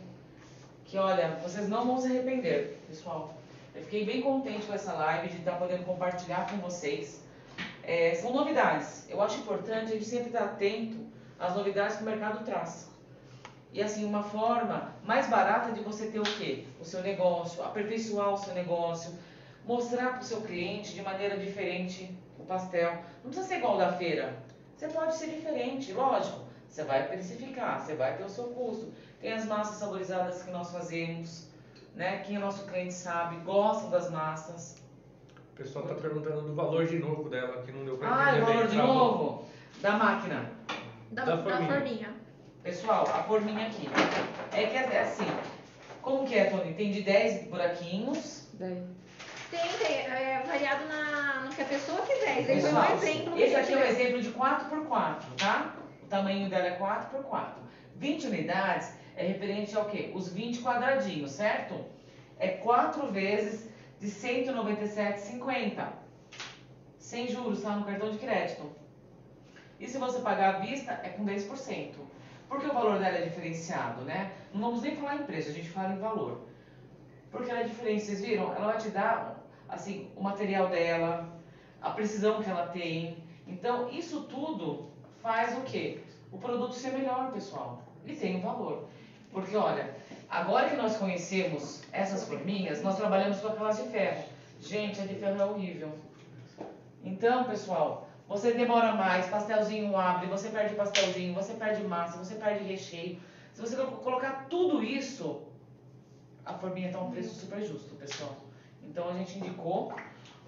Que olha, vocês não vão se arrepender, pessoal. Eu fiquei bem contente com essa live, de estar podendo compartilhar com vocês. É, são novidades. Eu acho importante a gente sempre estar atento às novidades que o mercado traz. E assim, uma forma mais barata de você ter o quê? O seu negócio, aperfeiçoar o seu negócio, mostrar para o seu cliente de maneira diferente o pastel. Não precisa ser igual da feira. Você pode ser diferente, lógico. Você vai precificar, você vai ter o seu custo. Tem as massas saborizadas que nós fazemos, né? Quem é nosso cliente sabe, gosta das massas. O pessoal tá perguntando do valor de novo dela, que não deu pra Ah, e o entender valor bem. de Travou. novo da máquina. Da, Da da forminha. forminha. Pessoal, a forminha aqui. É que é assim. Como que é, Tony? Tem de 10 buraquinhos. Daí. Tem, tem, é variado na, no que a pessoa quiser. Esse aí foi Pessoal, um exemplo. esse aqui é um exemplo de 4x4, tá? O tamanho dela é 4x4. 20 unidades é referente ao quê? Os 20 quadradinhos, certo? É 4 vezes de 197,50. Sem juros, tá? No cartão de crédito. E se você pagar à vista, é com 10%. Porque o valor dela é diferenciado, né? Não vamos nem falar em preço, a gente fala em valor. Porque ela é diferente, vocês viram? Ela vai te dar, assim, o material dela, a precisão que ela tem. Então, isso tudo faz o quê? O produto ser melhor, pessoal. E tem um valor. Porque, olha, agora que nós conhecemos essas forminhas, nós trabalhamos com aquelas de ferro. Gente, a de ferro é horrível. Então, pessoal, você demora mais, pastelzinho abre, você perde pastelzinho, você perde massa, você perde recheio. Se você colo- colocar tudo isso, a forminha tá um preço super justo, pessoal. Então a gente indicou,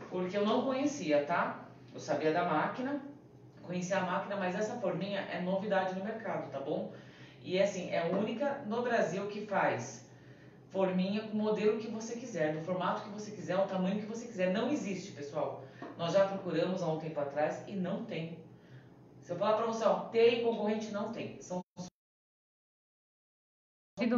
porque eu não conhecia, tá? Eu sabia da máquina, conhecia a máquina, mas essa forminha é novidade no mercado, tá bom? E assim, é a única no Brasil que faz forminha com o modelo que você quiser, no formato que você quiser, o tamanho que você quiser. Não existe, pessoal. Nós já procuramos há um tempo atrás e não tem. Se eu falar pra você, ó, tem concorrente, não tem. São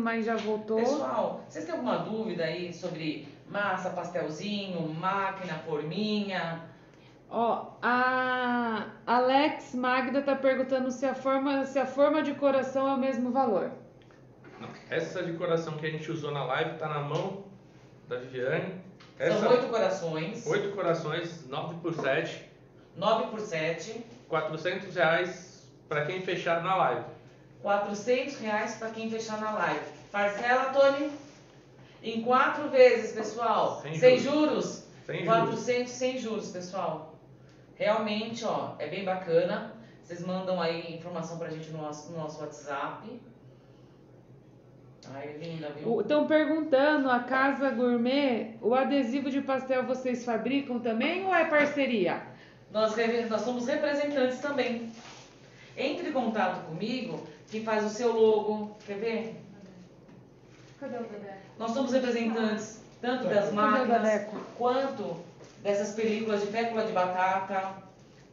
Mas já voltou. Pessoal, vocês têm alguma dúvida aí sobre massa, pastelzinho, máquina, forminha? Ó, a Alex Magda tá perguntando se a forma, se a forma de coração é o mesmo valor. Essa decoração que a gente usou na live tá na mão da Viviane. Essa, São oito corações, oito corações, 9 por 7, 9 por 7, 400 reais pra quem fechar na live. 400 reais para quem fechar na live. Parcela, Tony? Em quatro vezes, pessoal. Sem Sem juros. juros. Sem juros. 400 sem juros, pessoal. Realmente, ó, é bem bacana. Vocês mandam aí informação pra gente no nosso, no nosso WhatsApp. Ai, linda, viu? Estão perguntando, a Casa Gourmet, o adesivo de pastel vocês fabricam também ou é parceria? Nós, nós somos representantes também. Entre em contato comigo, que faz o seu logo. Quer ver? Cadê o Dedé? Nós somos representantes tanto das máquinas quanto dessas películas de fécula de batata.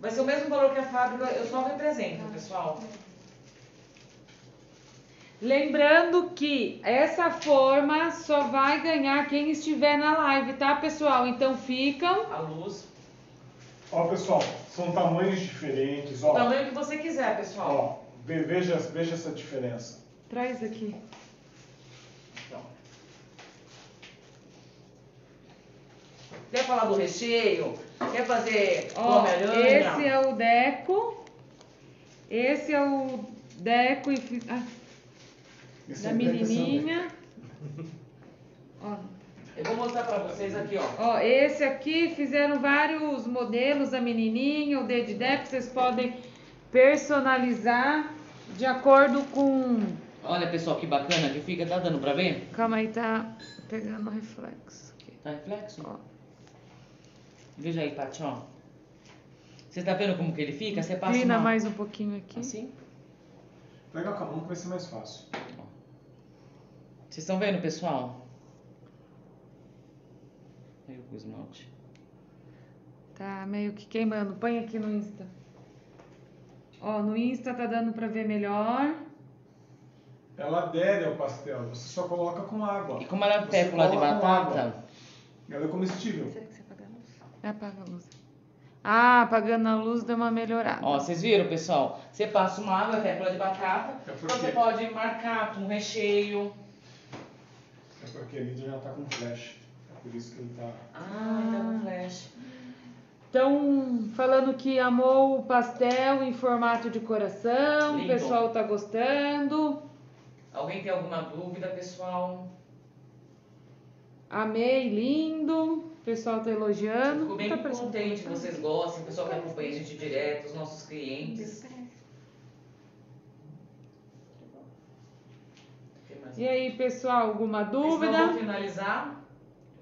Vai ser o mesmo valor que a fábrica, eu só represento, pessoal. Lembrando que essa forma só vai ganhar quem estiver na live, tá, pessoal? Então ficam. A luz. Ó, pessoal, são tamanhos diferentes, O ó. tamanho que você quiser, pessoal. Ó, ve- veja, veja essa diferença. Traz aqui. Então. Quer falar do recheio? Quer fazer Ó, esse é o Deco. Esse é o Deco e ah, da é menininha. Ó, Eu vou mostrar pra vocês aqui, ó. Ó, esse aqui fizeram vários modelos da menininha, o D de Deco, vocês podem personalizar de acordo com. Olha, pessoal, que bacana que fica. Tá dando pra ver? Calma aí, tá pegando reflexo aqui. Tá reflexo? Ó. Veja aí, Paty, ó. Você tá vendo como que ele fica? Você passa Inclina uma... mais um pouquinho aqui. Assim? Pega com a mão que vai ser mais fácil. Vocês estão vendo, pessoal? Aí o esmalte. Tá meio que queimando. Põe aqui no Insta. Ó, no Insta tá dando pra ver melhor. Ela adere ao pastel, você só coloca com água. E como ela é Você fécula de batata. Ela é comestível. Será que você apaga a luz? Apaga a luz. Ah, apagando a luz deu uma melhorada. ó, vocês viram, pessoal? Você passa uma água, é fécula de batata. É Você pode marcar com recheio. Porque a Lídia já tá com flash. É por isso que ele tá. Ah, tá com flash. Estão falando que amou o pastel em formato de coração, o Lindo. pessoal tá gostando. Alguém tem alguma dúvida, pessoal? Amei, lindo. O pessoal tá elogiando. Fico bem Tá contente que vocês gostem, o pessoal que acompanha a gente direto, os nossos clientes. Tem mais E aí, pessoal, alguma vou dúvida? finalizar,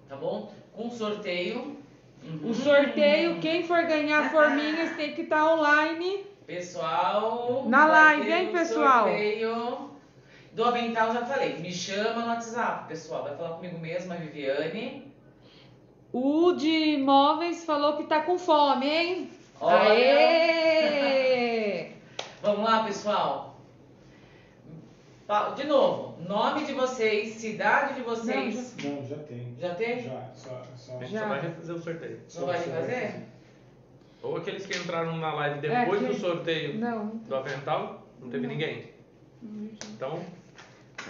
tá bom? Com sorteio. Uhum. O sorteio, quem for ganhar forminhas tem que estar online. Pessoal. Na live, hein, pessoal? Sorteio do avental, já falei. Me chama no WhatsApp, pessoal. Vai falar comigo mesma, Viviane. O de imóveis falou que tá com fome, hein? Olha. Aê! Vamos lá, pessoal. De novo, nome de vocês, cidade de vocês. Não, já tem. já... tem? Já, só. só... A gente Já. só vai refazer o sorteio. Não vai refazer? Ou aqueles que entraram na live depois É, que- do sorteio Não. do avental, não teve ninguém. Então,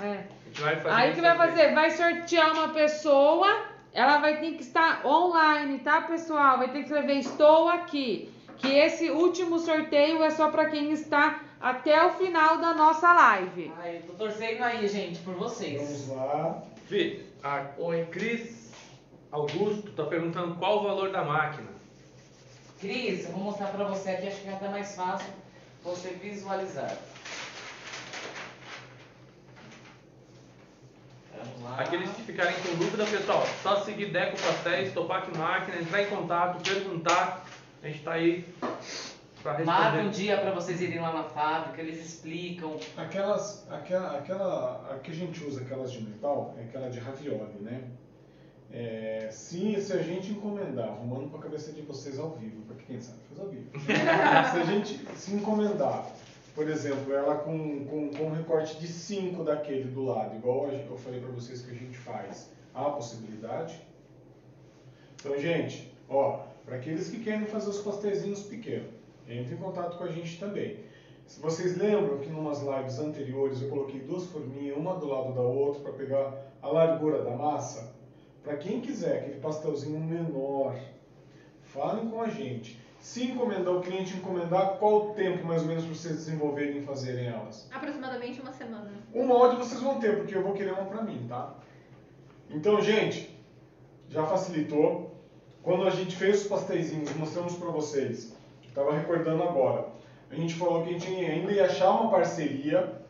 É. a gente vai fazer. Aí que vai sorteio. fazer? Vai sortear uma pessoa, ela vai ter que estar online, tá, pessoal? Vai ter que escrever estou aqui. Que esse último sorteio é só para quem está até o final da nossa live. Ai, eu tô torcendo aí, gente, por vocês. Vamos lá. Vi, a Oi. Cris Augusto tá perguntando qual o valor da máquina. Cris, eu vou mostrar pra você aqui, acho que é até mais fácil você visualizar. Vamos lá. Aqueles que ficarem com dúvida, pessoal, só seguir Deco Pastéis, Topac Máquina, entrar em contato, perguntar. A gente tá aí Marca um dia pra vocês irem lá na fábrica, eles explicam. Aquelas, aquela, aquela, a que a gente usa, aquelas de metal, é aquela de ravioli, né? É, se, se a gente encomendar, arrumando pra cabeça de vocês ao vivo, porque quem sabe faz ao vivo. se a gente se encomendar, por exemplo, ela com, com, com um recorte de 5 daquele do lado, igual a eu falei pra vocês que a gente faz, há a possibilidade. Então, gente, ó, para aqueles que querem fazer os pastéisinhos pequenos, entre em contato com a gente também. Se vocês lembram que em umas lives anteriores eu coloquei duas forminhas, uma do lado da outra, para pegar a largura da massa? Para quem quiser aquele pastelzinho menor, falem com a gente. Se encomendar, o cliente encomendar, qual o tempo mais ou menos para vocês desenvolverem e fazerem elas? Aproximadamente uma semana. Um molde vocês vão ter, porque eu vou querer uma pra mim, tá? Então, gente, já facilitou. quando a gente fez os pastéisinhos, mostramos para vocês, estava recordando agora, a gente falou que a gente ainda ia achar uma parceria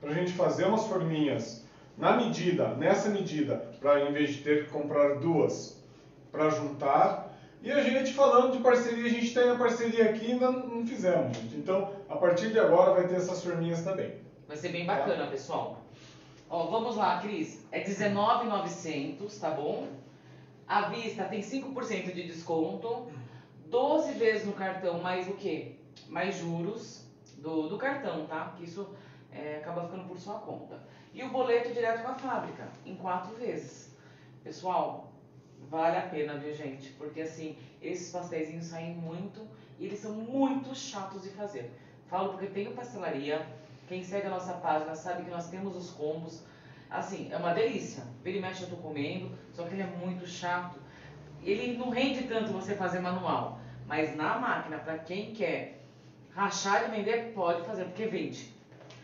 para a gente fazer umas forminhas na medida, nessa medida, para em vez de ter que comprar duas, para juntar. E a gente falando de parceria, a gente tem a parceria aqui e ainda não fizemos, gente. Então, a partir de agora vai ter essas forminhas também. Vai ser bem bacana, pessoal. Ó, vamos lá, Cris. É R$19,900, tá bom? À vista tem 5% de desconto. 12 vezes no cartão, mais o quê? Mais juros do, do cartão, tá? Que isso é, acaba ficando por sua conta. E o boleto direto com a fábrica, em quatro vezes. Pessoal, vale a pena, viu, gente? Porque assim, esses pastéis saem muito e eles são muito chatos de fazer. Falo porque tenho pastelaria, quem segue a nossa página sabe que nós temos os combos. Assim, é uma delícia. Ele mexe eu tô comendo, só que ele é muito chato. Ele não rende tanto você fazer manual. Mas na máquina, para quem quer rachar e vender, pode fazer, porque vende.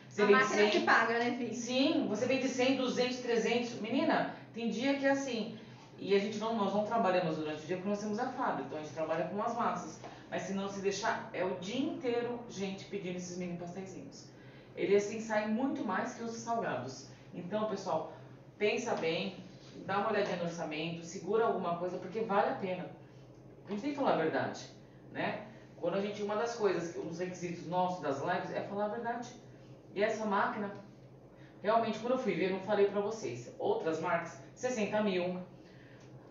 Você a máquina 100... que paga, né, filho? Sim, você vende 100, 200, 300. Menina, tem dia que é assim. E a gente não, nós não trabalhamos durante o dia porque nós temos a fábrica, então a gente trabalha com as massas. Mas se não se deixar, é o dia inteiro gente pedindo esses mini pastéisinhos. Ele assim sai muito mais que os salgados. Então, pessoal, pensa bem, dá uma olhadinha no orçamento, segura alguma coisa, porque vale a pena. A gente tem que falar a verdade, né? Quando a gente, uma das coisas, um dos requisitos nossos das lives é falar a verdade. E essa máquina, realmente, quando eu fui ver, não falei pra vocês. Outras marcas, 60 mil.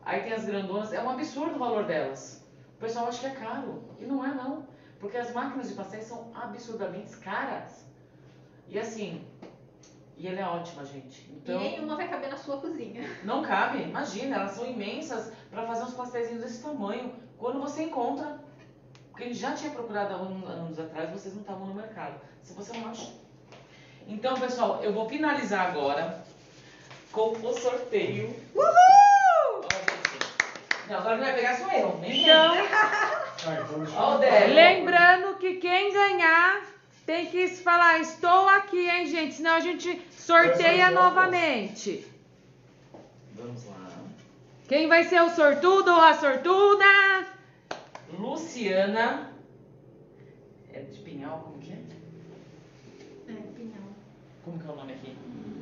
Aí tem as grandonas, é um absurdo o valor delas. O pessoal acha que é caro. E não é não. Porque as máquinas de pastéis são absurdamente caras. E assim, e ela é ótima, gente. Então, e nenhuma vai caber na sua cozinha. Não cabe, imagina, elas são imensas para fazer uns pastéis desse tamanho. Quando você encontra, porque ele já tinha procurado há anos atrás, vocês não estavam no mercado. Se você não acha. Então, pessoal, eu vou finalizar agora com o sorteio. Uhul! Não, agora quem vai pegar sou eu, nem então, Ó, o Lembrando que quem ganhar tem que falar, estou aqui, hein, gente? Senão a gente sorteia novamente. Vamos lá. Quem vai ser o sortudo ou a sortuda? Luciana. É de Pinhal, como que é? É, Pinhal. Como que é o nome aqui?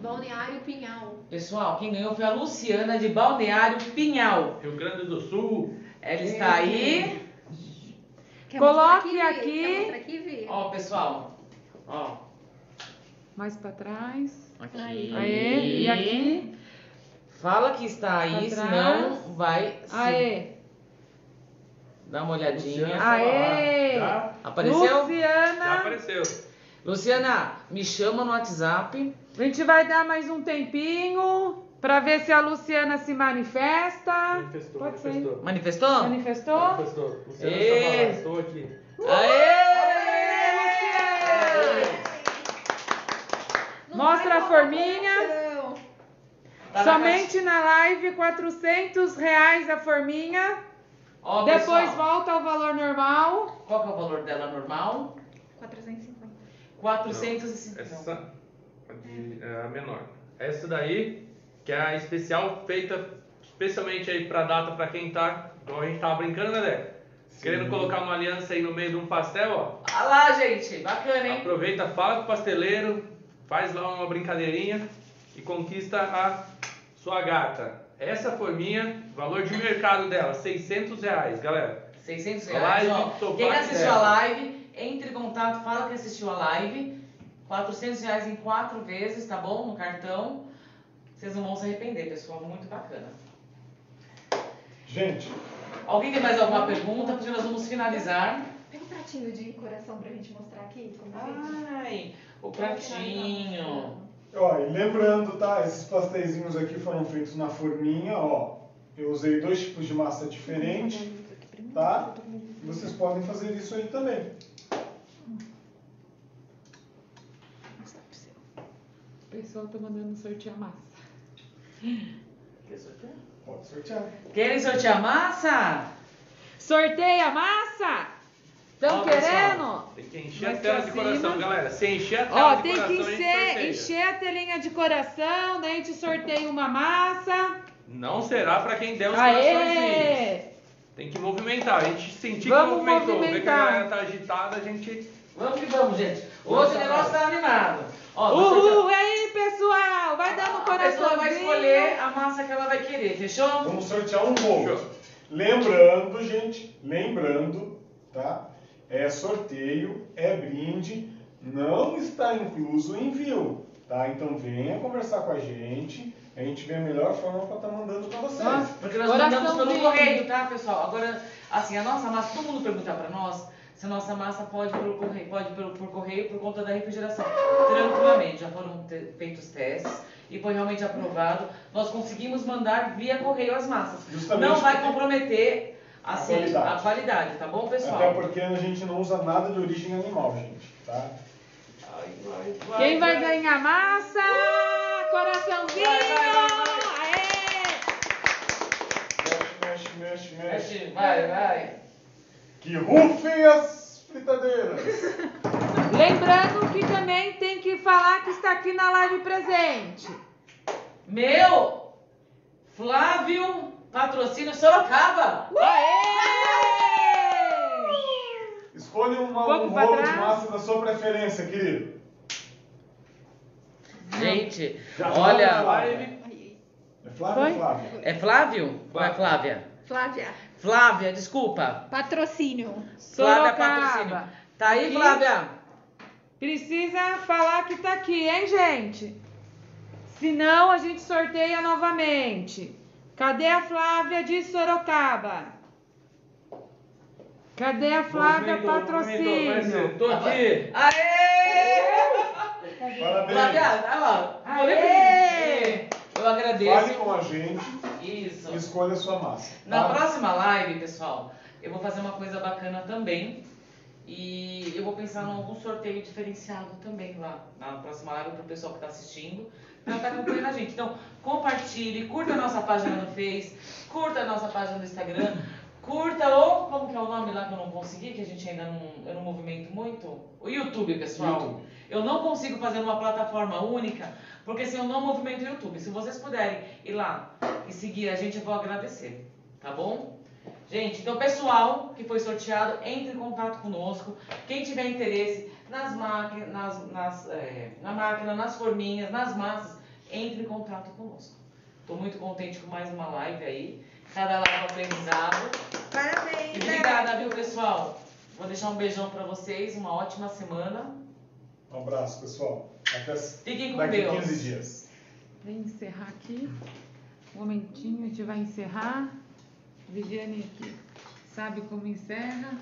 Balneário Pinhal. Pessoal, quem ganhou foi a Luciana de Balneário Pinhal. Rio Grande do Sul. Ela está aí. Quer Coloque aqui. aqui ó, pessoal. Ó. Mais para trás. Aqui. Aê. E aqui. Fala que está aí, senão vai. Aê. Dá uma olhadinha. Aê. Já apareceu? Luciana. Já apareceu. Luciana, me chama no WhatsApp. A gente vai dar mais um tempinho. Pra ver se a Luciana se manifesta. Manifestou, Pode manifestou. Ser. Manifestou? Manifestou? Manifestou. Luciana estou aqui. Aê! Mostra a forminha. Tá Somente na live, 400 reais a forminha. Ó, Depois pessoal, volta ao valor normal. Qual que é o valor dela normal? 450. 450. Essa de- é a menor. Essa daí, que é a especial, feita especialmente aí pra data, pra quem tá, igual a gente tava brincando, né? Querendo colocar uma aliança aí no meio de um pastel, ó. Olha lá, gente. Bacana, hein? Aproveita, fala com o pasteleiro, faz lá uma brincadeirinha e conquista a sua gata. Essa forminha, valor de mercado dela, 600 reais, galera. 600 A reais, live ó. Quem assistiu deve. a live, entre em contato, fala que assistiu a live. 400 reais em quatro vezes, tá bom? No cartão. Vocês não vão se arrepender, pessoal. Muito bacana. Gente, Alguém tem mais alguma pergunta? Porque nós vamos finalizar. Pega um pratinho de coração pra gente mostrar aqui como. Ai, o pratinho. ó, e lembrando, tá? Esses pastéisinhos aqui foram feitos na forminha, ó. Eu usei dois tipos de massa diferentes, tá? Vocês podem fazer isso aí também. O pessoal tá mandando sortear massa. Quer sortear? Pode sortear. Querem sortear massa? Sorteia a massa? Estão querendo? Tem que encher Mais a tela pra de coração, galera. Se encher a tela Ó, de tem coração, que a encher, sorteia. encher a telinha de coração, daí a gente sorteia uma massa. Não será pra quem der os coraçõezinhos. Aê! Tem que movimentar. A gente sentir que Vamos movimentou, ver que a movimentar. galera tá agitada, a gente. Vamos que vamos, gente. Hoje o negócio tá animado. Ó, Uhul, e aí, pessoal? Vai dando A pessoa vai escolher a massa que ela vai querer, fechou? Vamos sortear um bolo. Lembrando, gente, lembrando, tá? É sorteio, é brinde, não está incluso o envio, tá? Então venha conversar com a gente, a gente vê a melhor forma para estar mandando para vocês. Nossa. Porque nós Coraçãozinho. mandamos pelo correio, tá, pessoal? Agora, assim, a nossa massa, todo mundo perguntar pra nós se a nossa massa pode pelo correio, pode pelo, por correio por conta da refrigeração. Tranquilamente, já foram te- feitos testes e foi realmente aprovado. Nós conseguimos mandar via correio as massas. Justamente Não vai comprometer assim, A qualidade. a qualidade, tá bom, pessoal? Até porque a gente não usa nada de origem animal, gente, tá? Ai, vai, vai, Quem vai ganhar massa? Coraçãozinho! Vai, vai, vai, Mexe, mexe, mexe, mexe. Mexe, Vai, vai. Que rufem as fritadeiras! Lembrando que também tem que falar que está aqui na live presente. Meu, Flávio, patrocínio Sorocaba. Aê! Escolha uma, um pra rolo de massa da sua preferência, querido. Gente, Já olha. É Flávio Foi? ou Flávio? é Flávio ou é Flávia? Flávia. Flávia, desculpa. Patrocínio. Flávia Sorocaba. patrocínio. Tá aí, E- Flávia? Precisa falar que tá aqui, hein, gente? Senão a gente sorteia novamente. Cadê a Flávia de Sorocaba? Cadê a Flávia patrocínio? movimentou, Tô aqui. Aê! Parabéns. Flávia, olha lá. Aê! Eu agradeço. Fale com a gente Isso. e escolha a sua massa. Na tá? próxima live, pessoal, eu vou fazer uma coisa bacana também. E eu vou pensar em algum sorteio diferenciado também lá na próxima live para o pessoal que está assistindo, para estar acompanhando a gente. Então, compartilhe, curta a nossa página no Face, curta a nossa página no Instagram, curta o. Como que é o nome lá que eu não consegui, que a gente ainda não. Eu não movimento muito? O YouTube, pessoal. YouTube. Eu não consigo fazer uma plataforma única, porque se eu não movimento o YouTube. Se vocês puderem ir lá e seguir a gente, eu vou agradecer, tá bom? Gente, então pessoal que foi sorteado, entre em contato conosco. Quem tiver interesse nas máquinas, nas, nas, é, na máquina, nas forminhas, nas massas, entre em contato conosco. Estou muito contente com mais uma live aí. Cada live é aprendizado. Parabéns, E obrigada, viu, pessoal? Vou deixar um beijão pra vocês, uma ótima semana. Um abraço, pessoal. Até Fiquem com daqui Deus. 15 dias. Vem encerrar aqui. Um momentinho, a gente vai encerrar. Viviane aqui sabe como encerra.